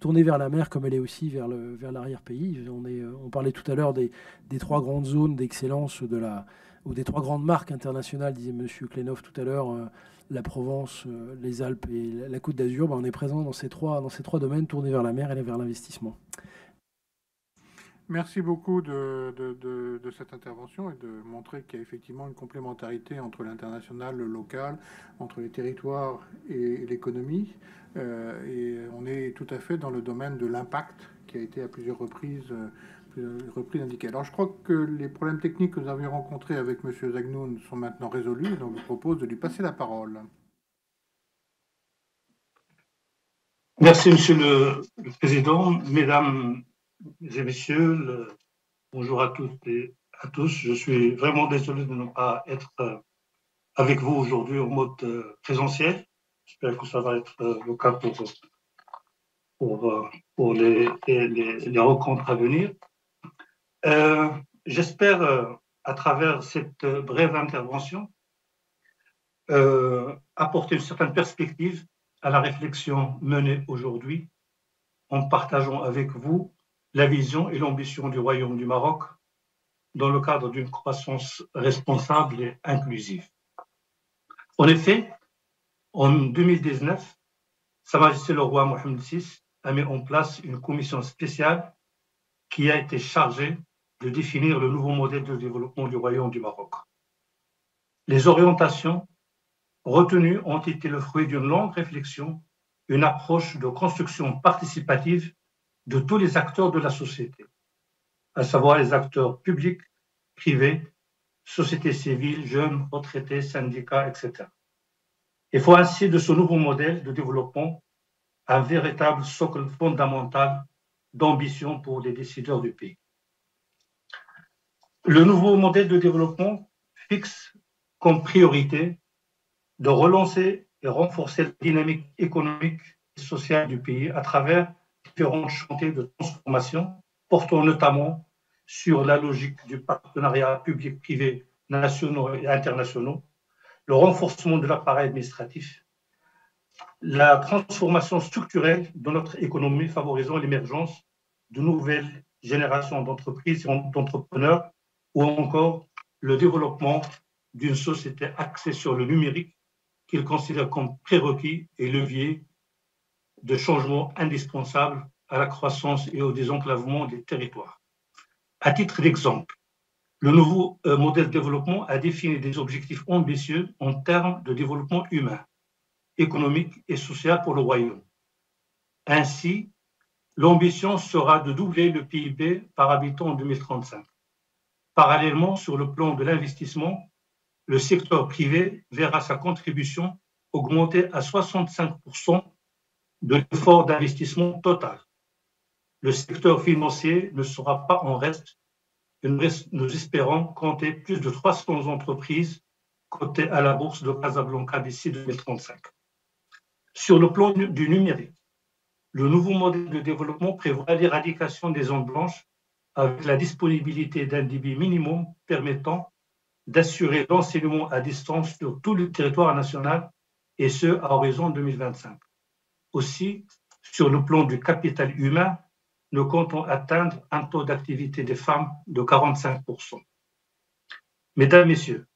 tournée vers la mer comme elle est aussi vers, le, vers l'arrière-pays. On, est, on parlait tout à l'heure des, des trois grandes zones d'excellence de la, ou des trois grandes marques internationales, disait M. Klenov tout à l'heure, la Provence, euh, les Alpes et la Côte d'Azur, ben, on est présent dans ces, trois, domaines tournés vers la mer et vers l'investissement. Merci beaucoup de, cette intervention et de montrer qu'il y a effectivement une complémentarité entre l'international, le local, entre les territoires et, l'économie. Euh, et on est tout à fait dans le domaine de l'impact qui a été à plusieurs reprises euh, repris indiqué. Alors je crois que les problèmes techniques que nous avions rencontrés avec M. Zagnoun sont maintenant résolus, donc je propose de lui passer la parole. Merci Monsieur le, Président, Mesdames et Messieurs, bonjour à toutes et à tous. Je suis vraiment désolé de ne pas être euh, avec vous aujourd'hui en mode euh, présentiel. J'espère que ça va être euh, le cas pour, pour, pour les, les rencontres à venir. Euh, j'espère, euh, à travers cette brève intervention, euh, apporter une certaine perspective à la réflexion menée aujourd'hui en partageant avec vous la vision et l'ambition du Royaume du Maroc dans le cadre d'une croissance responsable et inclusive. En effet, en 2019, Sa Majesté le roi Mohamed VI a mis en place une commission spéciale qui a été chargée de définir le nouveau modèle de développement du Royaume du Maroc. Les orientations retenues ont été le fruit d'une longue réflexion, une approche de construction participative de tous les acteurs de la société, à savoir les acteurs publics, privés, société civile, jeunes, retraités, syndicats, etc. Il faut ainsi de ce nouveau modèle de développement un véritable socle fondamental d'ambition pour les décideurs du pays. Le nouveau modèle de développement fixe comme priorité de relancer et renforcer la dynamique économique et sociale du pays à travers différents chantiers de transformation portant notamment sur la logique du partenariat public-privé nationaux et internationaux, le renforcement de l'appareil administratif, la transformation structurelle de notre économie favorisant l'émergence de nouvelles générations d'entreprises et d'entrepreneurs ou encore le développement d'une société axée sur le numérique qu'il considère comme prérequis et levier de changement indispensable à la croissance et au désenclavement des territoires. À titre d'exemple, le nouveau euh, modèle de développement a défini des objectifs ambitieux en termes de développement humain, économique et social pour le royaume. Ainsi, l'ambition sera de doubler le PIB par habitant en 2035. Parallèlement, sur le plan de l'investissement, le secteur privé verra sa contribution augmenter à 65% de l'effort d'investissement total. Le secteur financier ne sera pas en reste et nous espérons compter plus de 300 entreprises cotées à la bourse de Casablanca d'ici 2035. Sur le plan du numérique, le nouveau modèle de développement prévoit l'éradication des zones blanches avec la disponibilité d'un débit minimum permettant d'assurer l'enseignement à distance sur tout le territoire national et ce à horizon 2025. Aussi, sur le plan du capital humain, nous comptons atteindre un taux d'activité des femmes de 45%. Mesdames, Messieurs,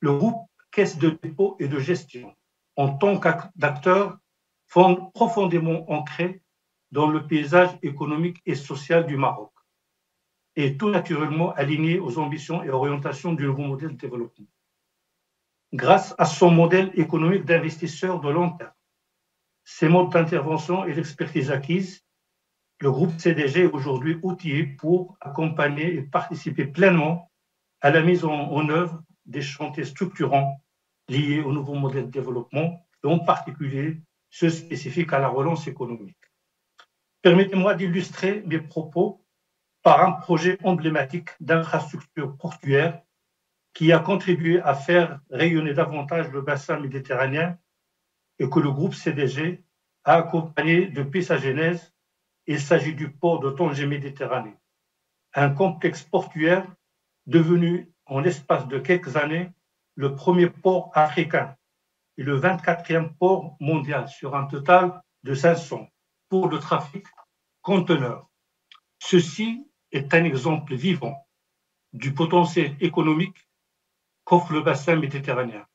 le groupe Caisse de dépôt et de gestion, en tant qu'acteur profondément ancré dans le paysage économique et social du Maroc, et tout naturellement aligné aux ambitions et orientations du nouveau modèle de développement. Grâce à son modèle économique d'investisseur de long terme, ses modes d'intervention et l'expertise acquise, le groupe CDG est aujourd'hui outillé pour accompagner et participer pleinement à la mise en, œuvre des chantiers structurants liés au nouveau modèle de développement, en particulier ceux spécifiques à la relance économique. Permettez-moi d'illustrer mes propos par un projet emblématique d'infrastructure portuaire qui a contribué à faire rayonner davantage le bassin méditerranéen et que le groupe CDG a accompagné depuis sa genèse il s'agit du port de Tanger Méditerranée, un complexe portuaire devenu en l'espace de quelques années le premier port africain et le 24e port mondial sur un total de 500 pour le trafic conteneur. Ceci est un exemple vivant du potentiel économique qu'offre le bassin méditerranéen.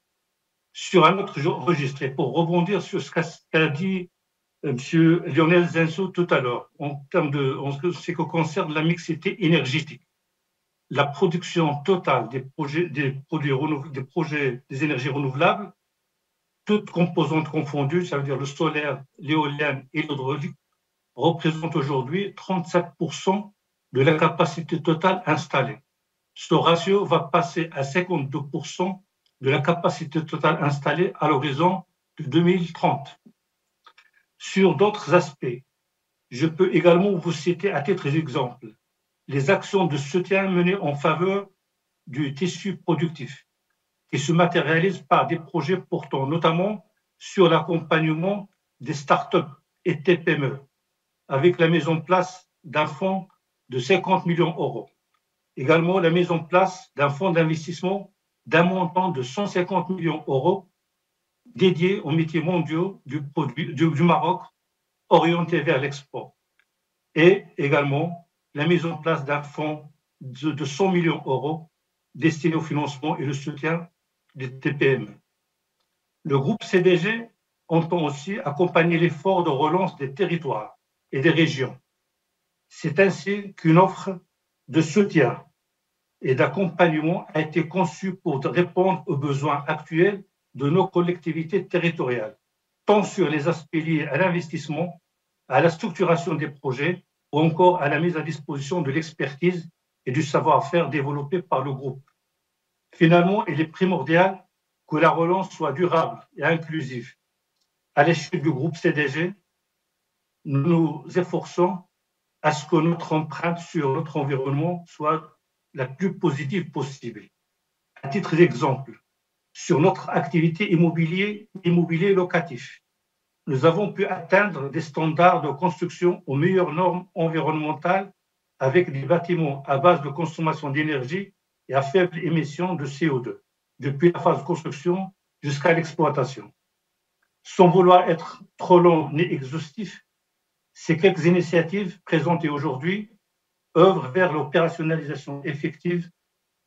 Sur un autre registre, pour rebondir sur ce qu'a dit M. Lionel Zinso tout à l'heure, en termes de ce qui concerne la mixité énergétique. La production totale des projets, des des projets des énergies renouvelables, toutes composantes confondues, ça veut dire le solaire, l'éolien et l'hydraulique, représente aujourd'hui 37% de la capacité totale installée. Ce ratio va passer à 52% de la capacité totale installée à l'horizon de 2030. Sur d'autres aspects, je peux également vous citer à titre d'exemple les actions de soutien menées en faveur du tissu productif, qui se matérialisent par des projets portant notamment sur l'accompagnement des startups et TPME, avec la mise en place d'un fonds de 50 millions d'euros. Également la mise en place d'un fonds d'investissement d'un montant de 150 millions d'euros dédié aux métiers mondiaux du, Maroc orienté vers l'export. Et également la mise en place d'un fonds de, de 100 millions d'euros destiné au financement et le soutien des TPM. Le groupe CDG entend aussi accompagner l'effort de relance des territoires et des régions. C'est ainsi qu'une offre de soutien et d'accompagnement a été conçue pour répondre aux besoins actuels de nos collectivités territoriales, tant sur les aspects liés à l'investissement, à la structuration des projets ou encore à la mise à disposition de l'expertise et du savoir-faire développé par le groupe. Finalement, il est primordial que la relance soit durable et inclusive. À l'échelle du groupe CDG, nous nous efforçons à ce que notre empreinte sur notre environnement soit la plus positive possible. À titre d'exemple, sur notre activité immobilier, immobilier locatif, nous avons pu atteindre des standards de construction aux meilleures normes environnementales avec des bâtiments à base de consommation d'énergie et à faible émission de CO2, depuis la phase de construction jusqu'à l'exploitation. Sans vouloir être trop long ni exhaustif, ces quelques initiatives présentées aujourd'hui œuvrent vers l'opérationnalisation effective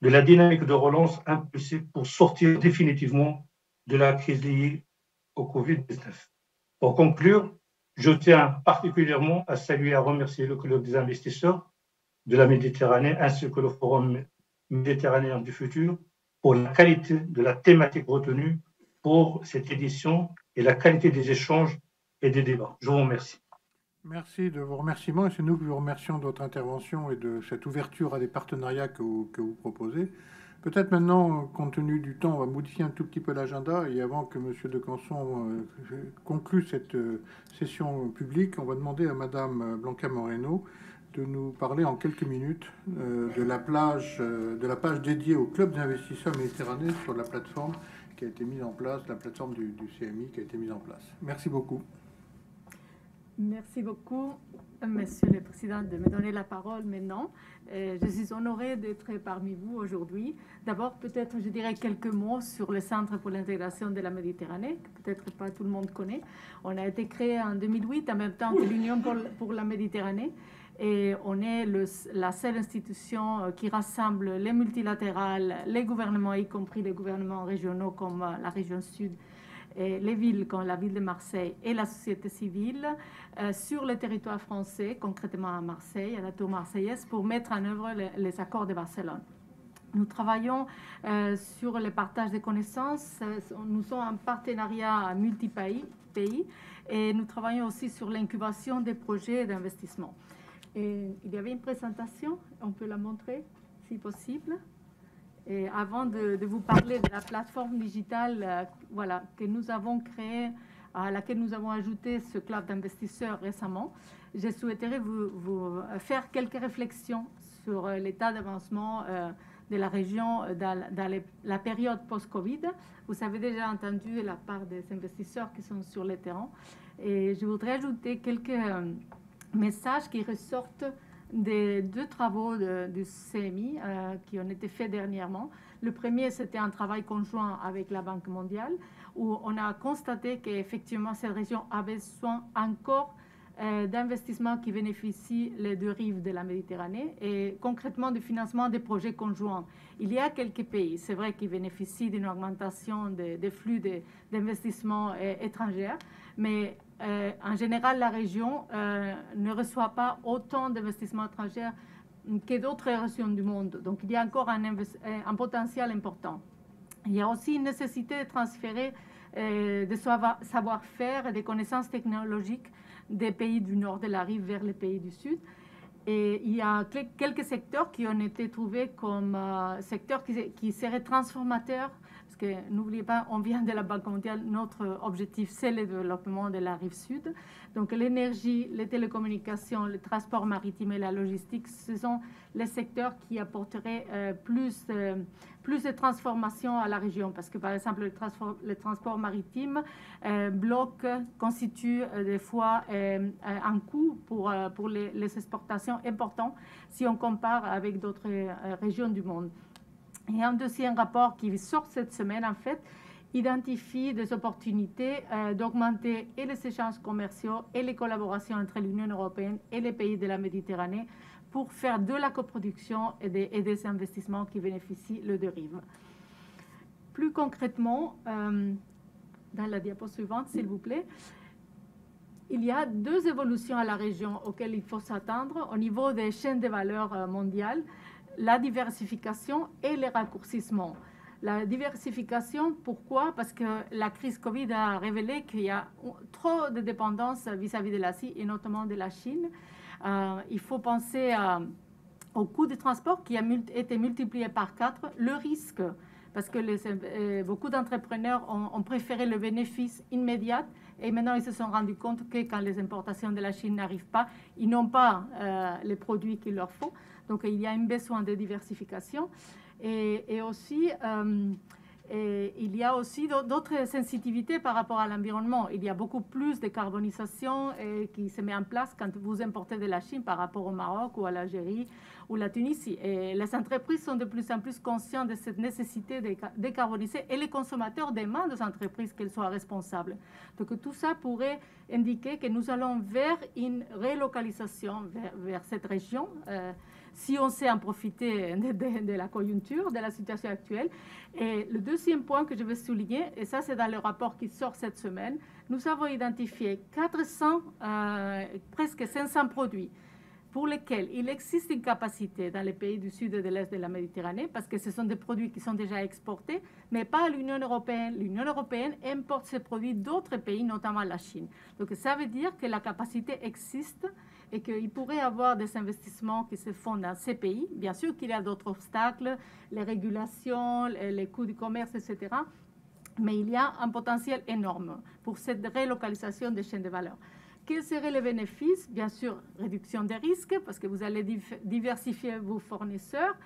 de la dynamique de relance impulsée pour sortir définitivement de la crise liée au Covid-19. Pour conclure, je tiens particulièrement à saluer et à remercier le Club des investisseurs de la Méditerranée ainsi que le Forum méditerranéen du futur pour la qualité de la thématique retenue pour cette édition et la qualité des échanges et des débats. Je vous remercie. Merci de vos remerciements et c'est nous qui vous remercions de votre intervention et de cette ouverture à des partenariats que vous, proposez. Peut-être maintenant, compte tenu du temps, on va modifier un tout petit peu l'agenda et avant que M. de Canson euh, conclue cette euh, session publique, on va demander à Mme Blanca Moreno de nous parler en quelques minutes euh, de la plage, de la page dédiée au club d'investisseurs méditerranéens sur la plateforme qui a été mise en place, la plateforme du CMI qui a été mise en place. Merci beaucoup. Merci beaucoup, Monsieur le Président, de me donner la parole maintenant. Euh, je suis honorée d'être parmi vous aujourd'hui. D'abord, peut-être je dirais quelques mots sur le Centre pour l'intégration de la Méditerranée, que peut-être pas tout le monde connaît. On a été créé en 2008 en même temps que l'Union pour, la Méditerranée. Et on est la seule institution euh, qui rassemble les multilatérales, les gouvernements, y compris les gouvernements régionaux comme euh, la région sud les villes comme la ville de Marseille et la société civile euh, sur le territoire français, concrètement à Marseille, à la tour marseillaise, pour mettre en œuvre les, accords de Barcelone. Nous travaillons euh, sur le partage des connaissances. Nous sommes en partenariat à multi-pays pays, et nous travaillons aussi sur l'incubation des projets d'investissement. Il y avait une présentation, on peut la montrer si possible. Avant de, vous parler de la plateforme digitale euh, voilà, que nous avons créée, à laquelle nous avons ajouté ce club d'investisseurs récemment, je souhaiterais vous, vous, faire quelques réflexions sur euh, l'état d'avancement euh, de la région dans, la période post-Covid. Vous avez déjà entendu la part des investisseurs qui sont sur le terrain. Et je voudrais ajouter quelques euh, messages qui ressortent des deux travaux de, du CMI euh, qui ont été faits dernièrement. Le premier, c'était un travail conjoint avec la Banque mondiale, où on a constaté qu'effectivement, cette région avait besoin encore euh, d'investissements qui bénéficient les deux rives de la Méditerranée et concrètement du financement des projets conjoints. Il y a quelques pays, c'est vrai, qui bénéficient d'une augmentation des de flux d'investissements euh, étrangers, mais euh, en général, la région euh, ne reçoit pas autant d'investissements étrangers que d'autres régions du monde. Donc, il y a encore un, un, potentiel important. Il y a aussi une nécessité de transférer euh, des savoir-faire et des connaissances technologiques des pays du nord de la rive vers les pays du sud. Et il y a quelques secteurs qui ont été trouvés comme euh, secteurs qui seraient transformateurs que n'oubliez pas, on vient de la Banque mondiale, notre objectif, c'est le développement de la rive sud. Donc l'énergie, les télécommunications, le transport maritime et la logistique, ce sont les secteurs qui apporteraient euh, plus, euh, plus de transformation à la région. Parce que par exemple, le transport, le transport maritime euh, bloque, constitue des fois un coût pour, pour les, les, exportations important si on compare avec d'autres régions du monde. Et un deuxième rapport qui sort cette semaine, en fait, identifie des opportunités euh, d'augmenter et les échanges commerciaux et les collaborations entre l'Union européenne et les pays de la Méditerranée pour faire de la coproduction et des, et des investissements qui bénéficient le de rive. Plus concrètement, euh, dans la diapo suivante, s'il vous plaît, il y a deux évolutions à la région auxquelles il faut s'attendre au niveau des chaînes de valeur euh, mondiales, la diversification et les raccourcissements. La diversification, pourquoi? Parce que la crise Covid a révélé qu'il y a trop de dépendance vis-à-vis de l'Asie et notamment de la Chine. Euh, il faut penser au coût de transport qui a été multiplié par quatre, le risque, parce que euh, beaucoup d'entrepreneurs ont, préféré le bénéfice immédiat et maintenant ils se sont rendus compte que quand les importations de la Chine n'arrivent pas, ils n'ont pas euh, les produits qu'il leur faut. Donc il y a un besoin de diversification. Et, aussi, euh, il y a aussi d'autres sensitivités par rapport à l'environnement. Il y a beaucoup plus de carbonisation qui se met en place quand vous importez de la Chine par rapport au Maroc ou à l'Algérie ou la Tunisie. Et les entreprises sont de plus en plus conscientes de cette nécessité de décarboniser et les consommateurs demandent aux entreprises qu'elles soient responsables. Donc tout ça pourrait indiquer que nous allons vers une relocalisation vers, vers cette région. Euh, si on sait en profiter [LAUGHS] de, la conjoncture, de la situation actuelle. Et le deuxième point que je veux souligner, et ça c'est dans le rapport qui sort cette semaine, nous avons identifié 400, euh, presque 500 produits pour lesquels il existe une capacité dans les pays du sud et de l'est de la Méditerranée, parce que ce sont des produits qui sont déjà exportés, mais pas à l'Union européenne. L'Union européenne importe ces produits d'autres pays, notamment la Chine. Donc ça veut dire que la capacité existe et qu'il pourrait avoir des investissements qui se font dans ces pays. Bien sûr qu'il y a d'autres obstacles, les régulations, les coûts du commerce, etc. Mais il y a un potentiel énorme pour cette relocalisation des chaînes de valeur. Quels seraient les bénéfices Bien sûr, réduction des risques, parce que vous allez diversifier vos fournisseurs.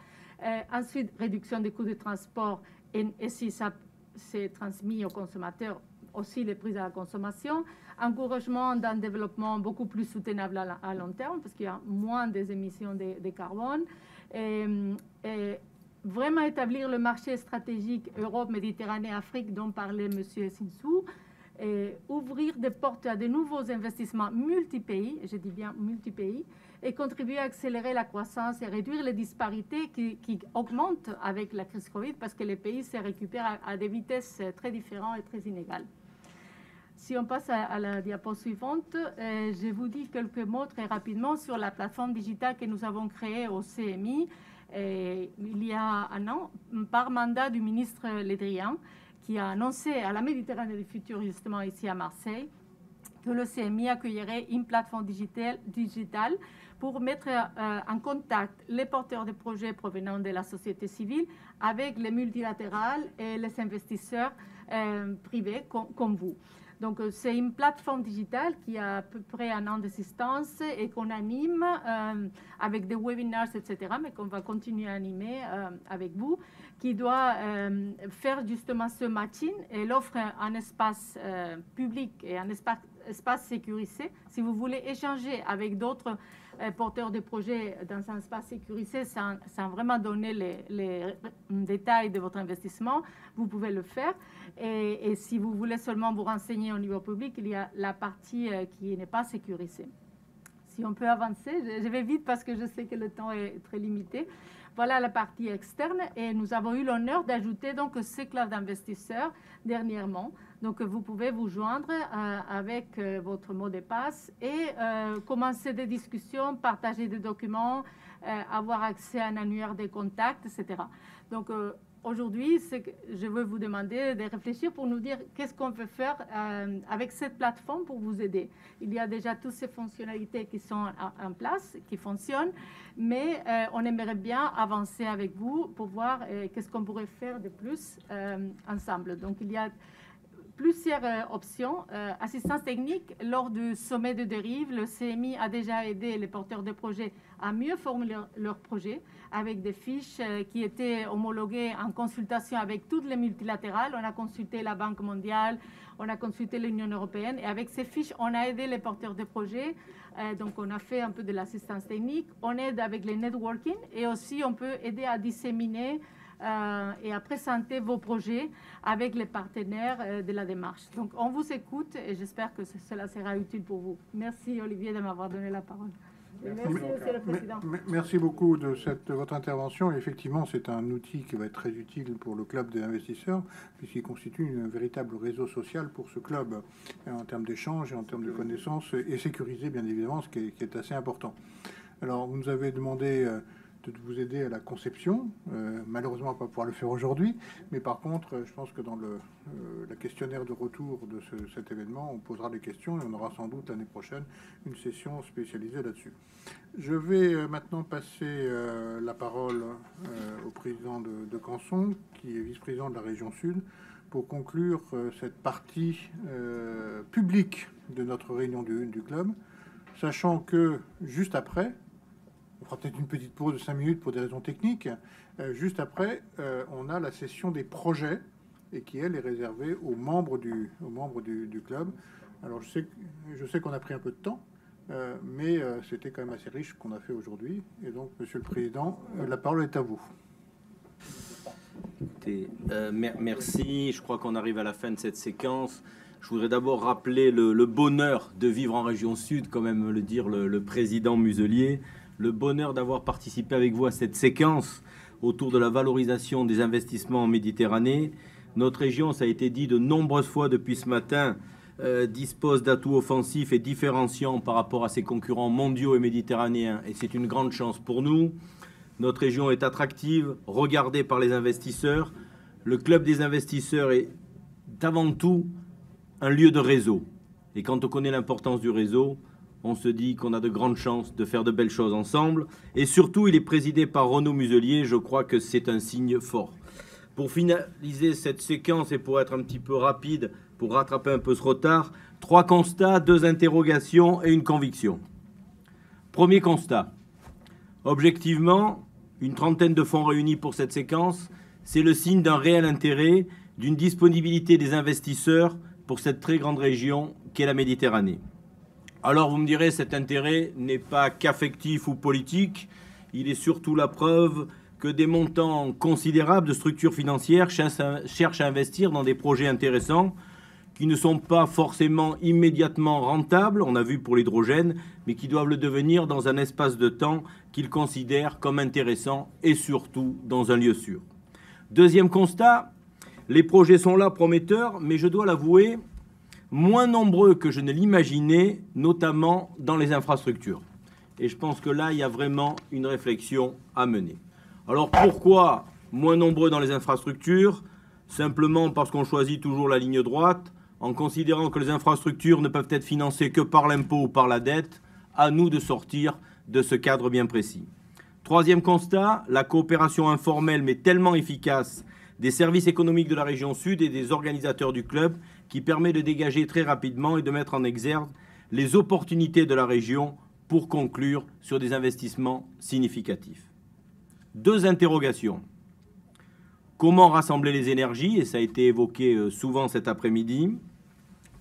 Euh, ensuite, réduction des coûts de transport et, et si ça s'est transmis aux consommateurs, aussi les prix à la consommation, encouragement d'un développement beaucoup plus soutenable à, long terme, parce qu'il y a moins des émissions de, carbone, et, vraiment établir le marché stratégique Europe, Méditerranée, Afrique dont parlait M. Sinsou, ouvrir des portes à de nouveaux investissements multi-pays, je dis bien multi-pays, et contribuer à accélérer la croissance et réduire les disparités qui, augmentent avec la crise Covid parce que les pays se récupèrent à des vitesses très différentes et très inégales. Si on passe à, la diapo suivante, euh, je vous dis quelques mots très rapidement sur la plateforme digitale que nous avons créée au CMI et, il y a un an par mandat du ministre Lédrian qui a annoncé à la Méditerranée du futur, justement ici à Marseille, que le CMI accueillerait une plateforme digitale, pour mettre euh, en contact les porteurs de projets provenant de la société civile avec les multilatérales et les investisseurs euh, privés com comme vous. Donc, euh, c'est une plateforme digitale qui a à peu près un an d'existence et qu'on anime euh, avec des webinars, etc., mais qu'on va continuer à animer euh, avec vous, qui doit faire justement ce matching. Elle offre un, espace public et un espace sécurisé. Si vous voulez échanger avec d'autres euh, porteurs de projets dans un espace sécurisé sans, vraiment donner les, détails de votre investissement, vous pouvez le faire. Et, si vous voulez seulement vous renseigner au niveau public, il y a la partie euh, qui n'est pas sécurisée. Si on peut avancer, je vais vite parce que je sais que le temps est très limité. Voilà la partie externe et nous avons eu l'honneur d'ajouter donc ce club d'investisseurs dernièrement. Donc vous pouvez vous joindre euh, avec euh, votre mot de passe et euh, commencer des discussions, partager des documents, avoir accès à un annuaire de contacts, etc. Donc aujourd'hui, je veux vous demander de réfléchir pour nous dire qu'est-ce qu'on peut faire euh, avec cette plateforme pour vous aider. Il y a déjà toutes ces fonctionnalités qui sont en, place, qui fonctionnent, mais euh, on aimerait bien avancer avec vous pour voir euh, qu'est-ce qu'on pourrait faire de plus ensemble. Donc il y a plusieurs options. Assistance technique, lors du sommet de dérive, le CMI a déjà aidé les porteurs de projets à mieux formuler leur, projet avec des fiches euh, qui étaient homologuées en consultation avec toutes les multilatérales. On a consulté la Banque mondiale, on a consulté l'Union européenne et avec ces fiches, on a aidé les porteurs de projets. Euh, donc, on a fait un peu de l'assistance technique. On aide avec les networking et aussi on peut aider à disséminer et à présenter vos projets avec les partenaires de la démarche. Donc, on vous écoute et j'espère que cela sera utile pour vous. Merci, Olivier, de m'avoir donné la parole. Merci, Monsieur le Président. Merci beaucoup de, cette, votre intervention. Effectivement, c'est un outil qui va être très utile pour le club des investisseurs, puisqu'il constitue un véritable réseau social pour ce club, en termes d'échanges et en termes de connaissances, et sécurisé, bien évidemment, ce qui est, qui est assez important. Alors, vous nous avez demandé euh, de vous aider à la conception. Euh, malheureusement, on va pas pouvoir le faire aujourd'hui, mais par contre, euh, je pense que dans le, euh, questionnaire de retour de cet événement, on posera des questions et on aura sans doute l'année prochaine une session spécialisée là-dessus. Je vais maintenant passer la parole au président de, Canson, qui est vice-président de la région Sud, pour conclure cette partie publique de notre réunion du, du club, sachant que juste après, on fera peut-être une petite pause de 5 minutes pour des raisons techniques. Euh, juste après, euh, on a la session des projets et qui, elle, est réservée aux membres du, club. Alors, je sais, qu'on a pris un peu de temps, euh, mais c'était quand même assez riche qu'on a fait aujourd'hui. Et donc, Monsieur le Président, la parole est à vous. Merci. Je crois qu'on arrive à la fin de cette séquence. Je voudrais d'abord rappeler le, bonheur de vivre en région sud, quand même le dire le président Muselier le bonheur d'avoir participé avec vous à cette séquence autour de la valorisation des investissements en Méditerranée. Notre région, ça a été dit de nombreuses fois depuis ce matin, euh, dispose d'atouts offensifs et différenciants par rapport à ses concurrents mondiaux et méditerranéens. Et c'est une grande chance pour nous. Notre région est attractive, regardée par les investisseurs. Le club des investisseurs est avant tout un lieu de réseau. Et quand on connaît l'importance du réseau, on se dit qu'on a de grandes chances de faire de belles choses ensemble. Et surtout, il est présidé par Renaud Muselier. Je crois que c'est un signe fort. Pour finaliser cette séquence et pour être un petit peu rapide, pour rattraper un peu ce retard, trois constats, deux interrogations et une conviction. Premier constat. Objectivement, une trentaine de fonds réunis pour cette séquence, c'est le signe d'un réel intérêt, d'une disponibilité des investisseurs pour cette très grande région qu'est la Méditerranée. Alors vous me direz, cet intérêt n'est pas qu'affectif ou politique, il est surtout la preuve que des montants considérables de structures financières cherchent à investir dans des projets intéressants qui ne sont pas forcément immédiatement rentables, on a vu pour l'hydrogène, mais qui doivent le devenir dans un espace de temps qu'ils considèrent comme intéressant et surtout dans un lieu sûr. Deuxième constat, les projets sont là prometteurs, mais je dois l'avouer, moins nombreux que je ne l'imaginais, notamment dans les infrastructures. Et je pense que là, il y a vraiment une réflexion à mener. Alors pourquoi moins nombreux dans les infrastructures? Simplement parce qu'on choisit toujours la ligne droite, en considérant que les infrastructures ne peuvent être financées que par l'impôt ou par la dette, à nous de sortir de ce cadre bien précis. Troisième constat, la coopération informelle mais tellement efficace des services économiques de la région sud et des organisateurs du club qui permet de dégager très rapidement et de mettre en exergue les opportunités de la région pour conclure sur des investissements significatifs. Deux interrogations. Comment rassembler les énergies, et ça a été évoqué euh, souvent cet après-midi,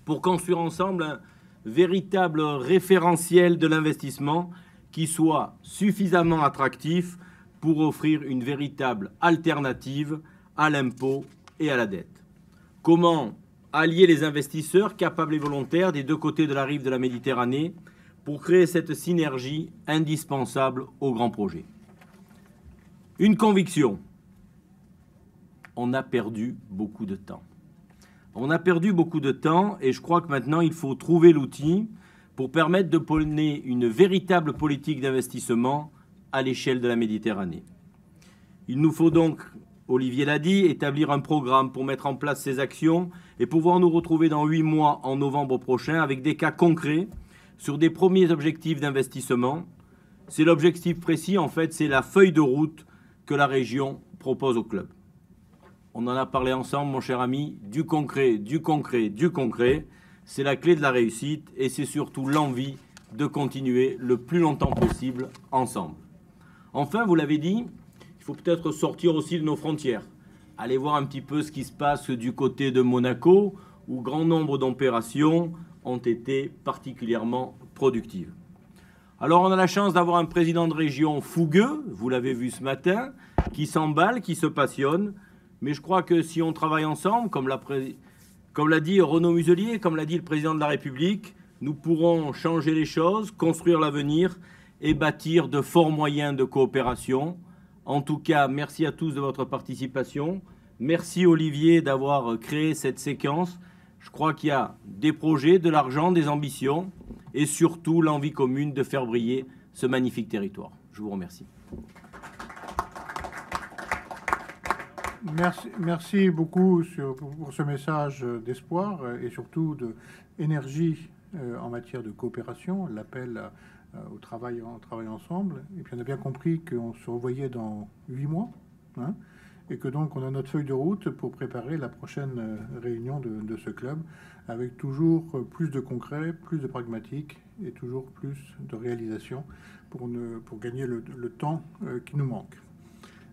pour construire ensemble un véritable référentiel de l'investissement qui soit suffisamment attractif pour offrir une véritable alternative à l'impôt et à la dette. Comment allier les investisseurs capables et volontaires des deux côtés de la rive de la Méditerranée pour créer cette synergie indispensable au grand projet. Une conviction, on a perdu beaucoup de temps. On a perdu beaucoup de temps et je crois que maintenant il faut trouver l'outil pour permettre de mener une véritable politique d'investissement à l'échelle de la Méditerranée. Il nous faut donc Olivier l'a dit, établir un programme pour mettre en place ces actions et pouvoir nous retrouver dans huit mois en novembre prochain avec des cas concrets sur des premiers objectifs d'investissement. C'est l'objectif précis, en fait, c'est la feuille de route que la région propose au club. On en a parlé ensemble, mon cher ami, du concret, du concret, du concret. C'est la clé de la réussite et c'est surtout l'envie de continuer le plus longtemps possible ensemble. Enfin, vous l'avez dit, il faut peut-être sortir aussi de nos frontières. Aller voir un petit peu ce qui se passe du côté de Monaco, où grand nombre d'opérations ont été particulièrement productives. Alors on a la chance d'avoir un président de région fougueux, vous l'avez vu ce matin, qui s'emballe, qui se passionne. Mais je crois que si on travaille ensemble, comme l'a, comme l'a dit Renaud Muselier, comme l'a dit le président de la République, nous pourrons changer les choses, construire l'avenir et bâtir de forts moyens de coopération. En tout cas, merci à tous de votre participation. Merci Olivier d'avoir créé cette séquence. Je crois qu'il y a des projets, de l'argent, des ambitions et surtout l'envie commune de faire briller ce magnifique territoire. Je vous remercie. Merci, beaucoup pour ce message d'espoir et surtout d'énergie euh, en matière de coopération, l'appel euh, au travail, en, travail ensemble. Et puis on a bien compris qu'on se revoyait dans huit mois. Hein, et que donc on a notre feuille de route pour préparer la prochaine euh, réunion de, ce club avec toujours plus de concret, plus de pragmatique et toujours plus de réalisation pour, ne, pour gagner le, temps qui nous manque.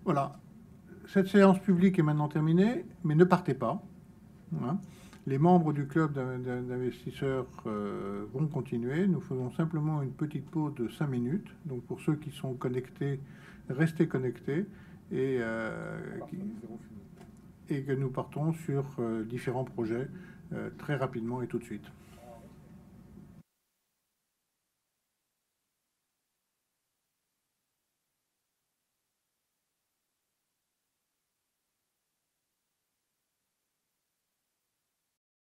Voilà, cette séance publique est maintenant terminée, mais ne partez pas. Hein. Les membres du club d'investisseurs euh, vont continuer. Nous faisons simplement une petite pause de 5 minutes. Donc pour ceux qui sont connectés, restez connectés et, euh, et que nous partons sur euh, différents projets très rapidement et tout de suite.